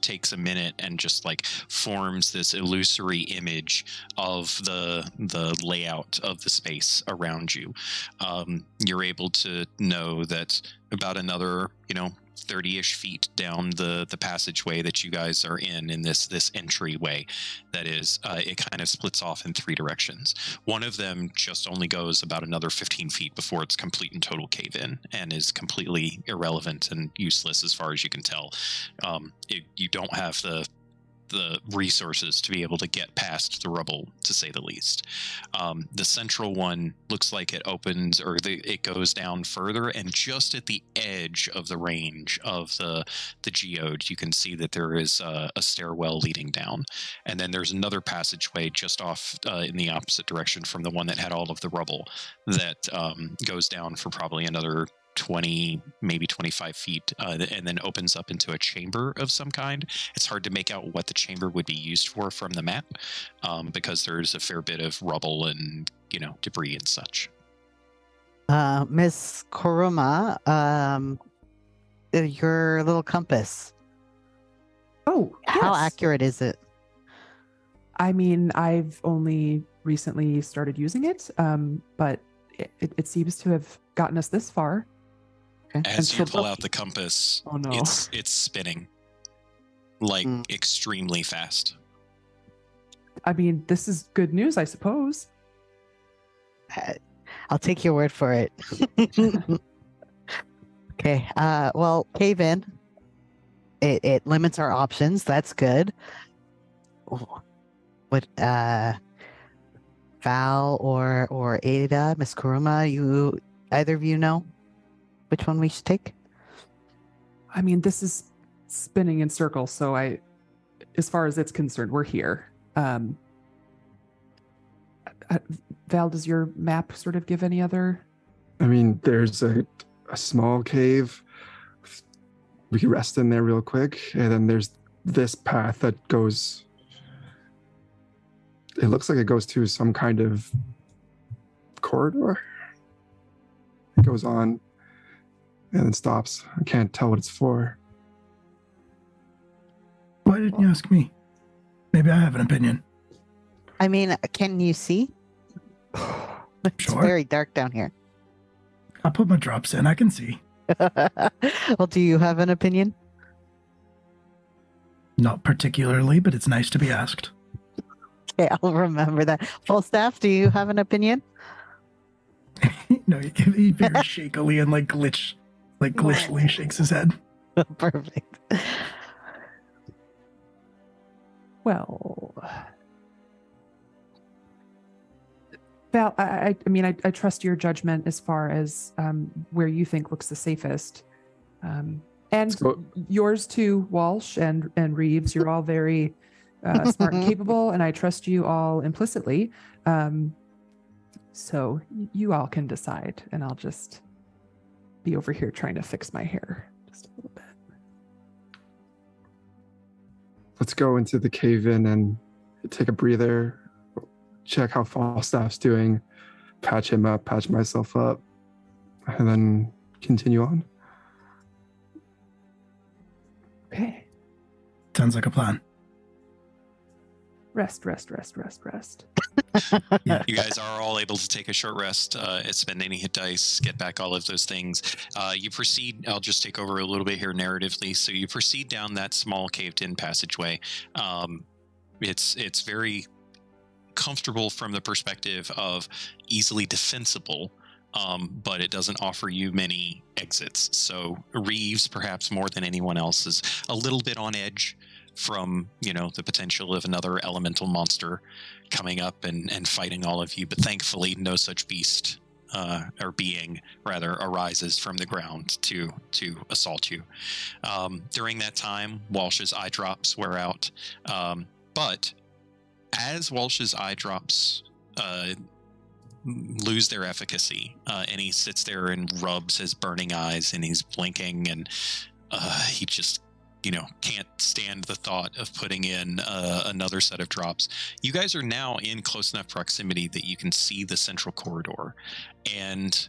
takes a minute and just like forms this illusory image of the the layout of the space around you, um, you're able to know that about another, you know, 30-ish feet down the the passageway that you guys are in in this this entryway that is uh, it kind of splits off in three directions one of them just only goes about another 15 feet before it's complete and total cave in and is completely irrelevant and useless as far as you can tell. Um, it, you don't have the the resources to be able to get past the rubble, to say the least. Um, the central one looks like it opens or the, it goes down further, and just at the edge of the range of the the geode, you can see that there is a, stairwell leading down, and then there's another passageway just off uh, in the opposite direction from the one that had all of the rubble that um, goes down for probably another 20 maybe 25 feet uh, and then opens up into a chamber of some kind it's hard to make out what the chamber would be used for from the map um, because there's a fair bit of rubble and you know debris and such Uh, Miss Koruma, um, uh, your little compass. Oh, How yes. accurate is it? I mean, I've only recently started using it, um, but it, it, it seems to have gotten us this far. As you so- pull out the compass Oh no! it's it's spinning like Mm. extremely fast I mean, this is good news, I suppose. Uh, I'll take your word for it. okay. Uh, well, cave in. It it limits our options. That's good. What uh, Val or or Eyda, Miss Kuruma, you either of you know which one we should take? I mean, this is spinning in circles, so I, as far as it's concerned, we're here. Um, uh, Val, does your map sort of give any other? I mean, there's a, a small cave. We can rest in there real quick. And then there's this path that goes. It looks like it goes to some kind of corridor. It goes on and then stops. I can't tell what it's for. why didn't you ask me? Maybe I have an opinion. I mean, can you see? It's Sure. very dark down here. I'll put my drops in. I can see. well, do you have an opinion? Not particularly, but it's nice to be asked. Okay, I'll remember that. Falstaff, do you have an opinion? no, he, he very shakily and like glitch, like glitchily shakes his head. Perfect. Well, Val, I, I, I mean, I, I trust your judgment as far as um, where you think looks the safest, um, and Let's yours too, Walsh and and Reeves. You're all very uh, smart and capable, and I trust you all implicitly. Um, so you all can decide, and I'll just be over here trying to fix my hair just a little bit. Let's go into the cave in and take a breather, check how Falstaff's doing, patch him up, patch myself up, and then continue on. Okay. Sounds like a plan. Rest, rest, rest, rest, rest. you guys are all able to take a short rest, uh, spend any hit dice, get back all of those things. Uh, you proceed. I'll just take over a little bit here narratively. So you proceed down that small caved-in passageway. Um, it's it's very comfortable from the perspective of easily defensible. Um, but it doesn't offer you many exits. So Reeves, perhaps more than anyone else, is a little bit on edge from you know the potential of another elemental monster coming up and and fighting all of you. But thankfully, no such beast uh, or being rather arises from the ground to to assault you. Um, during that time, Walsh's eye drops wear out, um, but as Walsh's eye drops. Uh, lose their efficacy uh, and he sits there and rubs his burning eyes and he's blinking and uh, he just you know can't stand the thought of putting in uh, another set of drops. You guys are now in close enough proximity that you can see the central corridor. And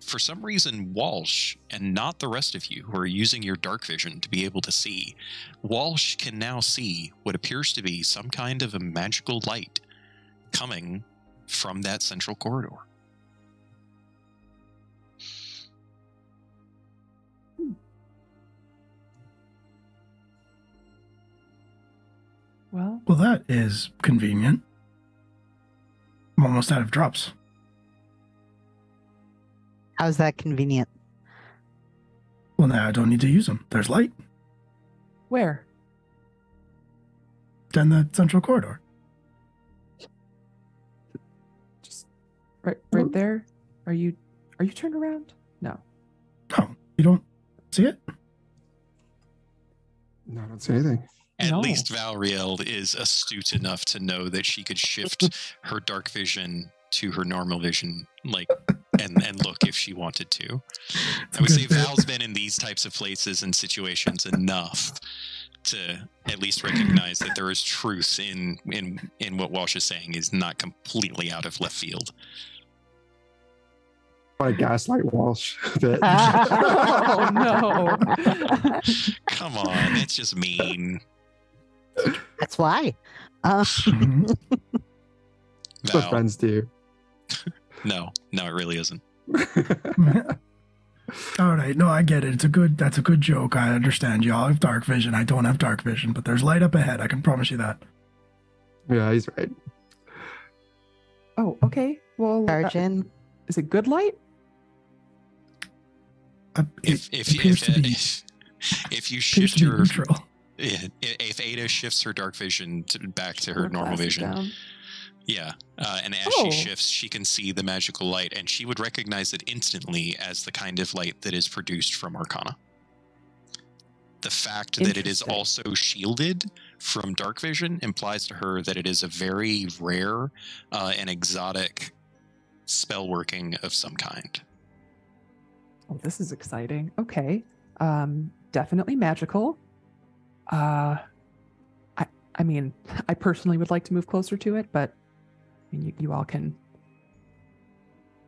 for some reason walsh and not the rest of you who are using your dark vision to be able to see walsh can now see what appears to be some kind of a magical light coming from that central corridor Well, Well, that is convenient. I'm almost out of drops. How's that convenient? Well, now I don't need to use them. There's light where? down the central corridor. Just right right there. Are you are you turned around? No. Oh, you don't see it? No, I don't see anything. At No. least Valriel is astute enough to know that she could shift her dark vision to her normal vision, like, and and look if she wanted to. I would say. Val's been in these types of places and situations enough to at least recognize that there is truth in in in what Walsh is saying is not completely out of left field. I want to gaslight Walsh a bit. oh no. Come on, that's just mean. That's why. Uh. That's what friends do. No, no, it really isn't. All right, no, I get it. It's a good. That's a good joke. I understand. Y'all have dark vision. I don't have dark vision, but there's light up ahead. I can promise you that. yeah, he's right. oh, okay. Well, uh, Sergeant. is it good light? Uh, it If if appears if, to be if, if you shift your neutral. Yeah, if Eyda shifts her dark vision to, back to Put her normal vision, down. yeah, uh, and as Oh. she shifts, she can see the magical light, and she would recognize it instantly as the kind of light that is produced from Arcana. The fact that it is also shielded from dark vision implies to her that it is a very rare uh, and exotic spell working of some kind. Oh, this is exciting. Okay. Um, definitely magical. Uh, I, I mean, I personally would like to move closer to it, but I mean, you, you all can.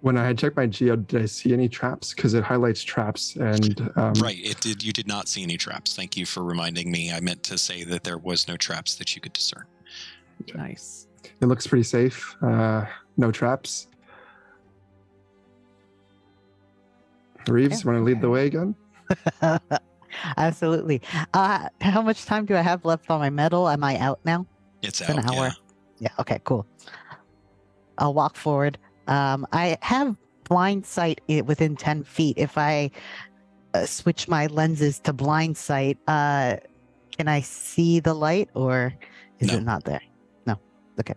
When I had checked my geo, did I see any traps? Because it highlights traps and um, right, it did. You did not see any traps. Thank you for reminding me. I meant to say that there was no traps that you could discern. Nice. it looks pretty safe. Uh, no traps. Reeves, Yeah, want to lead the way again? Absolutely. Uh, how much time do I have left on my medal? Am I out now? It's It's an hour. Yeah. Yeah. Okay. Cool. I'll walk forward. Um, I have blind sight within ten feet. If I uh, switch my lenses to blind sight, uh, can I see the light, or is No. it not there? No. Okay.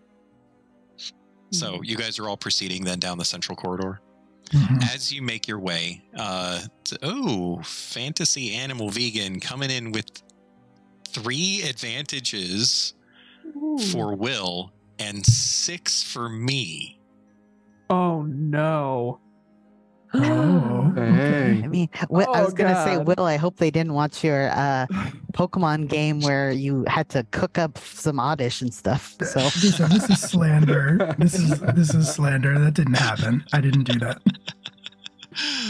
So you guys are all proceeding then down the central corridor. Mhm. As you make your way, uh, to, oh, fantasy animal vegan coming in with three advantages Ooh. for Will and six for me. Oh no. Oh. I Dang. mean, Wi- I Oh, was gonna say, God. Will. I hope they didn't watch your uh, Pokemon game where you had to cook up some oddish and stuff. So This, this is slander. This is this is slander. That didn't happen. I didn't do that.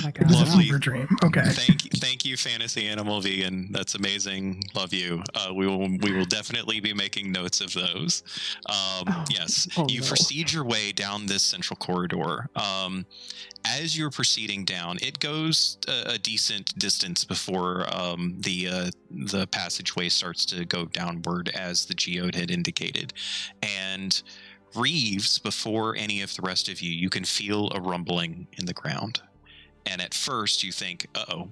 my God. This is Lovely. fever dream. Okay. Thank you, thank you, Fantasy Animal Vegan. That's amazing. Love you. Uh, we will we will definitely be making notes of those. Um, Oh, yes, oh you no. proceed your way down this central corridor. Um, as you're proceeding down, it goes a, a decent distance before um, the uh, the passageway starts to go downward, as the geode had indicated, and. Reeves, before any of the rest of you, you can feel a rumbling in the ground. And at first you think, uh oh,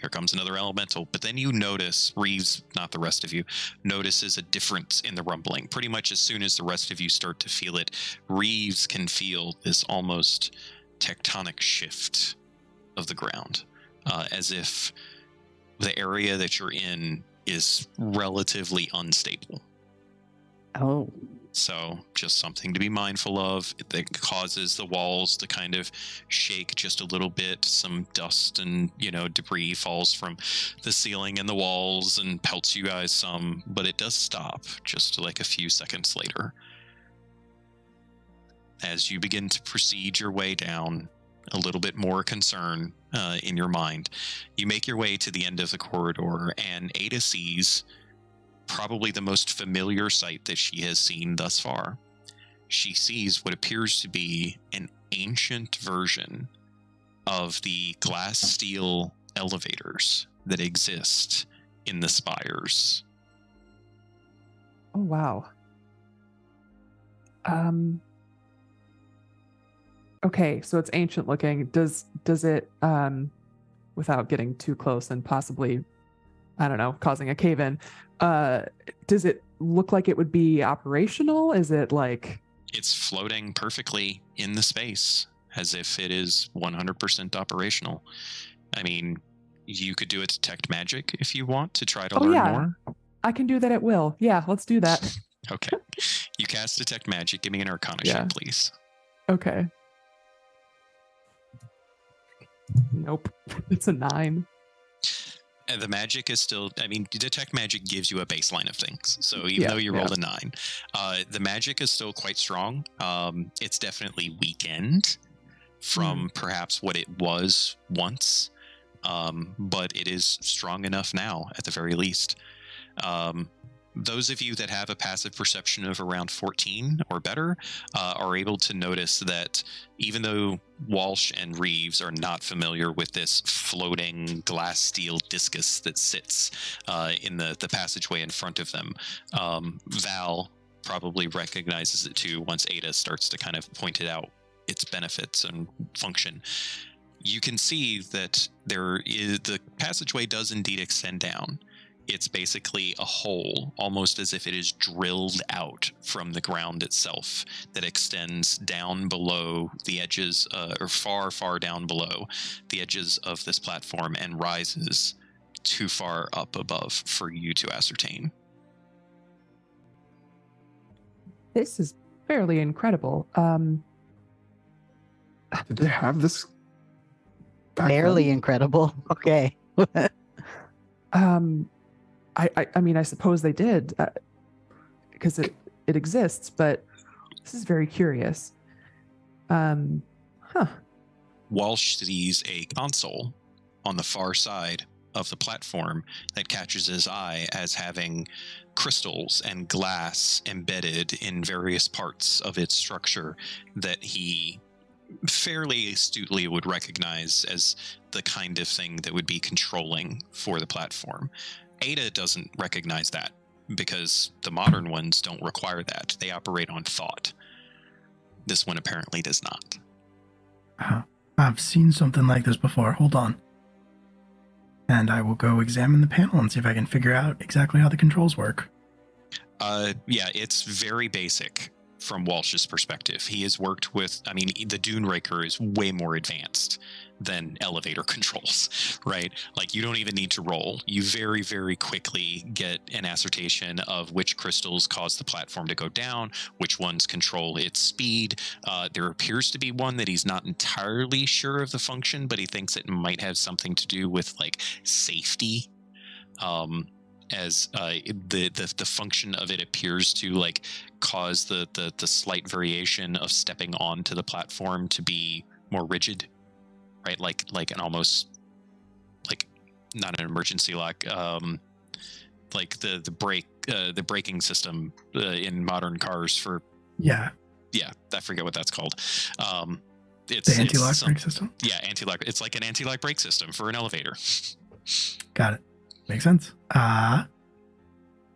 here comes another elemental. But then you notice, Reeves, not the rest of you, notices a difference in the rumbling. Pretty much as soon as the rest of you start to feel it, Reeves can feel this almost tectonic shift of the ground, uh, as if the area that you're in is relatively unstable. Oh, So, just something to be mindful of that causes the walls to kind of shake just a little bit. Some dust and, you know, debris falls from the ceiling and the walls and pelts you guys some, but it does stop just like a few seconds later. As you begin to proceed your way down, a little bit more concern uh, in your mind, you make your way to the end of the corridor, and Eyda sees probably the most familiar sight that she has seen thus far. She sees what appears to be an ancient version of the glass steel elevators that exist in the spires. Oh wow. Um Okay, so it's ancient looking. Does does it um without getting too close and possibly I don't know, causing a cave in, uh does it look like it would be operational? Is it like It's floating perfectly in the space as if it is 100% operational. I mean, you could do a detect magic if you want to try to Oh, learn yeah. more. I can do that at will. Yeah, let's do that. Okay. You cast detect magic. Give me an arcana Yeah. check, please. Okay. Nope. It's a nine. And the magic is still, I mean, detect magic gives you a baseline of things. So even Yeah, though you yeah. rolled a nine, uh, the magic is still quite strong. Um, it's definitely weakened from perhaps what it was once, um, but it is strong enough now at the very least. Um, those of you that have a passive perception of around 14 or better uh, are able to notice that even though Walsh and Reeves are not familiar with this floating glass steel discus that sits uh, in the, the passageway in front of them, um, Val probably recognizes it too once Eyda starts to kind of point it out its benefits and function. You can see that there is the passageway does indeed extend down it's basically a hole, almost as if it is drilled out from the ground itself, that extends down below the edges, uh, or far, far down below the edges of this platform and rises too far up above for you to ascertain. This is fairly incredible. Um Did they have this? back barely incredible. Okay. um I, I i mean i suppose they did uh, because it it exists but this is very curious um huh Walsh sees a console on the far side of the platform that catches his eye as having crystals and glass embedded in various parts of its structure that he fairly astutely would recognize as the kind of thing that would be controlling for the platform. Eyda doesn't recognize that because the modern ones don't require that. They operate on thought. This one apparently does not. Uh, I've seen something like this before. Hold on. And I will go examine the panel and see if I can figure out exactly how the controls work. Uh, yeah, it's very basic from Walsh's perspective. He has worked with, I mean, the Dune Raker is way more advanced than elevator controls, right? Like, you don't even need to roll. You very, very quickly get an assertion of which crystals cause the platform to go down, which ones control its speed. Uh, there appears to be one that he's not entirely sure of the function, but he thinks it might have something to do with like safety. Um, as uh, the, the the function of it appears to like cause the, the the slight variation of stepping onto the platform to be more rigid right? Like like an almost like not an emergency lock, um, like the the brake uh, the braking system uh, in modern cars for Yeah, yeah, I forget what that's called. Um, it's the anti-lock some- brake system. Yeah, anti-lock. It's like an anti-lock brake system for an elevator. Got it. Makes sense. Uh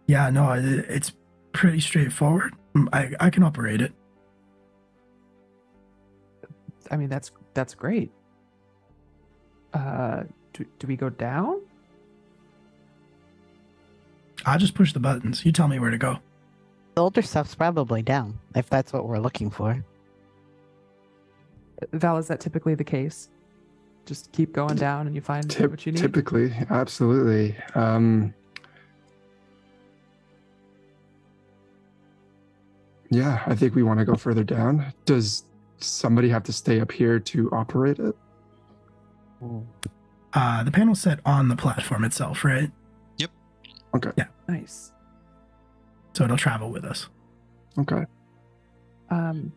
yeah, no, it, it's pretty straightforward. Mm, I I can operate it. I mean, that's that's great. Uh, do, do we go down? I'll just push the buttons. You tell me where to go. The older stuff's probably down, if that's what we're looking for. Val, is that typically the case? Just keep going down and you find Typ- what you need. typically, absolutely. Um, yeah, I think we want to go further down. Does somebody have to stay up here to operate it? Uh the panel's set on the platform itself, right? Yep. Okay. Yeah. Nice. So it'll travel with us. Okay. Um,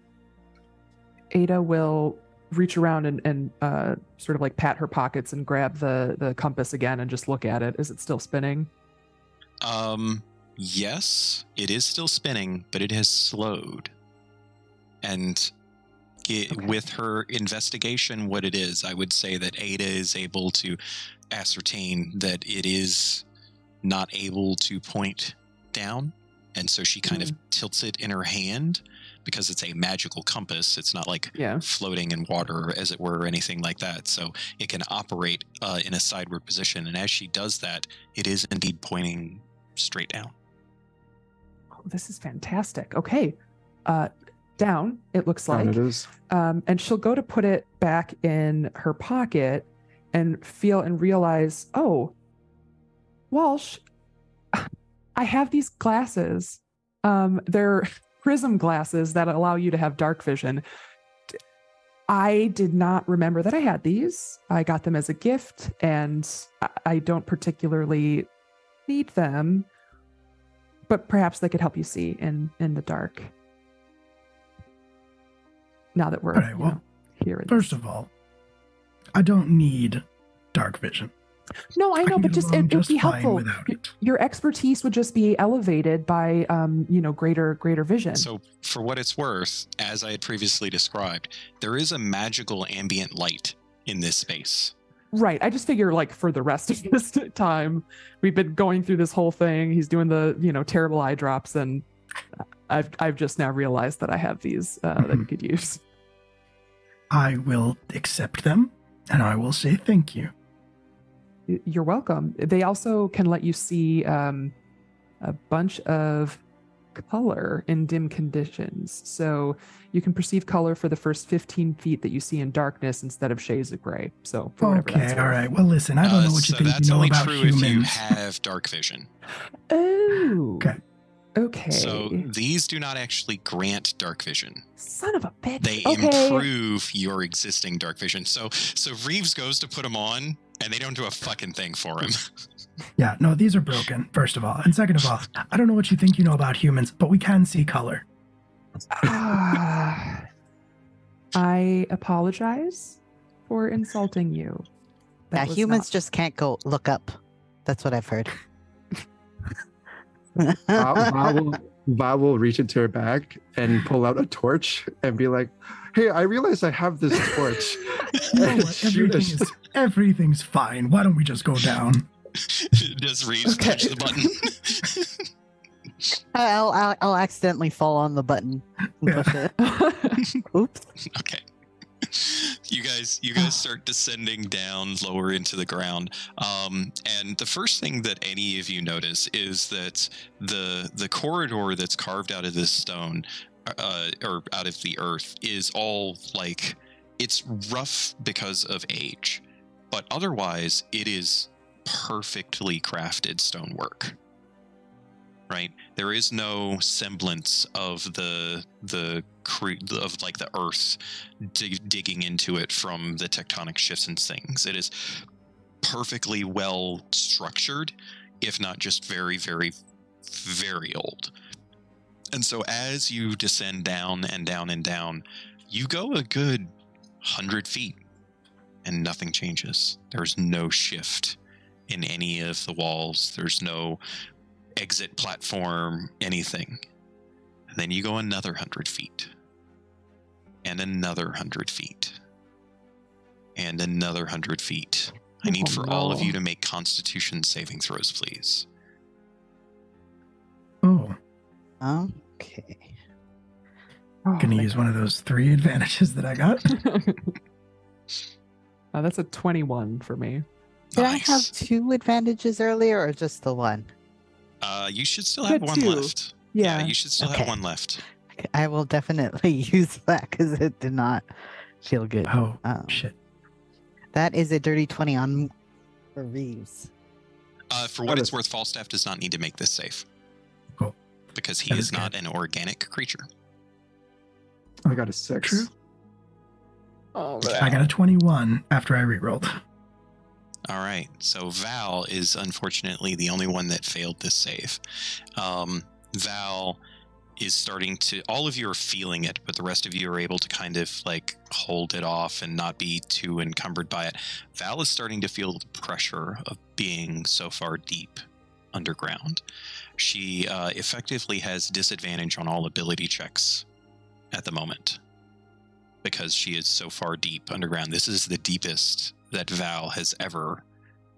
Eyda will reach around and, and uh, sort of like pat her pockets and grab the the compass again and just look at it. Is it still spinning? Um, yes, it is still spinning, but it has slowed. And it, Okay. with her investigation, what it is, I would say that Eyda is able to ascertain that it is not able to point down. And so she kind of tilts it in her hand because it's a magical compass. It's not like Yeah. floating in water, as it were, or anything like that. So it can operate uh, in a sideward position. And as she does that, it is indeed pointing straight down. Oh, this is fantastic. Okay. Uh, down. It looks Down like. it is. um, and she'll go to put it back in her pocket and feel and realize, oh, Walsh, I have these glasses. Um, they're prism glasses that allow you to have dark vision. I did not remember that I had these. I got them as a gift, and I- don't particularly need them. But perhaps they could help you see in in the dark. Now that we're All right, well, know, here. First of all, I don't need dark vision. No, I know, can but just it, along it would be helpful. it. Your expertise would just be elevated by, um, you know, greater greater vision. So, for what it's worth, as I had previously described, there is a magical ambient light in this space. Right. I just figure like for the rest of this time, we've been going through this whole thing. He's doing the, you know, terrible eye drops and I've I've just now realized that I have these uh, that you could use. I will accept them and I will say thank you. Y- You're welcome. They also can let you see um, a bunch of color in dim conditions. So you can perceive color for the first 15 feet that you see in darkness instead of shades of gray. So for whatever that's Okay, all worth. right. Well, listen, I don't Uh, know what you so think you know only about true if you have dark vision. Oh. Okay. Okay. So these do not actually grant dark vision. Son of a bitch. They okay. improve your existing dark vision. So so Reeves goes to put them on and they don't do a fucking thing for him. Yeah, no, these are broken, first of all. And second of all, I don't know what you think you know about humans, but we can see color. I apologize for insulting you. That yeah, humans not- just can't go look up. That's what I've heard. Val, Val, will, Val will reach into her bag and pull out a torch and be like, "Hey, I realize I have this torch." You know what? Everything is, everything's fine. Why don't we just go down? Does Reeves Okay. push the button? I'll, I'll I'll accidentally fall on the button. and push it. Oops. okay. You guys, you guys start descending down lower into the ground, um, and the first thing that any of you notice is that the the corridor that's carved out of this stone, uh, or out of the earth, is all like it's rough because of age, but otherwise it is perfectly crafted stonework. Right, there is no semblance of the the of like the earth dig- digging into it from the tectonic shifts and things. It is perfectly well structured, if not just very, very, very old. And so as you descend down and down and down, you go a good hundred feet. and nothing changes. There's no shift in any of the walls. There's no exit platform, anything. And then you go another hundred feet, and another hundred feet, and another hundred feet. I need Oh, for all of you to make Constitution saving throws, please. Oh, Okay. Oh, gonna thank use one of those three advantages that I got. Uh, that's a 21 for me. Did I have two advantages earlier or just the one? Uh, you should still have one two. left. Yeah. you should still Okay. have one left. I will definitely use that because it did not feel good. Oh Um, shit! that is a dirty 20 on for Reeves. Uh, for Oh, what it's worth, Falstaff does not need to make this safe. Cool. Because he That is is not an organic creature. I got a six. True. Oh, I got a 21 after I rerolled. All right. So Val is unfortunately the only one that failed this save. Um, Val is starting to. All of you are feeling it, but the rest of you are able to kind of like hold it off and not be too encumbered by it. Val is starting to feel the pressure of being so far deep underground. She uh, effectively has disadvantage on all ability checks at the moment because she is so far deep underground. This is the deepest that Val has ever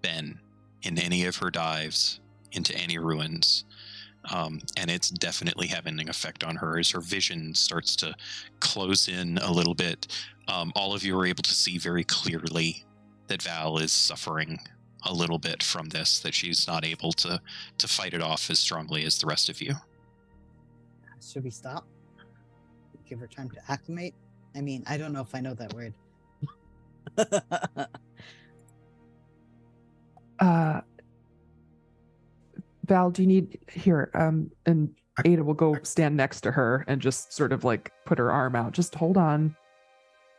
been in any of her dives into any ruins. Um, and it's definitely having an effect on her as her vision starts to close in a little bit. Um, all of you are able to see very clearly that Val is suffering a little bit from this, that she's not able to to fight it off as strongly as the rest of you. Should we stop? Give her time to acclimate? I mean, I don't know if I know that word. Uh, Val, do you need here? Um, and Eyda will go stand next to her and just sort of like put her arm out. Just hold on,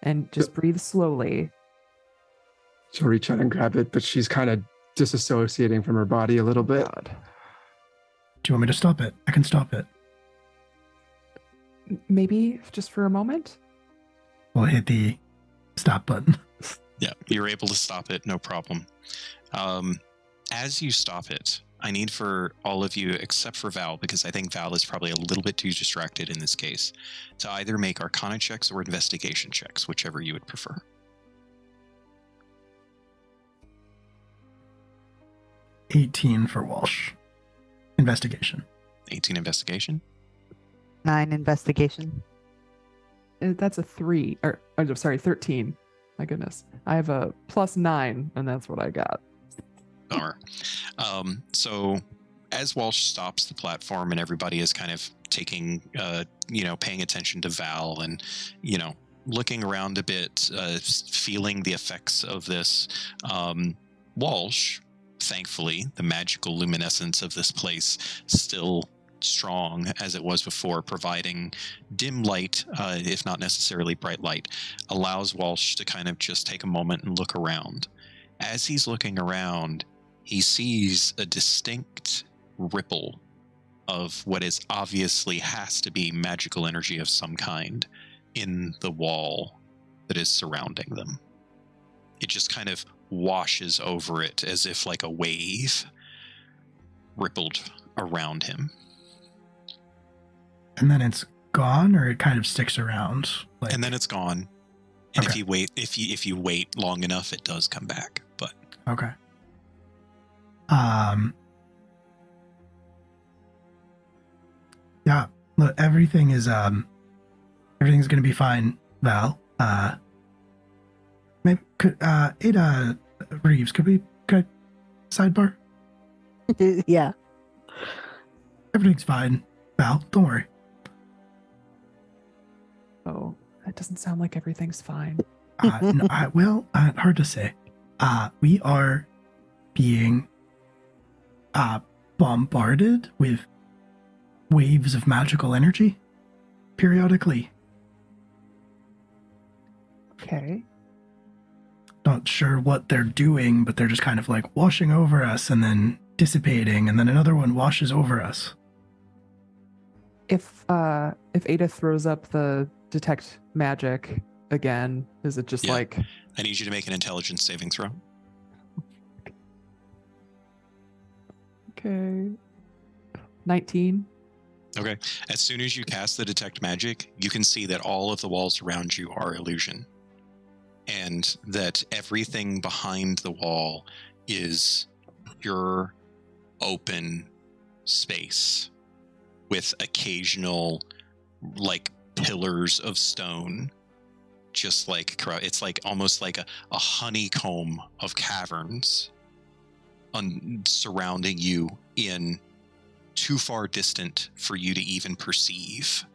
and just breathe slowly. She'll reach out and grab it, but she's kind of disassociating from her body a little bit. God. Do you want me to stop it? I can stop it. Maybe just for a moment. We'll hit the stop button. Yeah, you're able to stop it, no problem. Um, as you stop it, I need for all of you, except for Val, because I think Val is probably a little bit too distracted in this case, to either make Arcana checks or investigation checks, whichever you would prefer. Eighteen for Walsh. Investigation. 18 investigation. Nine investigation. Uh, That's a three, or I'm sorry, thirteen. My goodness, I have a plus nine, and that's what I got. Bummer. Um, so as Walsh stops the platform and everybody is kind of taking, uh, you know, paying attention to Val and, you know, looking around a bit, uh, feeling the effects of this, um, Walsh, thankfully, the magical luminescence of this place still strong as it was before, providing dim light, uh, if not necessarily bright light, allows Walsh to kind of just take a moment and look around. As he's looking around, he sees a distinct ripple of what is obviously has to be magical energy of some kind in the wall that is surrounding them. It just kind of washes over it as if like a wave rippled around him. And then it's gone or it kind of sticks around. Like and then it's gone. And if you wait if you if you wait long enough it does come back. But Okay. Um. Yeah. Look, everything is um. Everything's gonna be fine, Val. Uh. Maybe could uh Eyda Reeves could we could sidebar? yeah. Everything's fine, Val. Don't worry. Oh, that doesn't sound like everything's fine. Uh, no, I, well, uh, hard to say. Uh, we are being uh, bombarded with waves of magical energy periodically. Okay. Not sure what they're doing, but they're just kind of like washing over us and then dissipating, and then another one washes over us. If uh if Eyda throws up the detect magic, again? Is it just Yeah. like I need you to make an intelligence saving throw. okay, nineteen? Okay. As soon as you cast the detect magic, you can see that all of the walls around you are illusion. And that everything behind the wall is pure open space with occasional like pillars of stone just like it's like almost like a, a honeycomb of caverns un- surrounding you in too far distant for you to even perceive.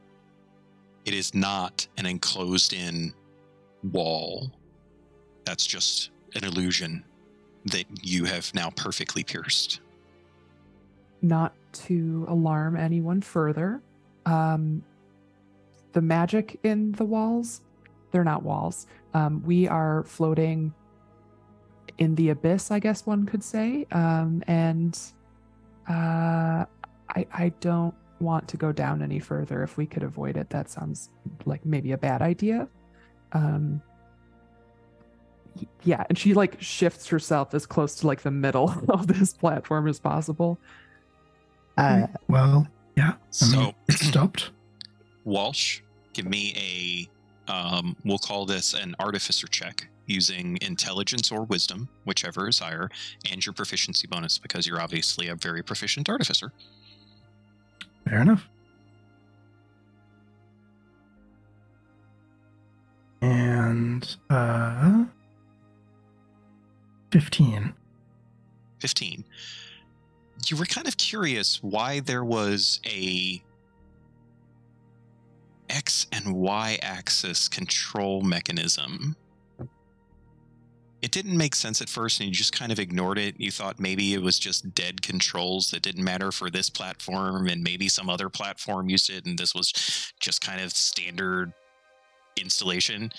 It is not an enclosed in wall. That's just an illusion that you have now perfectly pierced. Not to alarm anyone further, um, the magic in the walls, they're not walls. Um, we are floating in the abyss, I guess one could say. Um, and uh, I, I don't want to go down any further. If we could avoid it, that sounds like maybe a bad idea. Um, yeah, and she like shifts herself as close to like the middle of this platform as possible. Uh, Well, yeah. I So, mean, it stopped. Walsh, give me a, um, we'll call this an artificer check using intelligence or wisdom, whichever is higher, and your proficiency bonus because you're obviously a very proficient artificer. Fair enough. And uh 15. 15 you were kind of curious why there was a x and y axis control mechanism. It didn't make sense at first and you just kind of ignored it. You thought maybe it was just dead controls that didn't matter for this platform and maybe some other platform used it and this was just kind of standard installation.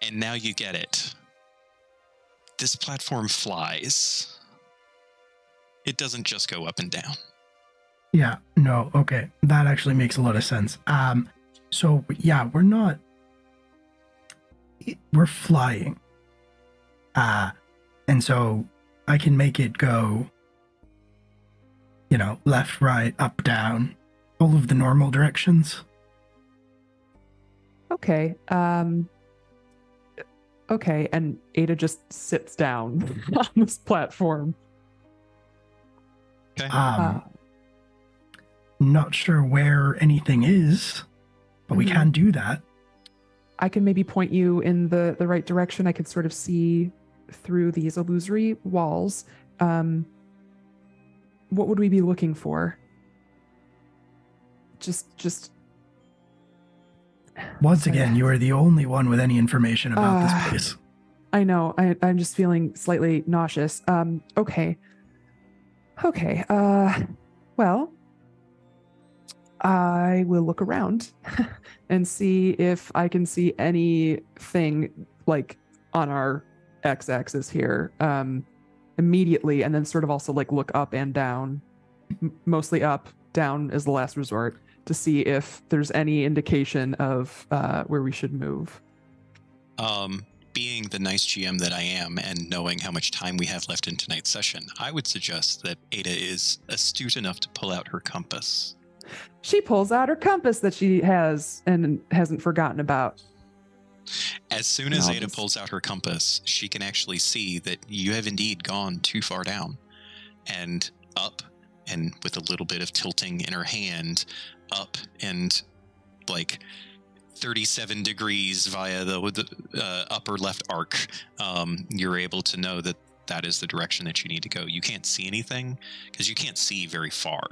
And now you get it this platform flies it doesn't just go up and down. Yeah, no, okay. That actually makes a lot of sense. Um so yeah, we're not we're flying. Uh and so I can make it go you know, left, right, up, down, all of the normal directions. Okay. Um Okay, and Eyda just sits down on this platform. Okay. Um Uh, not sure where anything is, but we Mhm. can do that. I can maybe point you in the the right direction. I could sort of see through these illusory walls. Um what would we be looking for? Just just Once again, you are the only one with any information about Ah. this place. I know. I, I'm just feeling slightly nauseous. Um, okay. Okay. Uh, well, I will look around and see if I can see anything like on our x-axis here um, immediately, and then sort of also like look up and down, m- mostly up. Down is the last resort to see if there's any indication of uh, where we should move. Um, being the nice GM that I am and knowing how much time we have left in tonight's session, I would suggest that Eyda is astute enough to pull out her compass. she pulls out her compass that she has and hasn't forgotten about. As soon as I'll Eyda just- pulls out her compass, she can actually see that you have indeed gone too far down and up, and with a little bit of tilting in her hand, up and like 37 degrees via the, the uh, upper left arc. Um, you're able to know that that is the direction that you need to go. You can't see anything because you can't see very far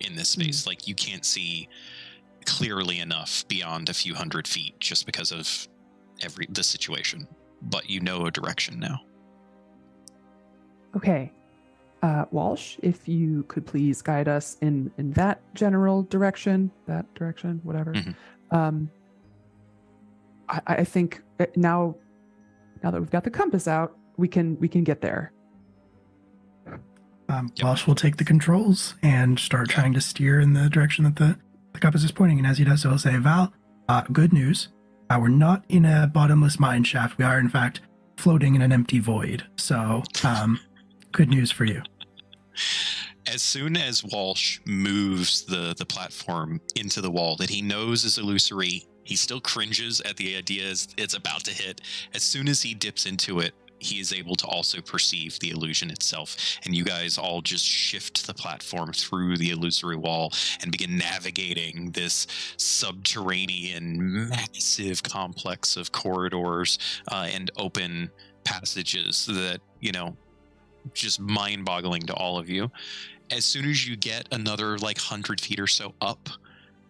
in this Mm. space. Like you can't see clearly enough beyond a few hundred feet just because of every the situation. But you know a direction now. Okay. Uh, Walsh, if you could please guide us in in that general direction, that direction, whatever. Mhm. Um, I, I think uh, now, now that we've got the compass out, we can we can get there. Um, Yep. Walsh will take the controls and start trying to steer in the direction that the, the compass is pointing. And as he does so, he'll say, Val, uh, good news. Uh, we're not in a bottomless mine shaft. We are, in fact, floating in an empty void. So, um, good news for you. As soon as Walsh moves the the platform into the wall that he knows is illusory, he still cringes at the idea it's about to hit. As soon as he dips into it, he is able to also perceive the illusion itself. And you guys all just shift the platform through the illusory wall and begin navigating this subterranean, massive complex of corridors uh, and open passages that, you know, just mind boggling to all of you. As soon as you get another like 100 feet or so up,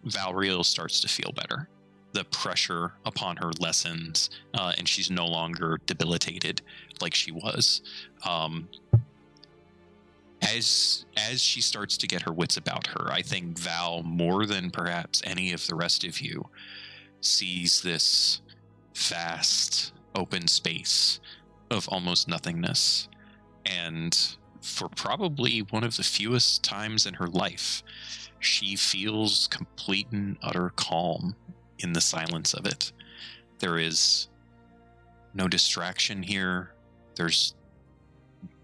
Valriel starts to feel better the pressure upon her lessens, uh, and she's no longer debilitated like she was. Um, as as she starts to get her wits about her, I think Val, more than perhaps any of the rest of you, sees this vast open space of almost nothingness, and for probably one of the fewest times in her life, she feels complete and utter calm in the silence of it. There is no distraction here. There's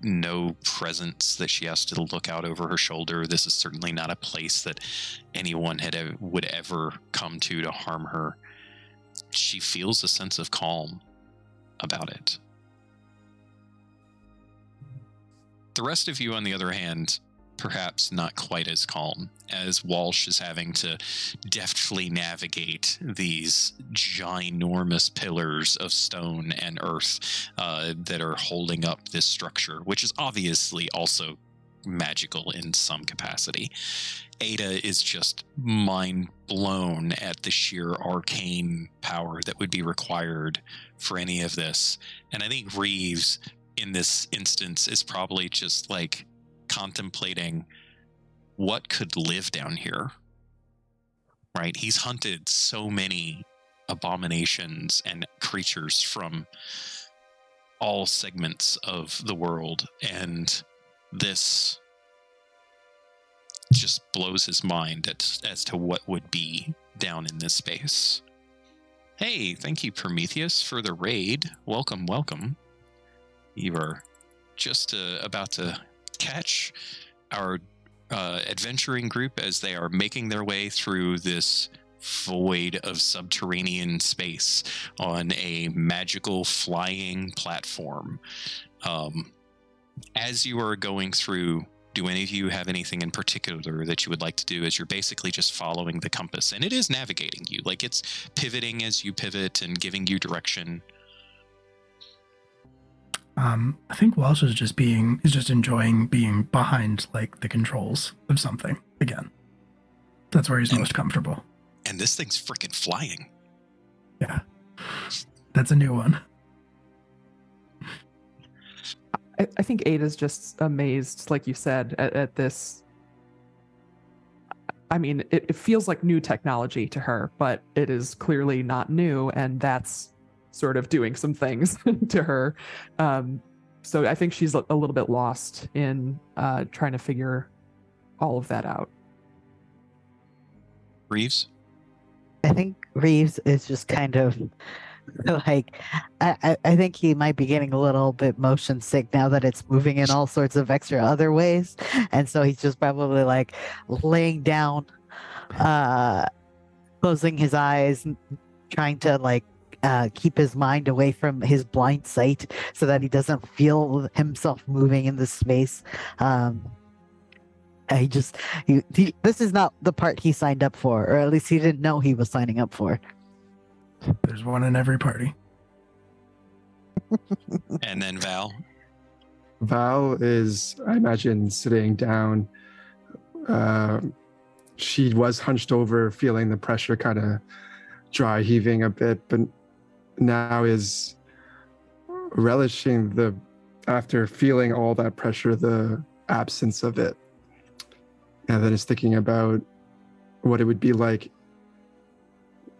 no presence that she has to look out over her shoulder. This is certainly not a place that anyone had would ever come to to harm her. She feels a sense of calm about it. The rest of you, on the other hand, perhaps not quite as calm as Walsh is having to deftly navigate these ginormous pillars of stone and earth uh, that are holding up this structure, which is obviously also magical in some capacity. Eyda is just mind blown at the sheer arcane power that would be required for any of this. And I think Reeves, in this instance, is probably just like contemplating what could live down here. Right? He's hunted so many abominations and creatures from all segments of the world, and this just blows his mind at, as to what would be down in this space. Hey, thank you, Prometheus, for the raid. Welcome, welcome. You are just uh, about to catch our uh, adventuring group as they are making their way through this void of subterranean space on a magical flying platform. Um, as you are going through, do any of you have anything in particular that you would like to do as you're basically just following the compass? And it is navigating you, like it's pivoting as you pivot and giving you direction. Um, I think Walsh is just being is just enjoying being behind like the controls of something again. That's where he's And- most comfortable. And this thing's freaking flying. Yeah, that's a new one. I, I think Eyda's just amazed, like you said, at, at this. I mean, it, it feels like new technology to her, but it is clearly not new, and that's sort of doing some things to her. Um, so I think she's a a little bit lost in uh, trying to figure all of that out. Reeves? I think Reeves is just kind of like I, I- I think he might be getting a little bit motion sick now that it's moving in all sorts of extra other ways. And so he's just probably like laying down, uh closing his eyes, trying to like uh, keep his mind away from his blind sight so that he doesn't feel himself moving in the space. Um, he just he, he, this is not the part he signed up for, or at least he didn't know he was signing up for. There's one in every party. And then Val? Val is, I imagine, sitting down. Um she was hunched over, feeling the pressure kind of dry heaving a bit, but now is relishing the, after feeling all that pressure, the absence of it. And then is thinking about what it would be like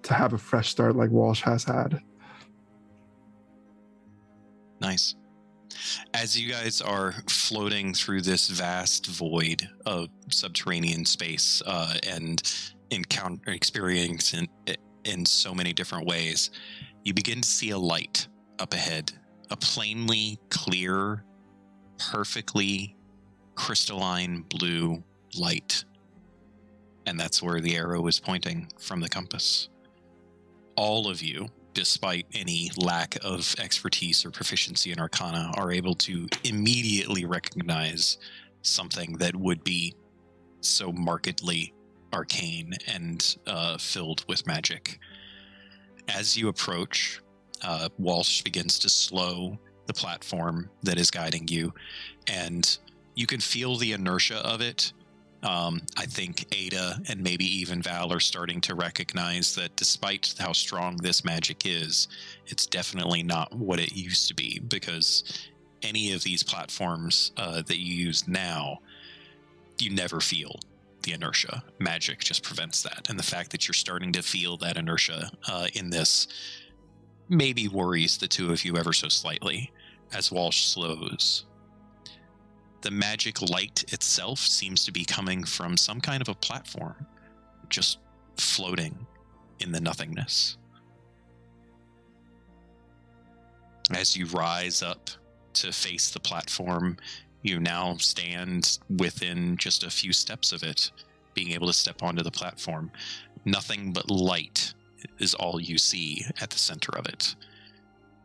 to have a fresh start like Walsh has had. Nice. As you guys are floating through this vast void of subterranean space uh, and encounter experiencing in so many different ways, you begin to see a light up ahead, a plainly clear, perfectly crystalline blue light. And that's where the arrow is pointing from the compass. All of you, despite any lack of expertise or proficiency in Arcana, are able to immediately recognize something that would be so markedly arcane and uh, filled with magic. As you approach, uh, Walsh begins to slow the platform that is guiding you, and you can feel the inertia of it. Um, I think Eyda and maybe even Val are starting to recognize that despite how strong this magic is, it's definitely not what it used to be because any of these platforms uh, that you use now, you never feel the inertia. Magic just prevents that. And the fact that you're starting to feel that inertia uh, in this maybe worries the two of you ever so slightly as Walsh slows. The magic light itself seems to be coming from some kind of a platform, just floating in the nothingness. As you rise up to face the platform, you now stand within just a few steps of it, being able to step onto the platform. Nothing but light is all you see at the center of it.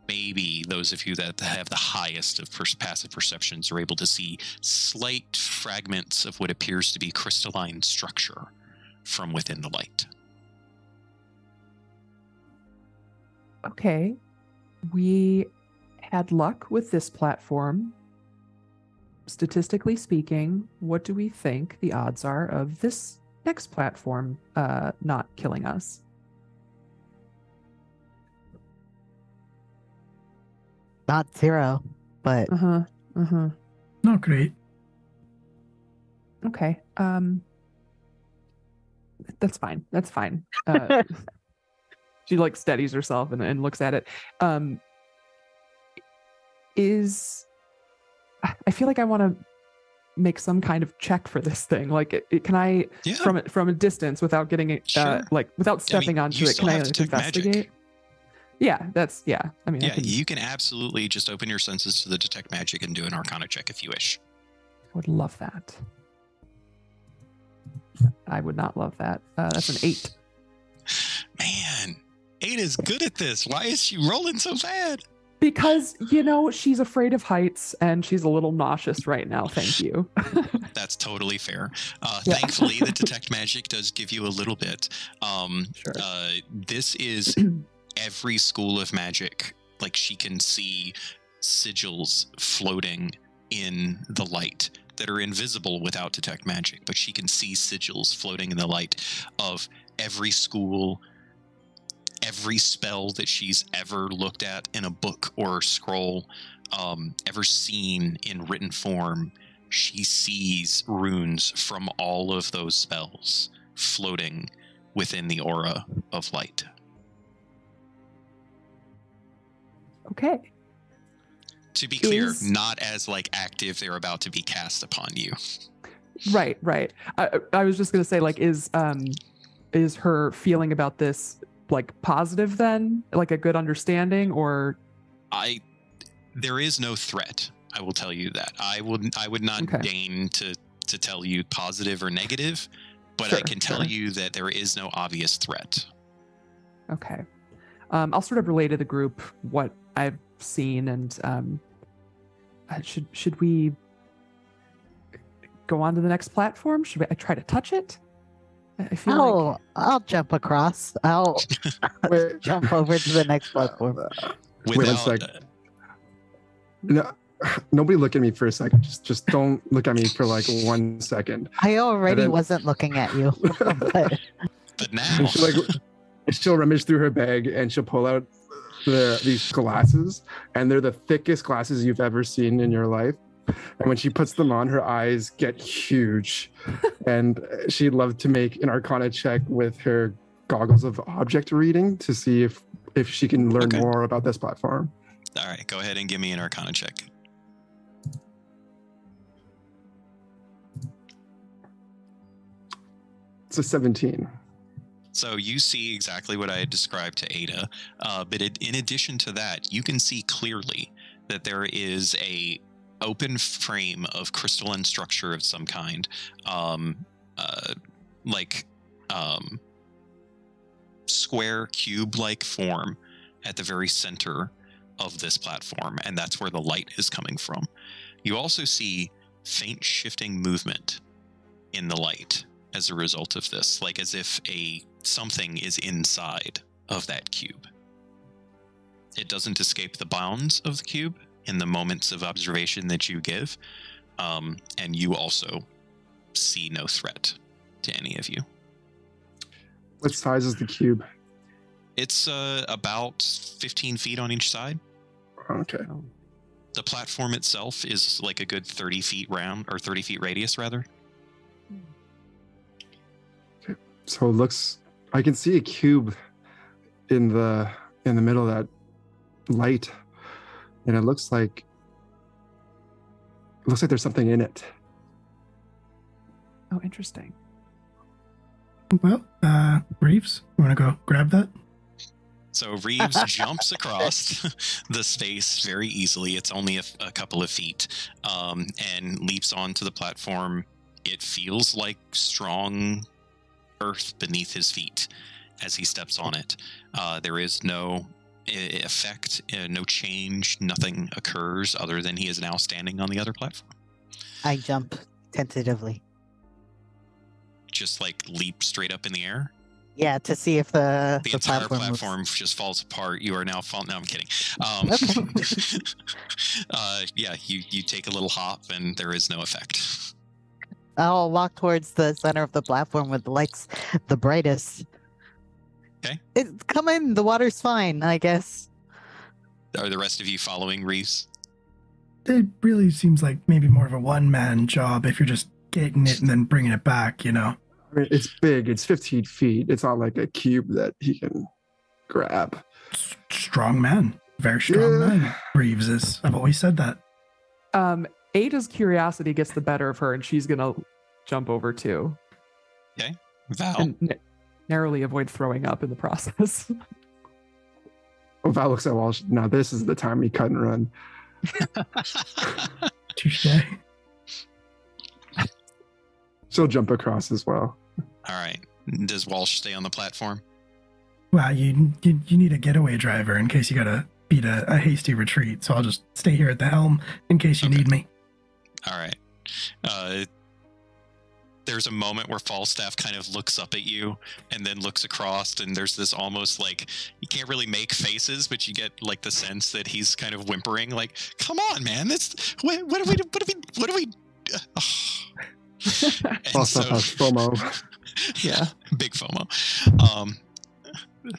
Maybe those of you that have the highest of passive perceptions are able to see slight fragments of what appears to be crystalline structure from within the light. Okay. We had luck with this platform. Statistically speaking, what do we think the odds are of this next platform uh, not killing us? Not zero, but Uh huh. Uh huh. Not great. Okay. Um. That's fine. That's fine. Uh, she like steadies herself and, and looks at it. Um. Is I- I feel like I want to make some kind of check for this thing. Like, it, it- can I Yeah. from from a distance without getting it, uh, like without stepping you onto it? Can I like, detect magic. investigate? Yeah, that's yeah. I mean, I yeah, can- you can absolutely just open your senses to the detect magic and do an arcana check if you wish. I would love that. I would not love that. Uh, that's an eight. Man, eight is good at this. Why is she rolling so bad? Because you know she's afraid of heights and she's a little nauseous right now. Thank you. That's totally fair. Uh, Yeah. Thankfully, the detect magic does give you a little bit. Um, Sure. uh, this is every school of magic. Like she can see sigils floating in the light that are invisible without detect magic, but she can see sigils floating in the light of every school, every spell that she's ever looked at in a book or scroll, um, ever seen in written form. She sees runes from all of those spells floating within the aura of light. okay. To be clear, Is- not as like active they're about to be cast upon you. Right. Right. I, I was just gonna say, like, is um, is her feeling about this like positive then, like a good understanding, or I there is no threat. I will tell you that. I would I would not Okay. deign to to tell you positive or negative, but I can tell sure. you that there is no obvious threat. okay? Um, I'll sort of relay to the group what I've seen, and um, uh, should should we go on to the next platform? Should we, I try to touch it? I I feel oh, like I'll jump across. I'll jump over to the next platform. Wait a Without, sec. uh, no, nobody look at me for a second. Just, just don't look at me for like one second. I already then- wasn't looking at you. but but now she'll like, she'll rummage through her bag and she'll pull out the these glasses, and they're the thickest glasses you've ever seen in your life. And when she puts them on, her eyes get huge, and she'd love to make an Arcana check with her goggles of object reading to see if if she can learn Okay. more about this platform. all right, go ahead and give me an arcana check. It's a 17. So you see exactly what I had described to Eyda, uh, but it, in addition to that, you can see clearly that there is a open frame of crystalline structure of some kind, um, uh, like um, square cube-like form at the very center of this platform, and that's where the light is coming from. You also see faint shifting movement in the light as a result of this, like as if a something is inside of that cube. It doesn't escape the bounds of the cube in the moments of observation that you give, um, and you also see no threat to any of you. What size is the cube? It's uh, about 15 feet on each side. Okay. The platform itself is like a good 30 feet round, or 30 feet radius, rather. So it looks I can see a cube in the in the middle of that light. And it looks like it looks like there's something in it. Oh, interesting. Well, uh, Reeves, you want to go grab that? So Reeves jumps across the space very easily. It's only a, a couple of feet, um, and leaps onto the platform. It feels like strong earth beneath his feet as he steps on it. Uh, there is no effect, uh, no change, nothing occurs other than he is now standing on the other platform. I jump tentatively. Just like leap straight up in the air. Yeah, to see if the The, the, entire platform, platform, just falls apart. You are now falling. No, I'm kidding. Um, Okay. uh, yeah, you you take a little hop and there is no effect. I'll walk towards the center of the platform with the lights the brightest. Okay. It, come in. The water's fine, I guess. Are the rest of you following Reeves? It really seems like maybe more of a one man job if you're just getting it and then bringing it back, you know? I mean, it's big. It's 15 feet. It's not like a cube that he can grab. S- strong man. Very strong Yeah. man. Reeves is. I've always said that. Um, Ada's curiosity gets the better of her, and she's gonna jump over too, Okay, Val. and n- narrowly avoid throwing up in the process. Oh, Val looks at Walsh. Now this is the time we cut and run. Touche. She'll jump across as well. All right. Does Walsh stay on the platform? Wow, you, you you need a getaway driver in case you gotta beat a, a hasty retreat. So I'll just stay here at the helm in case you Okay. need me. All right. Uh, there's a moment where Falstaff kind of looks up at you and then looks across, and there's this almost like you can't really make faces, but you get like the sense that he's kind of whimpering, like, "Come on, man! That's what, what do we? What do we? What do we?" and Also so- has FOMO. yeah. big FOMO. Um,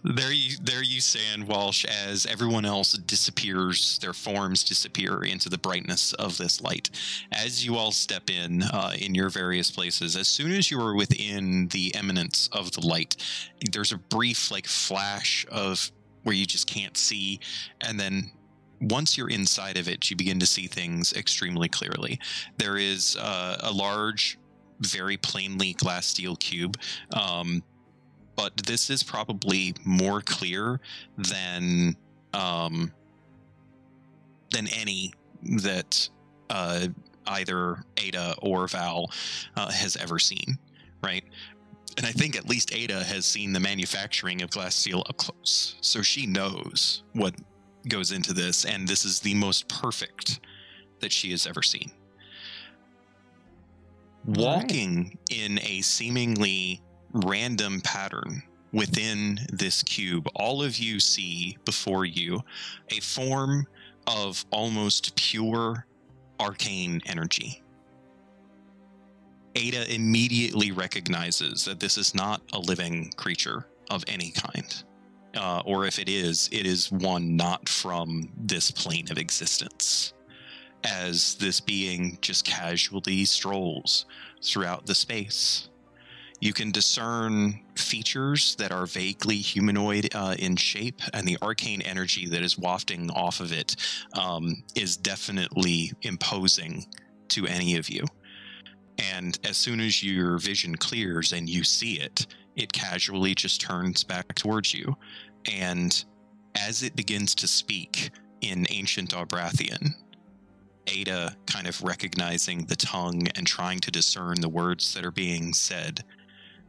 there you, there you stand, Walsh, as everyone else disappears. Their forms disappear into the brightness of this light. As you all step in, uh, in your various places, as soon as you are within the eminence of the light, there's a brief like flash of where you just can't see, and then once you're inside of it, you begin to see things extremely clearly. There is uh, a large, very plainly glass steel cube. Um, but this is probably more clear than um, than any that uh, either Eyda or Val uh, has ever seen, right? And I think at least Eyda has seen the manufacturing of glass steel up close, so she knows what goes into this, and this is the most perfect that she has ever seen. All right. Walking in a seemingly random pattern within this cube, all of you see before you a form of almost pure arcane energy. Eyda immediately recognizes that this is not a living creature of any kind. Uh, or if it is, it is one not from this plane of existence. As this being just casually strolls throughout the space. You can discern features that are vaguely humanoid uh, in shape, and the arcane energy that is wafting off of it um, is definitely imposing to any of you. And as soon as your vision clears and you see it, it casually just turns back towards you. And as it begins to speak in ancient Albrathian, Eyda kind of recognizing the tongue and trying to discern the words that are being said,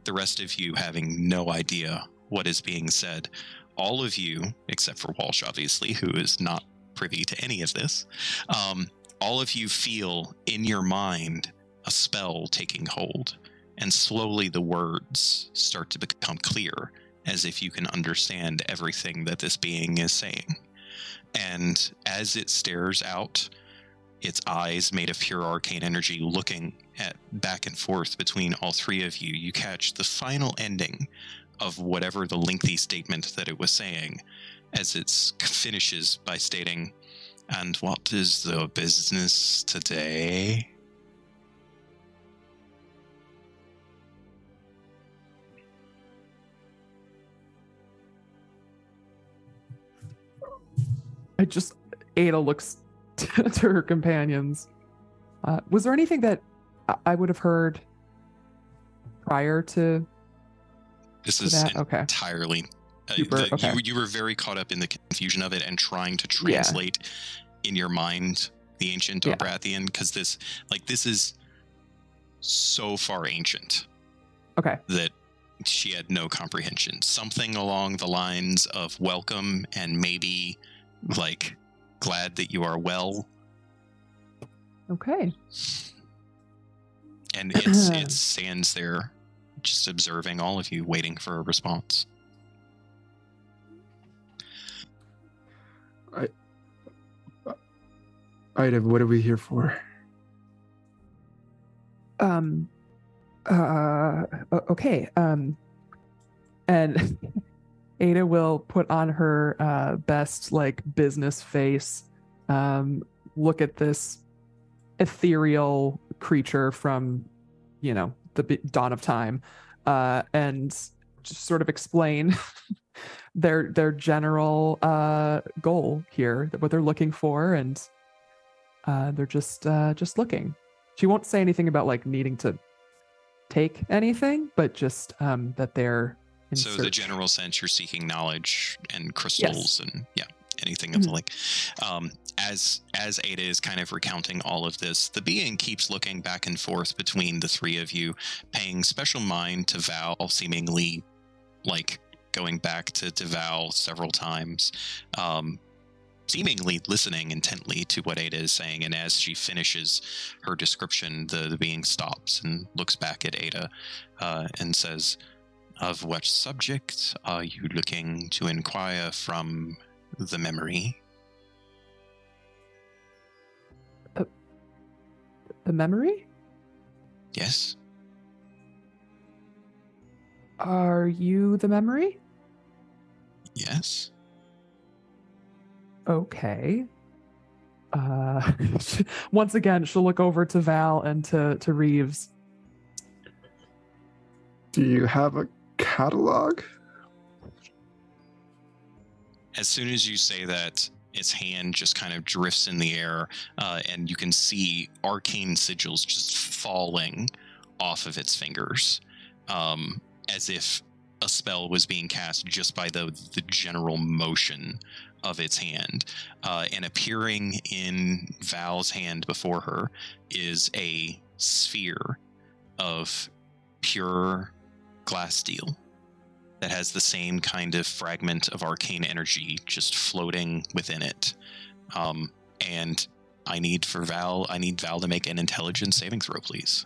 the rest of you having no idea what is being said. All of you, except for Walsh, obviously, who is not privy to any of this, um, all of you feel in your mind a spell taking hold, and slowly the words start to become clear, as if you can understand everything that this being is saying. And as it stares out, its eyes made of pure arcane energy looking at back and forth between all three of you, you catch the final ending of whatever the lengthy statement that it was saying as it finishes by stating, And what is the business today? I just Eyda looks to, to her companions. Uh, was there anything that I- would have heard prior to, This to is that? Okay. entirely. Uh, Super, the- okay. you, you were very caught up in the confusion of it and trying to Yeah. translate in your mind the ancient Yeah. Albrathian because this, like, this is so far ancient Okay. that she had no comprehension. Something along the lines of welcome and maybe like glad that you are well. Okay. And it's it stands there just observing all of you, waiting for a response. I, Eyda, what are we here for? Um. Uh. Okay. Um. And Eyda will put on her uh, best like business face. Um. Look at this ethereal creature from, you know, the dawn of time, uh, and just sort of explain their their general uh goal here, what they're looking for, and uh, they're just uh, just looking. She won't say anything about like needing to take anything, but just um, that they're so the general sense you're seeking knowledge and crystals and yeah anything of the Mhm. like. Um, as as Eyda is kind of recounting all of this the being keeps looking back and forth between the three of you paying special mind to val seemingly like going back to, to val several times um, seemingly listening intently to what Eyda is saying. And as she finishes her description the, the being stops and looks back at Eyda uh, and says of what subject are you looking to inquire from the memory? the memory. Yes. Are you the memory? Yes. Okay. Uh, once again, she'll look over to Val and to to Reeves. Do you have a catalog? As soon as you say that, its hand just kind of drifts in the air, uh, and you can see arcane sigils just falling off of its fingers, um, as if a spell was being cast just by the the general motion of its hand. Uh, and appearing in Val's hand before her is a sphere of pure glass steel that has the same kind of fragment of arcane energy just floating within it. Um, and I need for Val, I need Val to make an intelligence saving throw, please.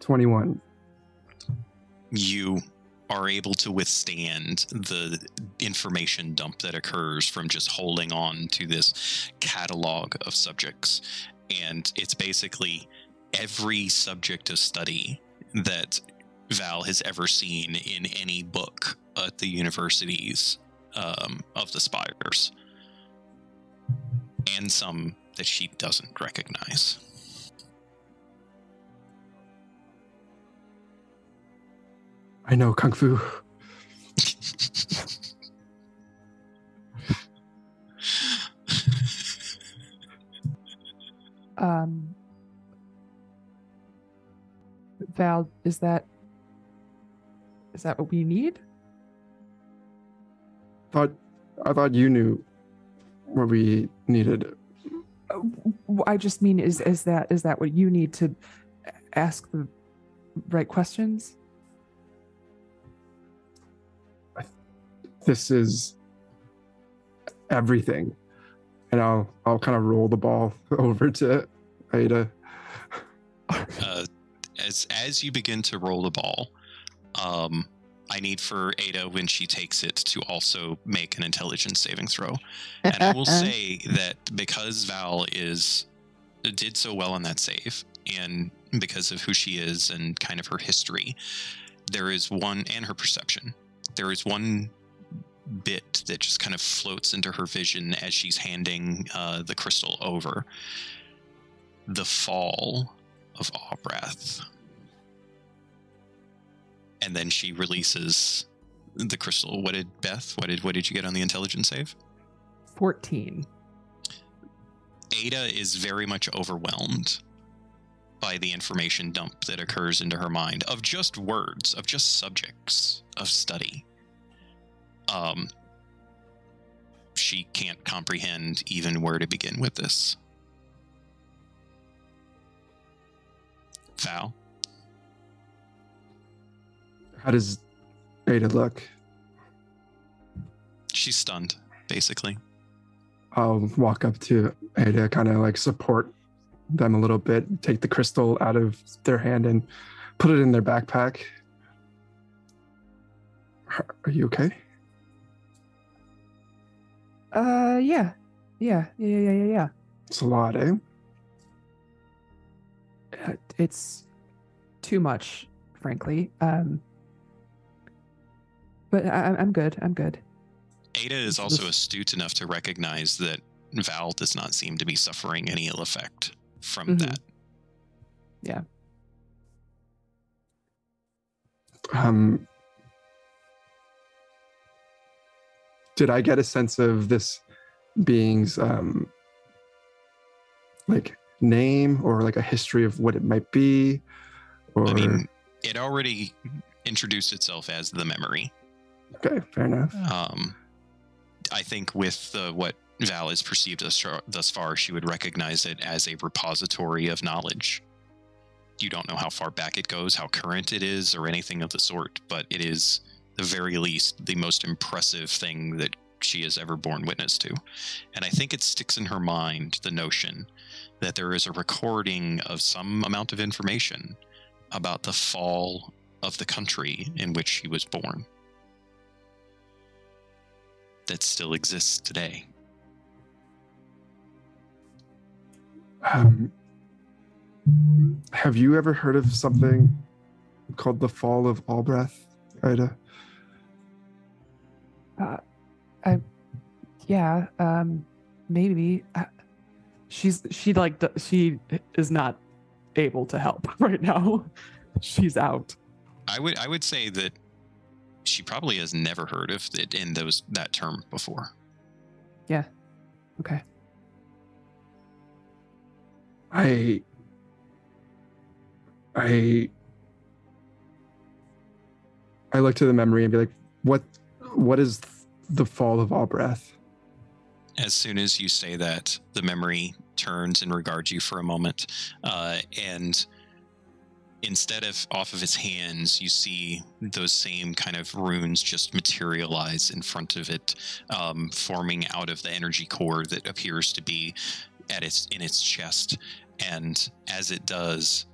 Twenty-one. You are able to withstand the information dump that occurs from just holding on to this catalog of subjects. And it's basically every subject of study that Val has ever seen in any book at the universities um, of the Spires, and some that she doesn't recognize. I know kung fu. Um, Val, is that is that what we need? Thought I thought you knew what we needed. I just mean is is that is that what you need to ask the right questions? This is everything. And I'll I'll kind of roll the ball over to Eyda. uh, as as you begin to roll the ball, um, I need for Eyda when she takes it to also make an intelligence saving throw. And I will say that because Val is did so well on that save, and because of who she is and kind of her history, there is one and her perception. There is one bit that just kind of floats into her vision as she's handing uh, the crystal over. The fall of Albrath. And then she releases the crystal. What did Beth? What did what did you get on the intelligence save? 14. Eyda is very much overwhelmed by the information dump that occurs into her mind of just words, of just subjects of study. Um, she can't comprehend even where to begin with this. Val, How does Eyda look? she's stunned, basically. I'll walk up to Eyda, kind of like support them a little bit, take the crystal out of their hand and put it in their backpack. Are are you okay? Uh yeah. Yeah. Yeah, yeah, yeah, yeah, yeah. It's a lot, eh? Uh, It's too much, frankly. Um but I, I'm- I'm good. I'm good. Eyda is also astute enough to recognize that Val does not seem to be suffering any ill effect from Mhm. that. Yeah. Um, did I get a sense of this being's um, like name or like a history of what it might be? Or I mean, it already introduced itself as the memory. Okay, fair enough. Um, I think with the, what Val is perceived thus far, she would recognize it as a repository of knowledge. You don't know how far back it goes, how current it is, or anything of the sort, but it is, the very least, the most impressive thing that she has ever borne witness to. And I think it sticks in her mind the notion that there is a recording of some amount of information about the fall of the country in which she was born that still exists today. Um, have you ever heard of something called the Fall of Albrath, Eyda? I, Yeah, um maybe uh, she's she like she is not able to help right now. She's out. I would I would say that she probably has never heard of it in those that term before. Yeah. Okay. I I I look to the memory and be like, what what is the fall of Albrath? As soon as you say that, the memory turns and regards you for a moment, uh, and instead of off of its hands, you see those same kind of runes just materialize in front of it, um, forming out of the energy core that appears to be at its in its chest. And as it does,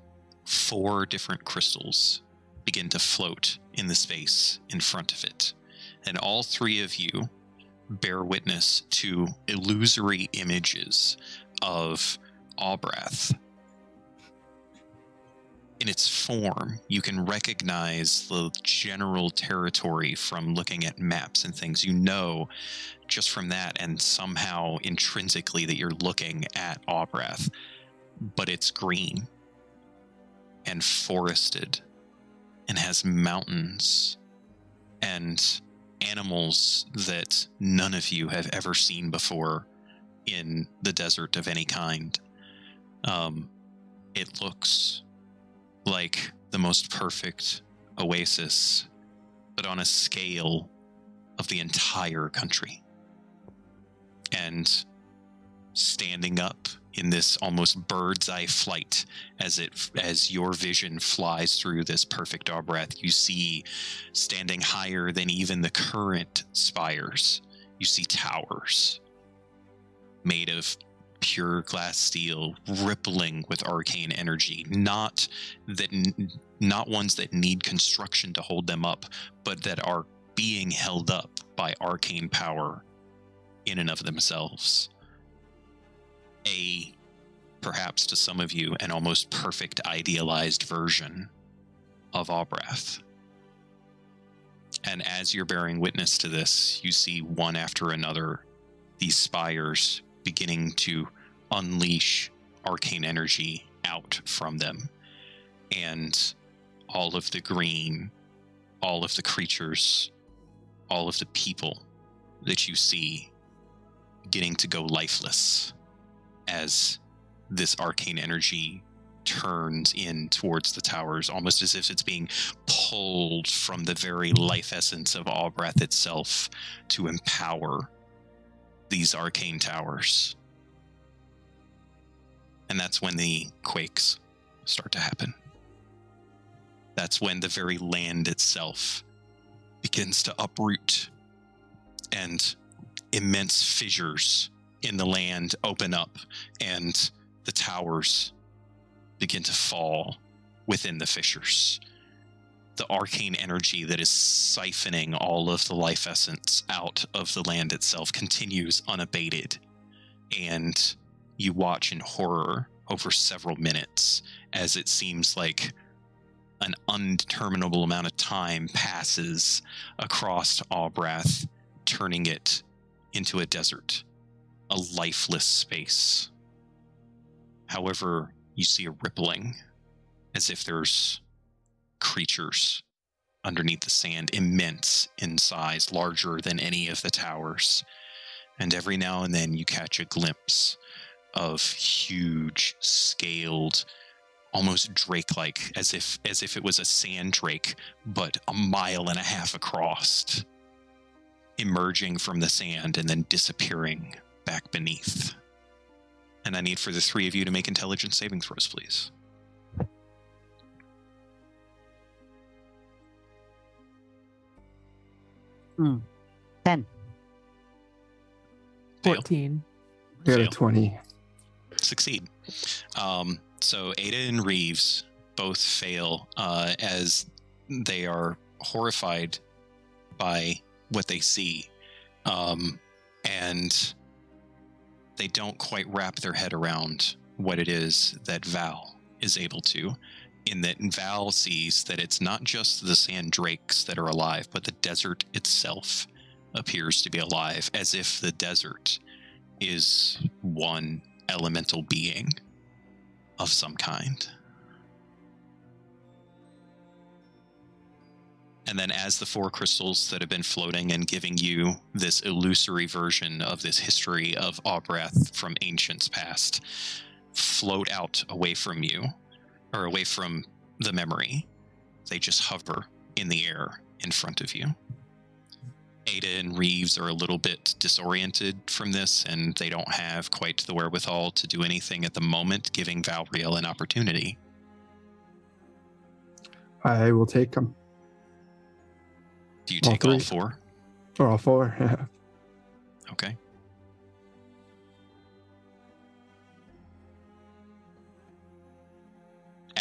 four different crystals begin to float in the space in front of it, and all three of you bear witness to illusory images of Albrath. In its form, you can recognize the general territory from looking at maps and things. You know just from that, and somehow intrinsically that you're looking at Albrath, but it's green and forested and has mountains and animals that none of you have ever seen before in the desert of any kind. Um, it looks like the most perfect oasis, but on a scale of the entire country. And standing up in this almost bird's eye flight as it as your vision flies through this perfect Albrath, you see standing higher than even the current spires, you see towers made of pure glass steel rippling with arcane energy not that not ones that need construction to hold them up but that are being held up by arcane power in and of themselves a perhaps to some of you an almost perfect idealized version of Albrath. And as you're bearing witness to this, you see one after another these spires beginning to unleash arcane energy out from them. And all of the green, all of the creatures, all of the people that you see getting to go lifeless as this arcane energy turns in towards the towers, almost as if it's being pulled from the very life essence of Albrath itself to empower these arcane towers. And that's when the quakes start to happen. That's when the very land itself begins to uproot and immense fissures in the land open up and the towers begin to fall within the fissures. The arcane energy that is siphoning all of the life essence out of the land itself continues unabated. And you watch in horror over several minutes as it seems like an undeterminable amount of time passes across Albrath, turning it into a desert a lifeless space. However, you see a rippling as if there's creatures underneath the sand, immense in size, larger than any of the towers. And every now and then you catch a glimpse of huge, scaled, almost drake-like, as if as if it was a sand drake, but a mile and a half across, emerging from the sand and then disappearing back beneath. And I need for the three of you to make intelligence saving throws, please. Hmm. 10. 14. I got a Fail. 20. Succeed. Um, so Eyda and Reeves both fail uh, as they are horrified by what they see. Um, and they don't quite wrap their head around what it is that Val is able to. In that Val sees that it's not just the sand drakes that are alive, but the desert itself appears to be alive, as if the desert is one elemental being of some kind. And then, as the four crystals that have been floating and giving you this illusory version of this history of Albrath from ancients past float out away from you, or away from the memory, they just hover in the air in front of you. Eyda and Reeves are a little bit disoriented from this, and they don't have quite the wherewithal to do anything at the moment, giving Valriel an opportunity. I will take them. Do you All take all four? Or all four. Yeah. Okay.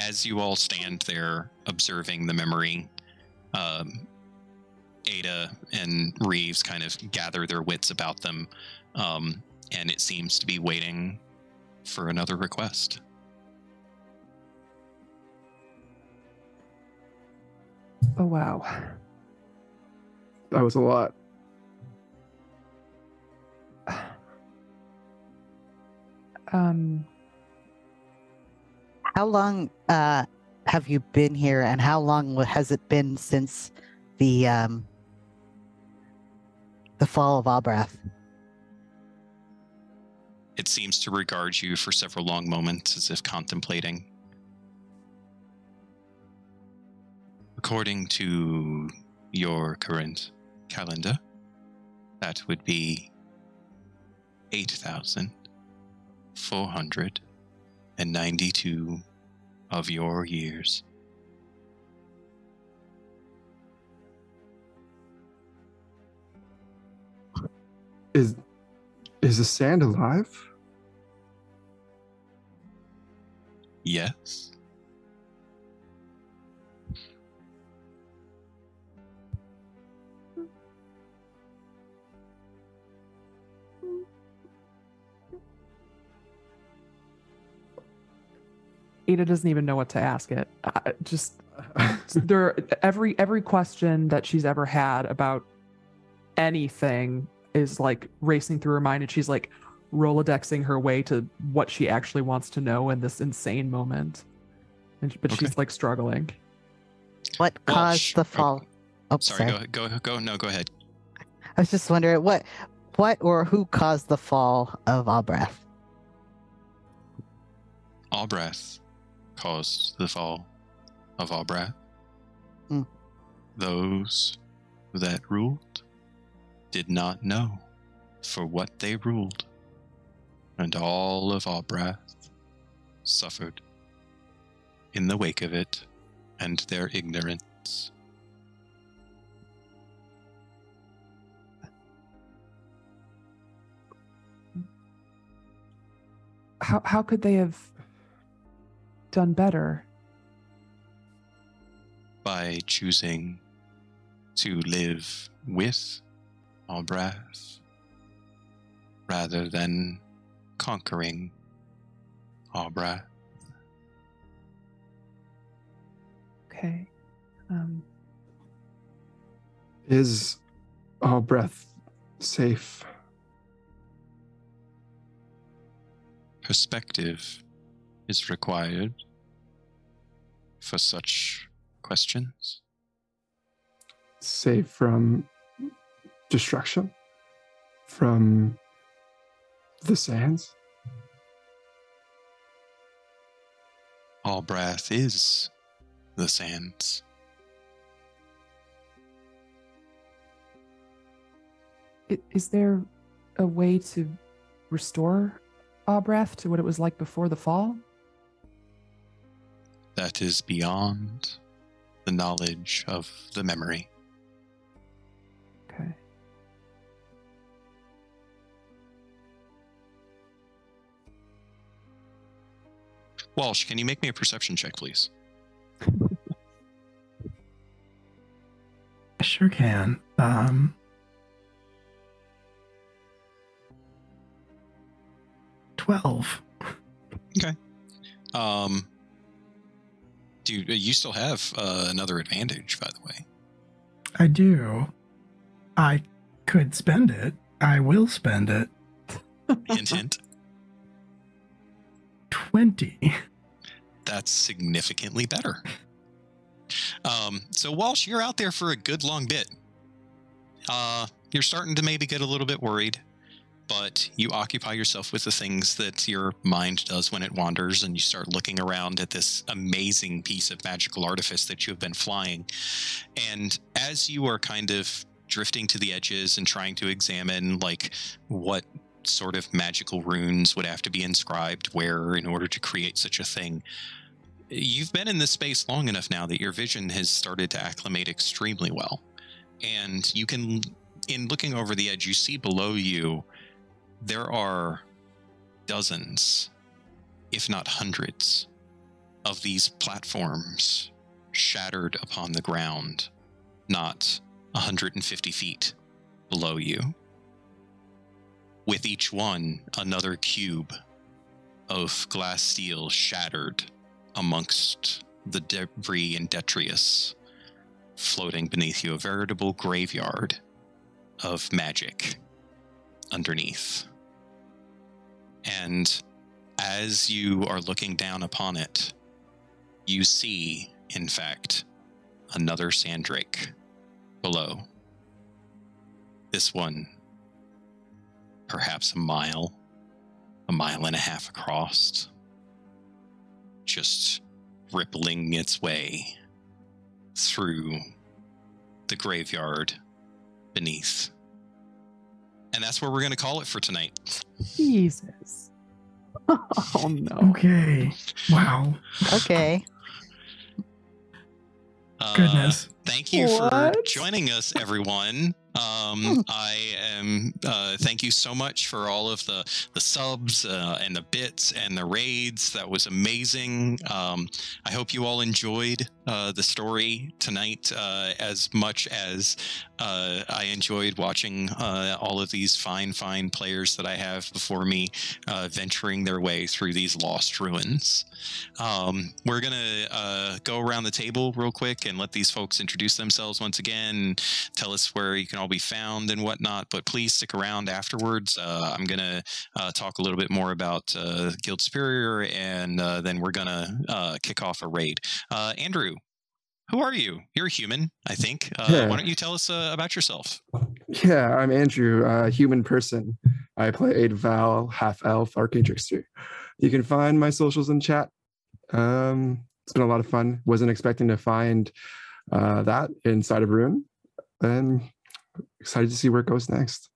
As you all stand there observing the memory, um, Eyda and Reeves kind of gather their wits about them, um, and it seems to be waiting for another request. Oh, wow. That was a lot. Um, How long uh, have you been here, and how long has it been since the um, the fall of Albrath? It seems to regard you for several long moments as if contemplating. according to your current calendar, that would be 8,492 of your years. Is is the sand alive? Yes. Eyda doesn't even know what to ask it. I, just there every every question that she's ever had about anything is like racing through her mind and she's like rolodexing her way to what she actually wants to know in this insane moment and but Okay. she's like struggling What Well, caused sh- the oh, fall? Oh, oh Sorry, go go go. No, go ahead. I was just wondering what, what or who caused the fall of Albrath? Albrath caused the fall of Albrath. Hmm. Those that ruled did not know for what they ruled, and all of Albrath suffered in the wake of it and their ignorance. how how could they have done better by choosing to live with Albrath rather than conquering Albrath. okay um Is Albrath safe? Perspective is required for such questions. Save from destruction? From the sands? Albrath is the sands. is there a way to restore Albrath to what it was like before the fall That is beyond the knowledge of the memory. okay Walsh, can you make me a perception check, please? I sure can. Um, twelve. Um, do you, you still have uh, another advantage, by the way? I do. I could spend it. I will spend it. Hint, hint. Twenty. That's significantly better. Um, so Walsh, you're out there for a good long bit. Uh, you're starting to maybe get a little bit worried, but you occupy yourself with the things that your mind does when it wanders, and you start looking around at this amazing piece of magical artifice that you have been flying. And as you are kind of drifting to the edges and trying to examine, like, what sort of magical runes would have to be inscribed where in order to create such a thing, you've been in this space long enough now that your vision has started to acclimate extremely well. And you can, in looking over the edge, you see below you, there are dozens, if not hundreds, of these platforms shattered upon the ground, not 150 feet below you. With each one, another cube of glass steel shattered amongst the debris and detritus floating beneath you, a veritable graveyard of magic underneath. And as you are looking down upon it, you see, in fact, another sandrake below. This one, perhaps a mile, a mile and a half across, just rippling its way through the graveyard beneath. And that's where we're going to call it for tonight. Jesus. Oh no. Okay. Wow. Okay. Uh, Goodness. Thank you for joining us, everyone. Um, I am. Uh, thank you so much for all of the the subs uh, and the bits and the raids. That was amazing. Um, I hope you all enjoyed uh, the story tonight uh, as much as uh, I enjoyed watching uh, all of these fine, fine players that I have before me uh, venturing their way through these lost ruins. Um, we're gonna uh, go around the table real quick and let these folks introduce themselves once again, tell us where you can all be found and whatnot. But please stick around afterwards. Uh, I'm gonna uh, talk a little bit more about Guild Superior, and then we're gonna uh, kick off a raid. Andrew, who are you? You're a human, I think. Uh, Yeah. Why don't you tell us uh, about yourself? Yeah, I'm Andrew, a human person. I play a Val, half elf, arcane trickster. You can find my socials in chat. Um, it's been a lot of fun. Wasn't expecting to find uh, that inside of Rune, and excited to see where it goes next.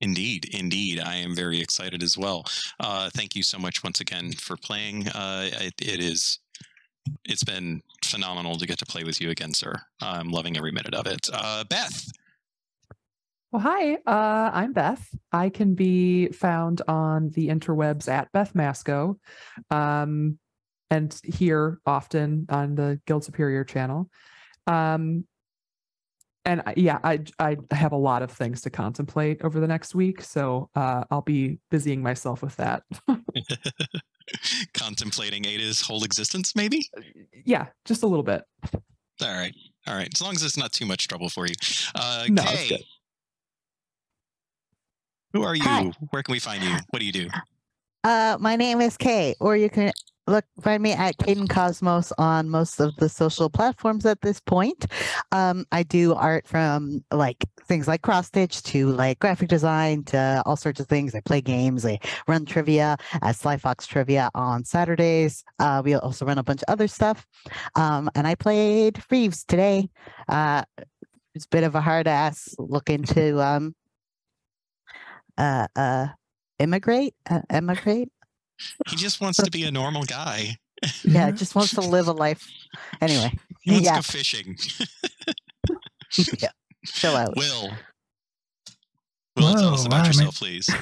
Indeed, indeed. I am very excited as well. Uh, thank you so much once again for playing. Uh, it, it is, it's been phenomenal to get to play with you again, sir. I'm loving every minute of it. Uh, Beth, Well, hi. Uh, I'm Beth. I can be found on the interwebs at Beth Maczko, um, and here often on the Guild Superior channel. Um, and I- yeah, I I have a lot of things to contemplate over the next week, so uh, I'll be busying myself with that. contemplating Eyda's whole existence, maybe? yeah, just a little bit. All right, all right. As long as it's not too much trouble for you. Uh, No, it's Kay, good. who are you? Hi. Where can we find you? What do you do? Uh, my name is Kay, or you can look find me at Kaidan Cosmos on most of the social platforms at this point. Um, I do art from like things like cross stitch to like graphic design to all sorts of things. I play games. I run trivia at Sly Fox Trivia on Saturdays. Uh, we also run a bunch of other stuff. Um, and I played Reeves today. Uh, it's a bit of a hard ass looking to um uh uh immigrate uh, immigrate He just wants to be a normal guy. yeah just wants to live a life anyway He wants to Yeah. go fishing. yeah, chill out Will. Will, tell us about hi, my- yourself, please.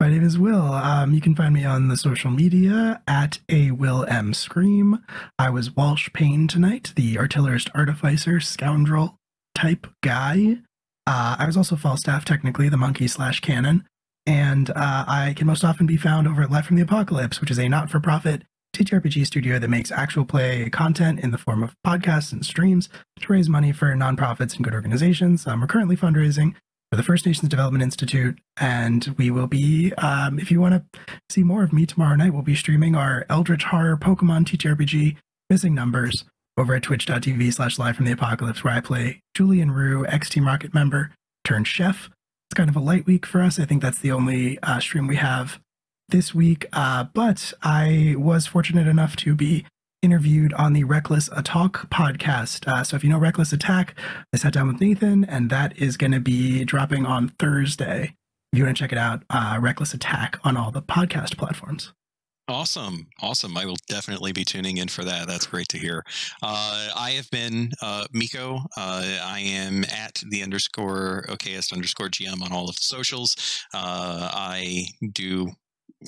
My name is Will. Um, you can find me on the social media at a Will M Scream. I was Walsh Payne tonight, the artillerist, artificer, scoundrel type guy. Uh, I was also Falstaff, technically the monkey slash cannon, and uh, I can most often be found over at Live from the Apocalypse, which is a not-for-profit TTRPG studio that makes actual play content in the form of podcasts and streams to raise money for nonprofits and good organizations. Um, we're currently fundraising for the First Nations Development Institute, and we will be, um, if you want to see more of me tomorrow night, we'll be streaming our Eldritch Horror Pokemon TTRPG Missing Numbers over at twitch.tv slash live from the apocalypse, where I play Julian Rue, ex Team Rocket member turned chef. It's kind of a light week for us. I think that's the only uh, stream we have this week. Uh, but I was fortunate enough to be interviewed on the Reckless Attack podcast. Uh, so if you know Reckless Attack, I sat down with Nathan, and that is going to be dropping on Thursday. If you want to check it out, uh, Reckless Attack on all the podcast platforms. Awesome. Awesome. I will definitely be tuning in for that. That's great to hear. Uh, I have been uh, Miko. Uh, I am at the underscore okayest underscore GM on all of the socials. Uh, I do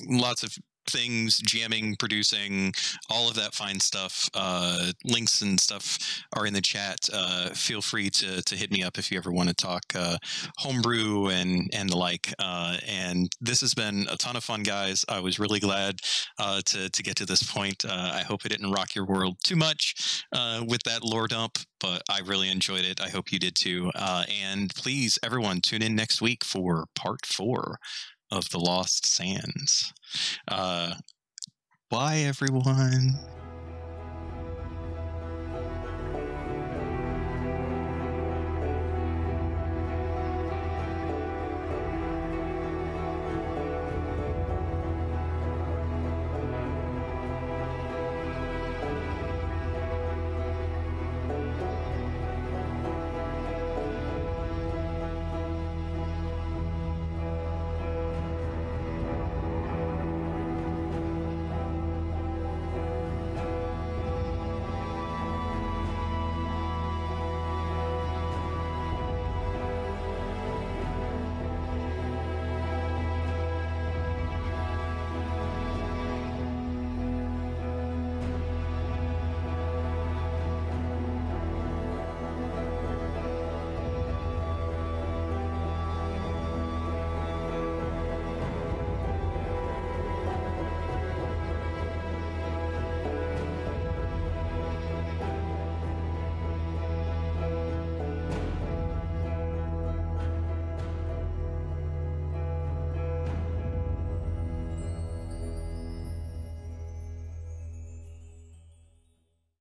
lots of things, jamming, producing, all of that fine stuff. Uh, links and stuff are in the chat. Uh, feel free to, to hit me up if you ever want to talk uh, homebrew and, and the like. Uh, and this has been a ton of fun, guys. I was really glad uh, to to get to this point. Uh, I hope it didn't rock your world too much with that lore dump, but I really enjoyed it. I hope you did too. And please, everyone, tune in next week for part four of the Lost Sands. Uh, bye, everyone.